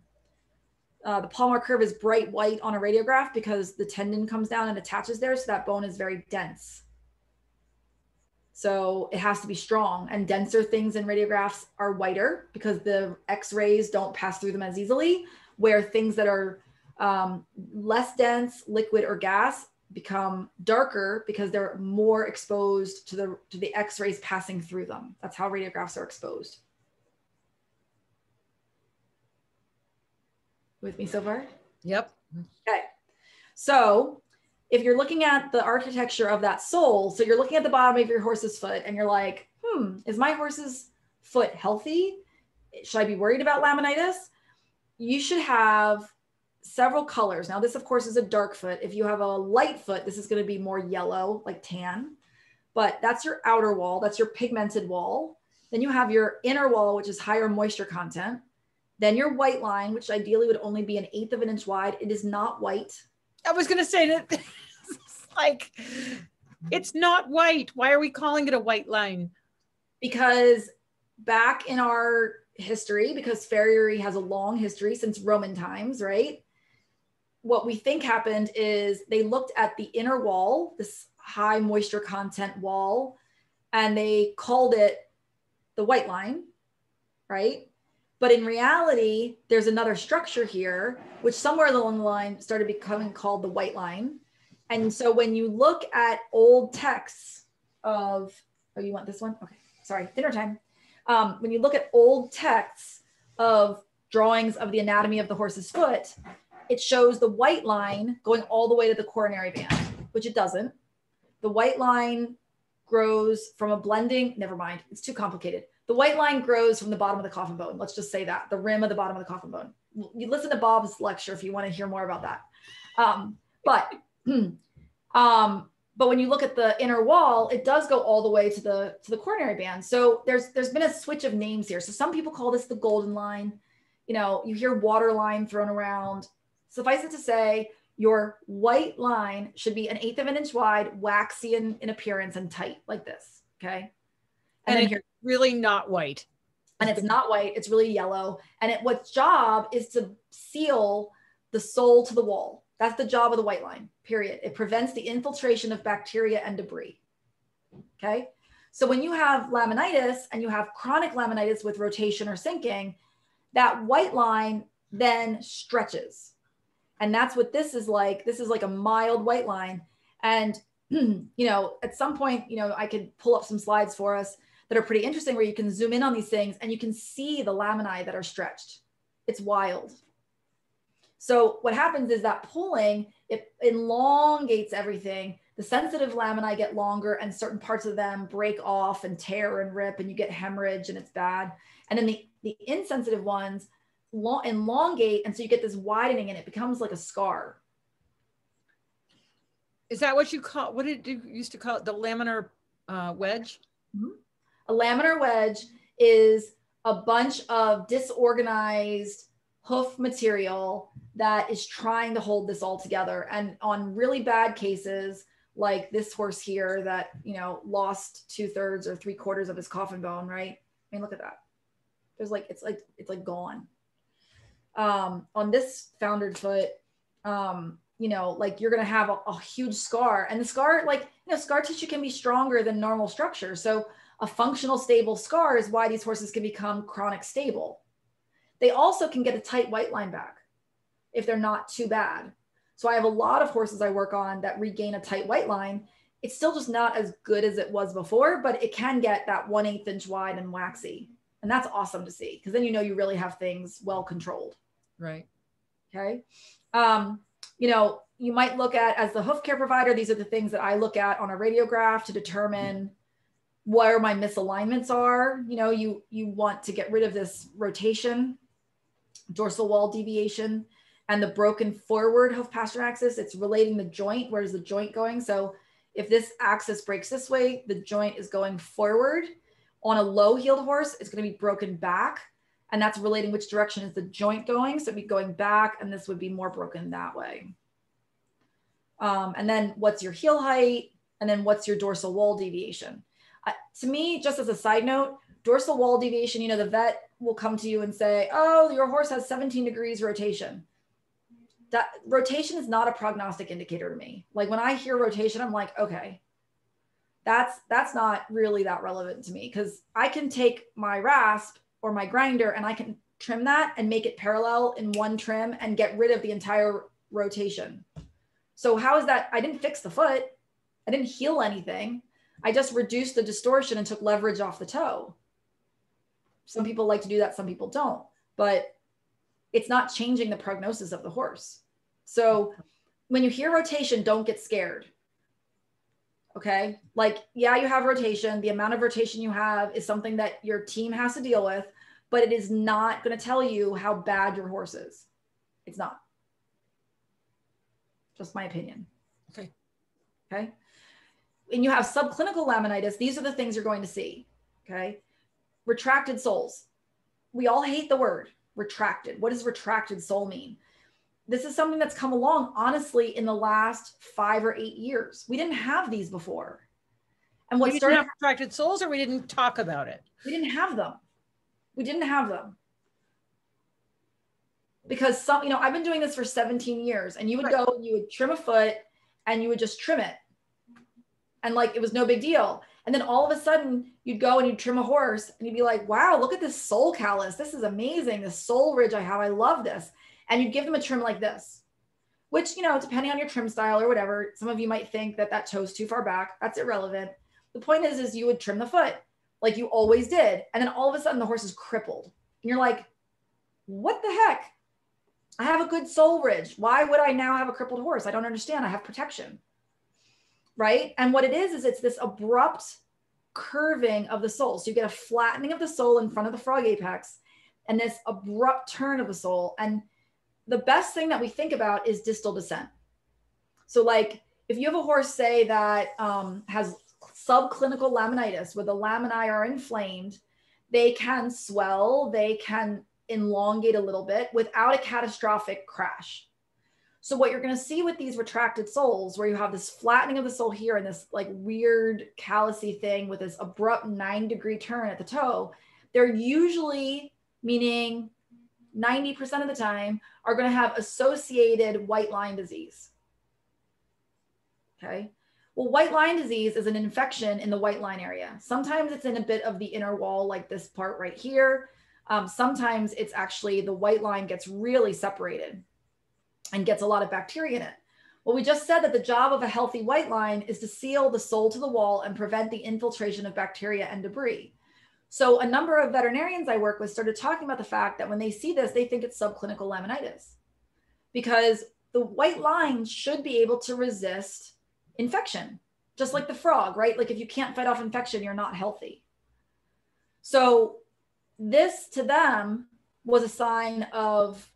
Uh, the palmar curve is bright white on a radiograph because the tendon comes down and attaches there. So that bone is very dense. So it has to be strong and denser things in radiographs are whiter because the x-rays don't pass through them as easily where things that are um, less dense, liquid or gas, become darker because they're more exposed to the to the x-rays passing through them. That's how radiographs are exposed. With me so far? Yep. Okay. So if you're looking at the architecture of that sole so you're looking at the bottom of your horse's foot and you're like hmm is my horse's foot healthy? Should i be worried about laminitis? You should have several colors. Now, this, of course, is a dark foot. If you have a light foot, this is going to be more yellow, like tan. But that's your outer wall. That's your pigmented wall. Then you have your inner wall, which is higher moisture content. Then your white line, which ideally would only be an eighth of an inch wide. It is not white. I was going to say that <laughs> it's like, it's not white. Why are we calling it a white line? Because back in our history, because farriery has a long history since Roman times, right? What we think happened is they looked at the inner wall, this high moisture content wall, and they called it the white line, right? But in reality, there's another structure here, which somewhere along the line started becoming called the white line. And so when you look at old texts of, oh, you want this one? Okay, sorry, dinner time. Um, when you look at old texts of drawings of the anatomy of the horse's foot, it shows the white line going all the way to the coronary band, which it doesn't. The white line grows from a blending, never mind, it's too complicated. The white line grows from the bottom of the coffin bone. Let's just say that the rim of the bottom of the coffin bone. You listen to Bob's lecture if you want to hear more about that. Um, but, <clears throat> um, but when you look at the inner wall, it does go all the way to the to the coronary band. So there's there's been a switch of names here. So some people call this the golden line. You know, you hear water line thrown around. Suffice it to say, your white line should be an eighth of an inch wide, waxy in, in appearance and tight like this. Okay. And, and it's really not white. And it's not white, it's really yellow. And it what's job is to seal the sole to the wall. That's the job of the white line, period. It prevents the infiltration of bacteria and debris. Okay. So when you have laminitis and you have chronic laminitis with rotation or sinking, that white line then stretches and that's what this is like. This is like a mild white line. And, <clears throat> you know, at some point, you know, I could pull up some slides for us that are pretty interesting where you can zoom in on these things and you can see the laminae that are stretched. It's wild. So what happens is that pulling, it elongates everything. The sensitive laminae get longer and certain parts of them break off and tear and rip and you get hemorrhage and it's bad. And then the, the insensitive ones, long, elongate, and so you get this widening, and it becomes like a scar. Is that what you call? What did you used to call it? The laminar uh, wedge. Mm-hmm. A laminar wedge is a bunch of disorganized hoof material that is trying to hold this all together. And on really bad cases, like this horse here that you know lost two thirds or three quarters of his coffin bone, right? I mean, look at that. There's like it's like it's like gone um, on this foundered foot, um, you know, like you're to have a, a, huge scar and the scar, like, you know, scar tissue can be stronger than normal structure. So a functional stable scar is why these horses can become chronic stable. They also can get a tight white line back if they're not too bad. So I have a lot of horses I work on that regain a tight white line. It's still just not as good as it was before, but it can get that one eighth inch wide and waxy. And that's awesome to see because then you know you really have things well controlled. Right. Okay. Um, you know, you might look at as the hoof care provider, these are the things that I look at on a radiograph to determine where my misalignments are. You know, you you want to get rid of this rotation, dorsal wall deviation, and the broken forward hoof pastern axis. It's relating the joint. Where's the joint going? So if this axis breaks this way, the joint is going forward. On a low heeled horse, it's going to be broken back and that's relating which direction is the joint going. So it'd be going back and this would be more broken that way. Um, and then what's your heel height? And then what's your dorsal wall deviation? Uh, to me, just as a side note, dorsal wall deviation, you know, the vet will come to you and say, oh, your horse has 17 degrees rotation. That rotation is not a prognostic indicator to me. Like when I hear rotation, I'm like, okay, that's that's not really that relevant to me because I can take my rasp or my grinder and I can trim that and make it parallel in one trim and get rid of the entire rotation. So how is that? I didn't fix the foot. I didn't heal anything. I just reduced the distortion and took leverage off the toe. Some people like to do that, some people don't, but it's not changing the prognosis of the horse. So when you hear rotation, don't get scared. Okay. Like, yeah, you have rotation. The amount of rotation you have is something that your team has to deal with, but it is not going to tell you how bad your horse is. It's not. Just my opinion. Okay. Okay. And you have subclinical laminitis. These are the things you're going to see. Okay. Retracted soles. We all hate the word retracted. What does retracted sole mean? This is something that's come along, honestly, in the last five or eight years. We didn't have these before. And what we started have retracted soles, or we didn't talk about it? We didn't have them. We didn't have them because some, you know, I've been doing this for 17 years and you would right. go, and you would trim a foot and you would just trim it. And like, it was no big deal. And then all of a sudden you'd go and you'd trim a horse and you'd be like, wow, look at this sole callus. This is amazing. This sole ridge I have. I love this. And you'd give them a trim like this, which, you know, depending on your trim style or whatever, some of you might think that that toe's too far back. That's irrelevant. The point is, is you would trim the foot like you always did. And then all of a sudden the horse is crippled. And you're like, what the heck? I have a good sole ridge. Why would I now have a crippled horse? I don't understand. I have protection. Right. And what it is, is it's this abrupt curving of the sole. So you get a flattening of the sole in front of the frog apex and this abrupt turn of the sole. And the best thing that we think about is distal descent. So, like, if you have a horse, say, that um, has subclinical laminitis where the laminae are inflamed, they can swell, they can elongate a little bit without a catastrophic crash. So what you're going to see with these retracted soles, where you have this flattening of the sole here and this like weird callousy thing with this abrupt nine degree turn at the toe, they're usually meaning 90% of the time are going to have associated white line disease. Okay. Well, white line disease is an infection in the white line area. Sometimes it's in a bit of the inner wall, like this part right here. Um, sometimes it's actually the white line gets really separated and gets a lot of bacteria in it. Well, we just said that the job of a healthy white line is to seal the sole to the wall and prevent the infiltration of bacteria and debris. So a number of veterinarians I work with started talking about the fact that when they see this, they think it's subclinical laminitis because the white line should be able to resist infection, just like the frog, right? Like if you can't fight off infection, you're not healthy. So this to them was a sign of,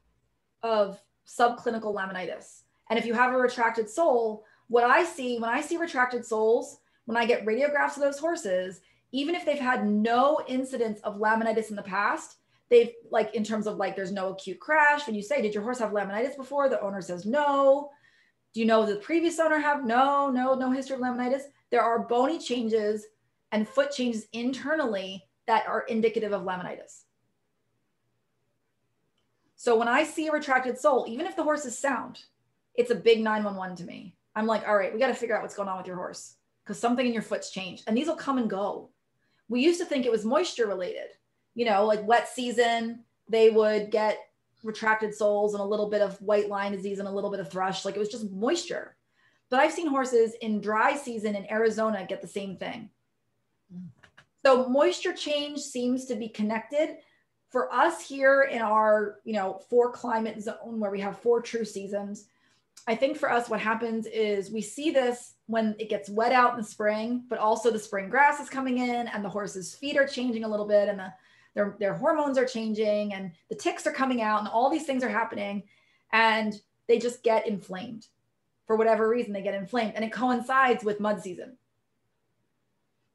of subclinical laminitis. And if you have a retracted sole, what I see when I see retracted soles, when I get radiographs of those horses, even if they've had no incidents of laminitis in the past, they've like in terms of like there's no acute crash. When you say, did your horse have laminitis before? The owner says no. Do you know the previous owner have? No, no, no history of laminitis. There are bony changes and foot changes internally that are indicative of laminitis. So when I see a retracted sole, even if the horse is sound, it's a big 911 to me. I'm like, all right, we got to figure out what's going on with your horse because something in your foot's changed. And these will come and go. We used to think it was moisture related, you know, like wet season, they would get retracted soles and a little bit of white line disease and a little bit of thrush. Like it was just moisture. But I've seen horses in dry season in Arizona get the same thing. So moisture change seems to be connected. For us here in our, you know, four climate zone where we have four true seasons, I think for us what happens is we see this when it gets wet out in the spring, but also the spring grass is coming in and the horse's feet are changing a little bit and the, their, their hormones are changing and the ticks are coming out and all these things are happening and they just get inflamed for whatever reason they get inflamed and it coincides with mud season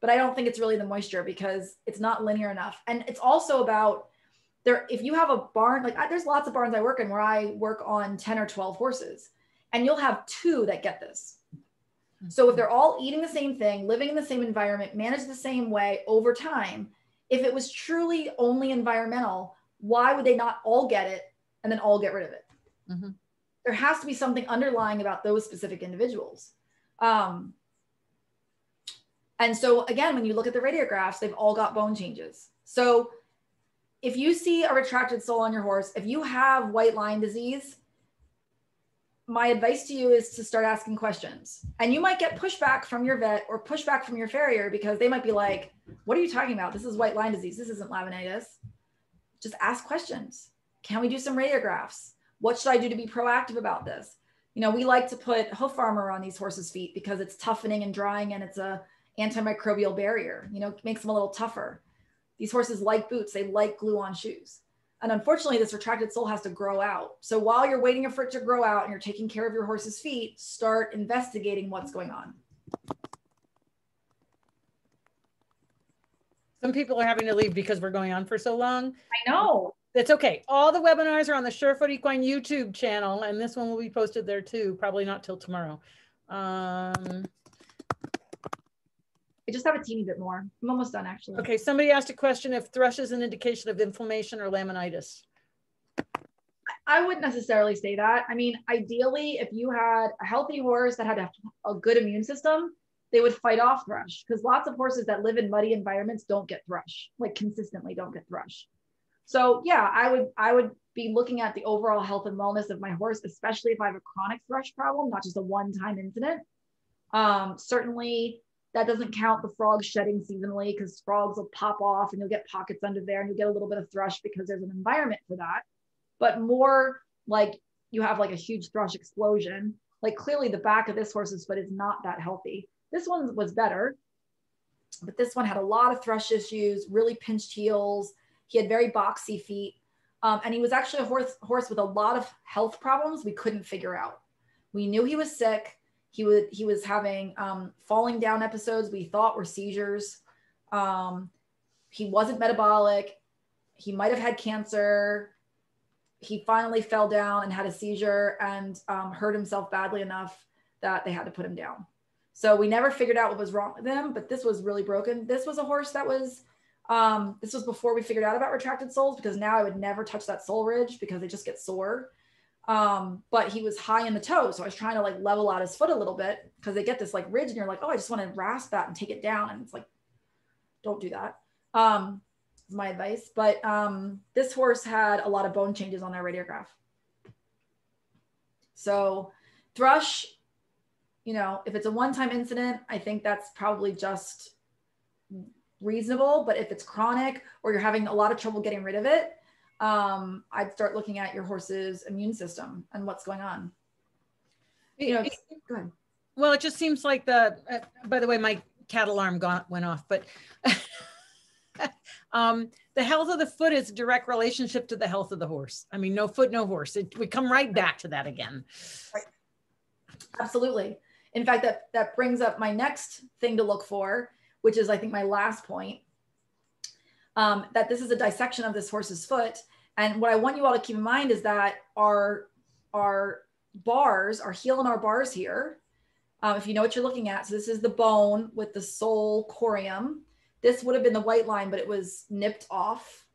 but I don't think it's really the moisture because it's not linear enough. And it's also about there, if you have a barn, like I, there's lots of barns I work in where I work on 10 or 12 horses, and you'll have two that get this. So if mm-hmm. they're all eating the same thing, living in the same environment, managed the same way over time, if it was truly only environmental, why would they not all get it and then all get rid of it? Mm-hmm. There has to be something underlying about those specific individuals. Um, and so again, when you look at the radiographs, they've all got bone changes. So if you see a retracted sole on your horse, if you have white line disease, my advice to you is to start asking questions. And you might get pushback from your vet or pushback from your farrier because they might be like, what are you talking about? This is white line disease. This isn't laminitis. Just ask questions. Can we do some radiographs? What should I do to be proactive about this? You know, we like to put hoof armor on these horses' feet because it's toughening and drying and it's a antimicrobial barrier, you know, makes them a little tougher. These horses like boots, they like glue on shoes. And unfortunately, this retracted sole has to grow out. So while you're waiting for it to grow out and you're taking care of your horse's feet, start investigating what's going on. Some people are having to leave because we're going on for so long. I know. It's okay. All the webinars are on the Sure Foot Equine YouTube channel, and this one will be posted there too. Probably not till tomorrow. Um, I just have a teeny bit more. I'm almost done actually. Okay, somebody asked a question if thrush is an indication of inflammation or laminitis. I wouldn't necessarily say that. I mean, ideally, if you had a healthy horse that had a, a good immune system, they would fight off thrush because lots of horses that live in muddy environments don't get thrush, like consistently don't get thrush. So yeah, I would I would be looking at the overall health and wellness of my horse, especially if I have a chronic thrush problem, not just a one-time incident. Um, certainly that doesn't count the frogs shedding seasonally because frogs will pop off and you'll get pockets under there and you'll get a little bit of thrush because there's an environment for that. But more like you have like a huge thrush explosion. Like clearly the back of this horse's foot is not that healthy. This one was better, but this one had a lot of thrush issues, really pinched heels. He had very boxy feet. Um, and he was actually a horse, horse with a lot of health problems we couldn't figure out. We knew he was sick he was he was having um, falling down episodes we thought were seizures. Um, he wasn't metabolic. He might have had cancer. He finally fell down and had a seizure and um, hurt himself badly enough that they had to put him down. So we never figured out what was wrong with them, but this was really broken. This was a horse that was, um, this was before we figured out about retracted soles because now I would never touch that sole ridge because they just get sore um, but he was high in the toe. So I was trying to like level out his foot a little bit because they get this like ridge and you're like, oh, I just want to rasp that and take it down. And it's like, don't do that. Um, my advice. But um, this horse had a lot of bone changes on their radiograph. So thrush, you know, if it's a one-time incident, I think that's probably just reasonable. But if it's chronic or you're having a lot of trouble getting rid of it, um, I'd start looking at your horse's immune system and what's going on. You know, go ahead. Well, it just seems like the, uh, by the way, my cat alarm got, went off, but <laughs> um, the health of the foot is a direct relationship to the health of the horse. I mean, no foot, no horse. It, we come right back to that again. Right. Absolutely. In fact, that, that brings up my next thing to look for, which is I think my last point, um, that this is a dissection of this horse's foot. And what I want you all to keep in mind is that our, our bars, our heel and our bars here, um, if you know what you're looking at, so this is the bone with the sole corium. This would have been the white line, but it was nipped off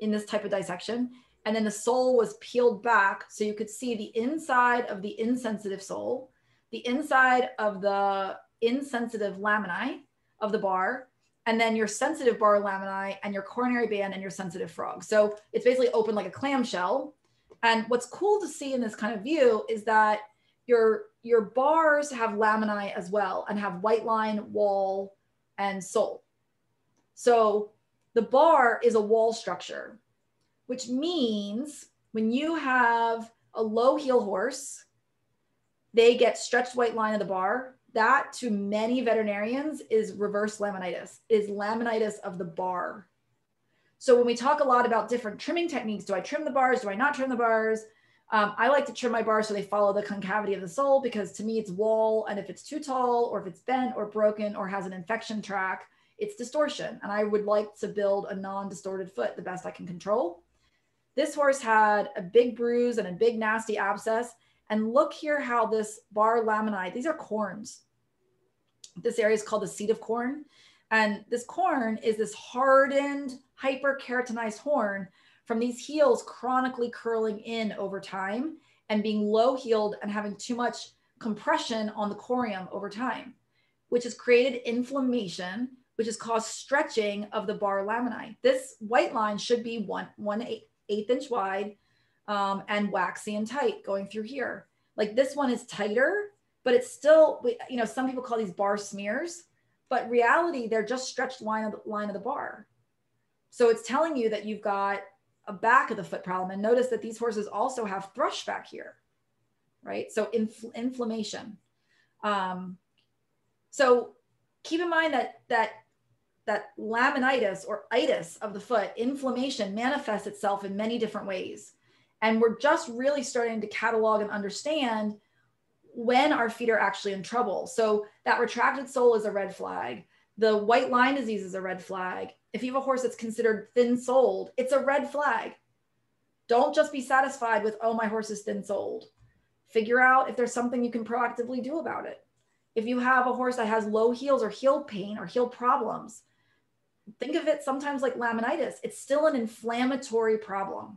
in this type of dissection. And then the sole was peeled back so you could see the inside of the insensitive sole, the inside of the insensitive laminae of the bar, and then your sensitive bar laminae and your coronary band and your sensitive frog. So it's basically open like a clamshell. And what's cool to see in this kind of view is that your, your bars have laminae as well and have white line, wall, and sole. So the bar is a wall structure, which means when you have a low heel horse, they get stretched white line of the bar that to many veterinarians is reverse laminitis, is laminitis of the bar. So when we talk a lot about different trimming techniques, do I trim the bars? Do I not trim the bars? Um, I like to trim my bars so they follow the concavity of the sole because to me it's wall. And if it's too tall or if it's bent or broken or has an infection track, it's distortion. And I would like to build a non-distorted foot the best I can control. This horse had a big bruise and a big nasty abscess. And look here how this bar laminae, these are corns. This area is called the seat of corn. And this corn is this hardened, hyperkeratinized horn from these heels chronically curling in over time and being low heeled and having too much compression on the corium over time, which has created inflammation, which has caused stretching of the bar laminae. This white line should be one, one eighth inch wide um, and waxy and tight going through here. Like this one is tighter, but it's still, you know, some people call these bar smears, but reality, they're just stretched line of the line of the bar. So it's telling you that you've got a back of the foot problem. And notice that these horses also have thrush back here, right? So inf- inflammation. Um, so keep in mind that that that laminitis or itis of the foot, inflammation manifests itself in many different ways. And we're just really starting to catalog and understand when our feet are actually in trouble. So that retracted sole is a red flag. The white line disease is a red flag. If you have a horse that's considered thin soled, it's a red flag. Don't just be satisfied with, oh, my horse is thin soled. Figure out if there's something you can proactively do about it. If you have a horse that has low heels or heel pain or heel problems, think of it sometimes like laminitis. It's still an inflammatory problem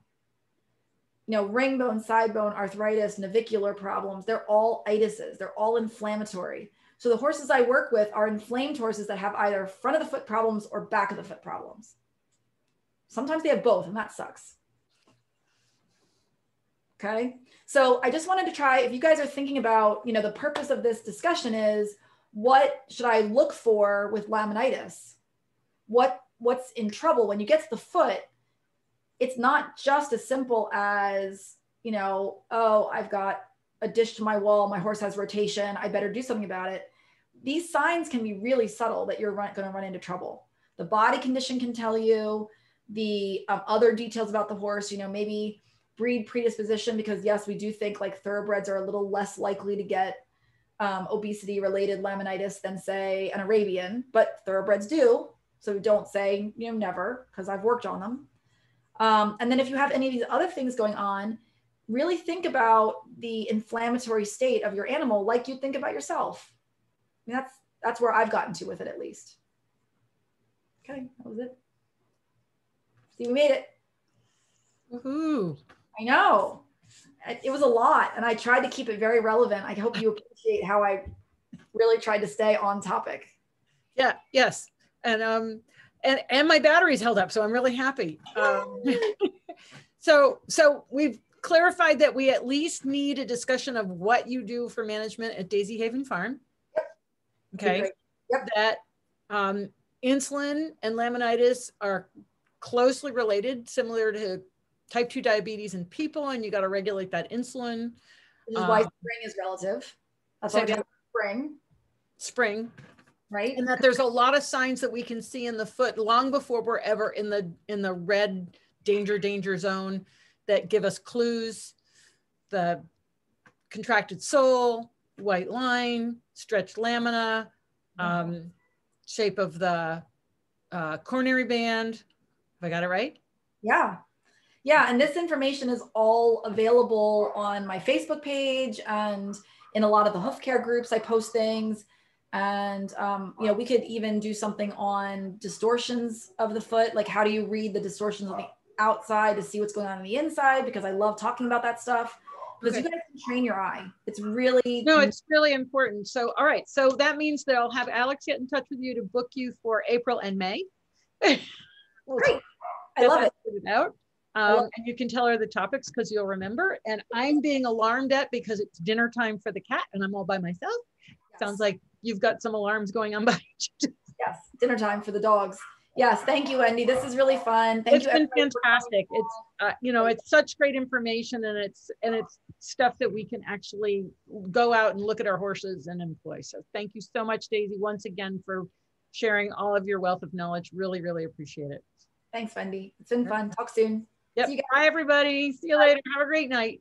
you know, ring bone, side bone, arthritis, navicular problems, they're all itises. They're all inflammatory. So the horses I work with are inflamed horses that have either front of the foot problems or back of the foot problems. Sometimes they have both, and that sucks. Okay. So I just wanted to try, if you guys are thinking about, you know, the purpose of this discussion is what should I look for with laminitis? What what's in trouble when you get to the foot? It's not just as simple as, you know, oh, I've got a dish to my wall, my horse has rotation, I better do something about it. These signs can be really subtle that you're run, going to run into trouble. The body condition can tell you the um, other details about the horse, you know, maybe breed predisposition, because yes, we do think like thoroughbreds are a little less likely to get um, obesity related laminitis than say an Arabian, but thoroughbreds do. So don't say, you know, never, because I've worked on them. Um, and then if you have any of these other things going on, really think about the inflammatory state of your animal like you think about yourself. I mean, that's that's where I've gotten to with it at least. Okay, that was it. See, we made it. Woohoo! I know. It was a lot, and I tried to keep it very relevant. I hope you appreciate how I really tried to stay on topic. Yeah. Yes. And um, and and my battery's held up, so I'm really happy. Um, <laughs> so so we've clarified that we at least need a discussion of what you do for management at Daisy Haven Farm. Okay. Yep. That um, insulin and laminitis are closely related, similar to type 2 diabetes in people, and you got to regulate that insulin. Which is um, why spring is relative. That's why we have spring. Spring right? And that there's a lot of signs that we can see in the foot long before we're ever in the in the red danger danger zone that give us clues. The contracted sole white line stretched lamina um, shape of the uh, coronary band. Have i got it right? Yeah. Yeah and this information is all available on my facebook page and in a lot of the hoof care groups i post things and um, you know we could even do something on distortions of the foot. Like how do you read the distortions on the outside to see what's going on on the inside? Because i love talking about that stuff. Because okay. you guys can train your eye. It's really no it's really important. So all right. So that means that i'll have alex get in touch with you to book you for april and may. <laughs> Great. I love it, it out. Um, and you can tell her the topics because you'll remember. And i'm being alarmed at because it's dinner time for the cat and i'm all by myself. Yes. sounds like you've got some alarms going on <laughs> by yes dinner time for the dogs. Yes thank you wendy. This is really fun. Thank it's you been fantastic. It's uh, you know it's such great information and it's and it's stuff that we can actually go out and look at our horses and employ. So thank you so much daisy once again for sharing all of your wealth of knowledge. Really really appreciate it. Thanks wendy. It's been fun. Talk soon. Yep. Bye everybody. See you later. Have a great night